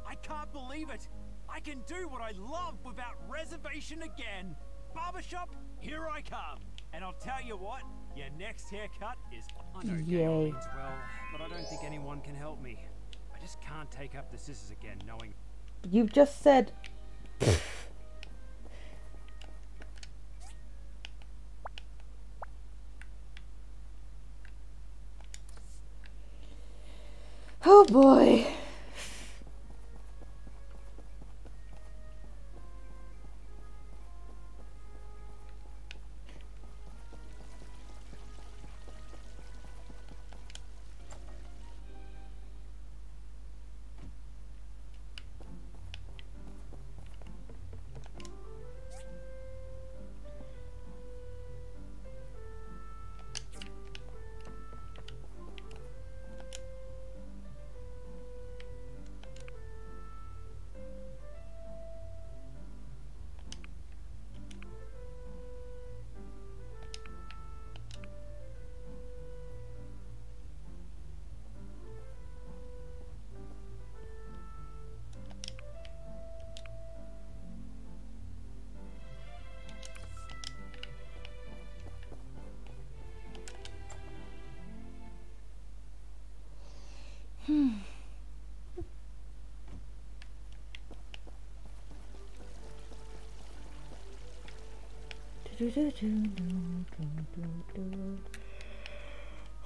I can't believe it. I can do what I love without reservation again. Barbershop, here I come. And I'll tell you what, your next haircut is I know Yay. means well, but I don't think anyone can help me. I just can't take up the scissors again knowing You've just said. Oh boy.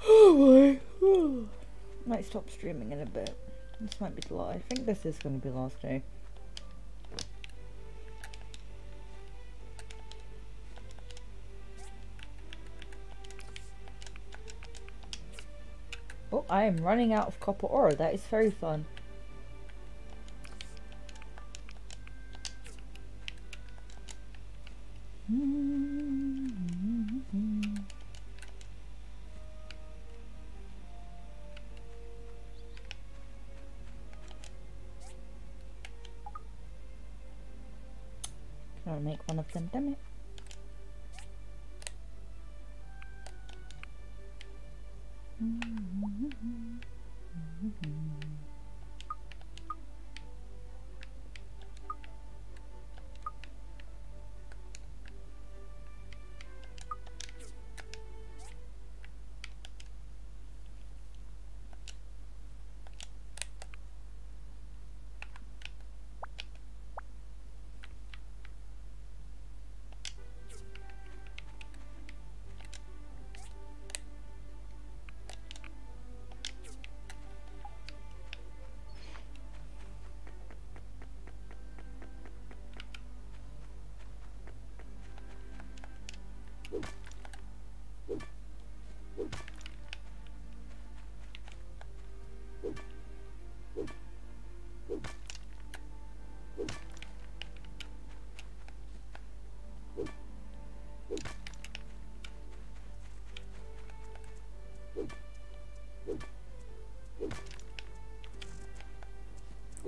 Oh boy. Might stop streaming in a bit. This might be the last. I think this is going to be the last day. I am running out of copper ore. That is very fun. Can I make one of them? Damn it. Hmm. Mm-hmm.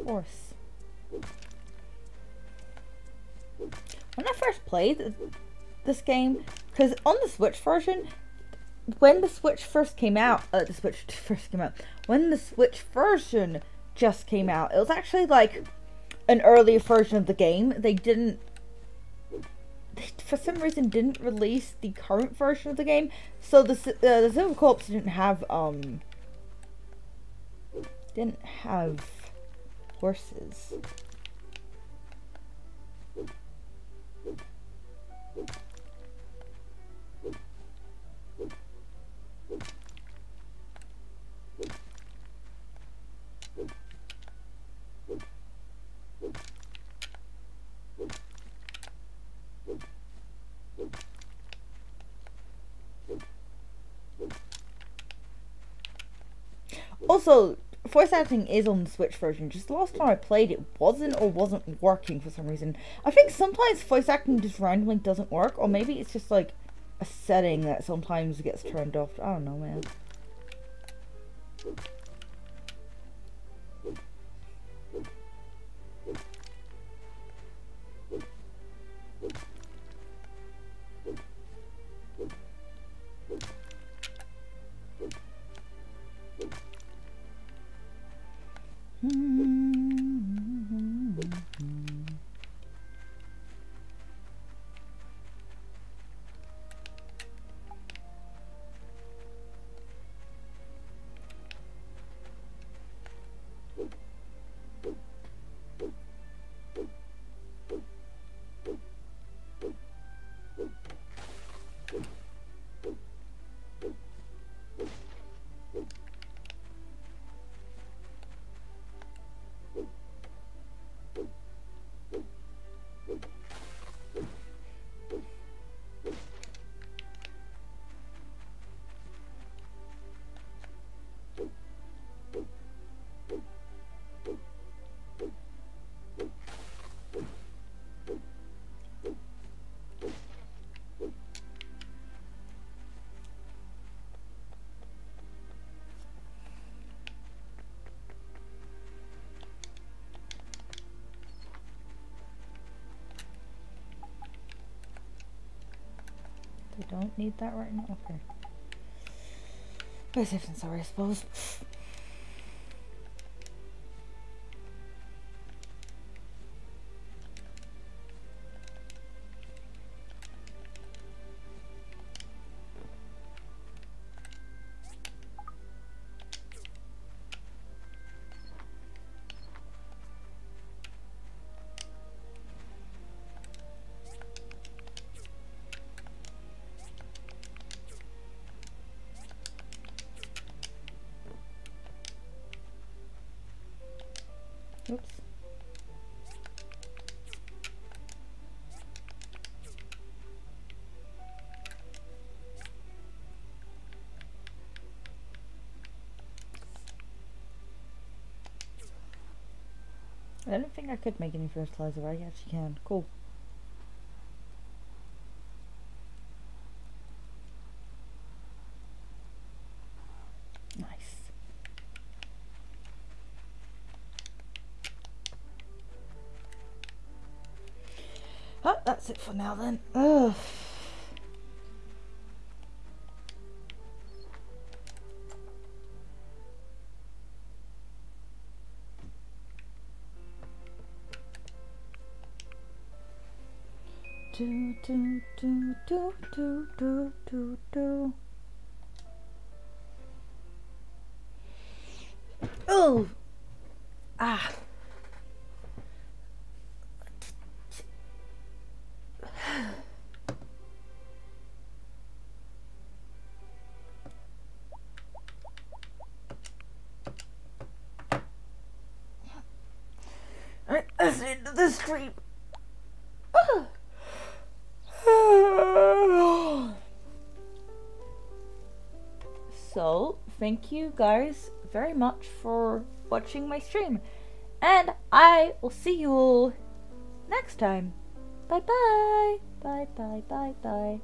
Course. When I first played this game, because on the Switch version, when the Switch first came out, uh, the Switch *laughs* first came out, when the Switch version just came out, it was actually like an earlier version of the game. They didn't they, for some reason didn't release the current version of the game. So the uh, the Civil Corps didn't have um didn't have horses. Also, voice acting is on the Switch version. Just the last time I played it wasn't or wasn't working for some reason. I think sometimes voice acting just randomly doesn't work, or maybe it's just like a setting that sometimes gets turned off. I don't know, man. They don't need that right now? Okay. Best safe sorry, I suppose. I don't think I could make any fertilizer, I actually can. Cool. Nice. Oh, that's it for now then. Ugh. Do do do do do do do do. Oh. Ah. The end the stream. Thank you guys very much for watching my stream. And I will see you all next time. Bye bye. Bye bye bye bye.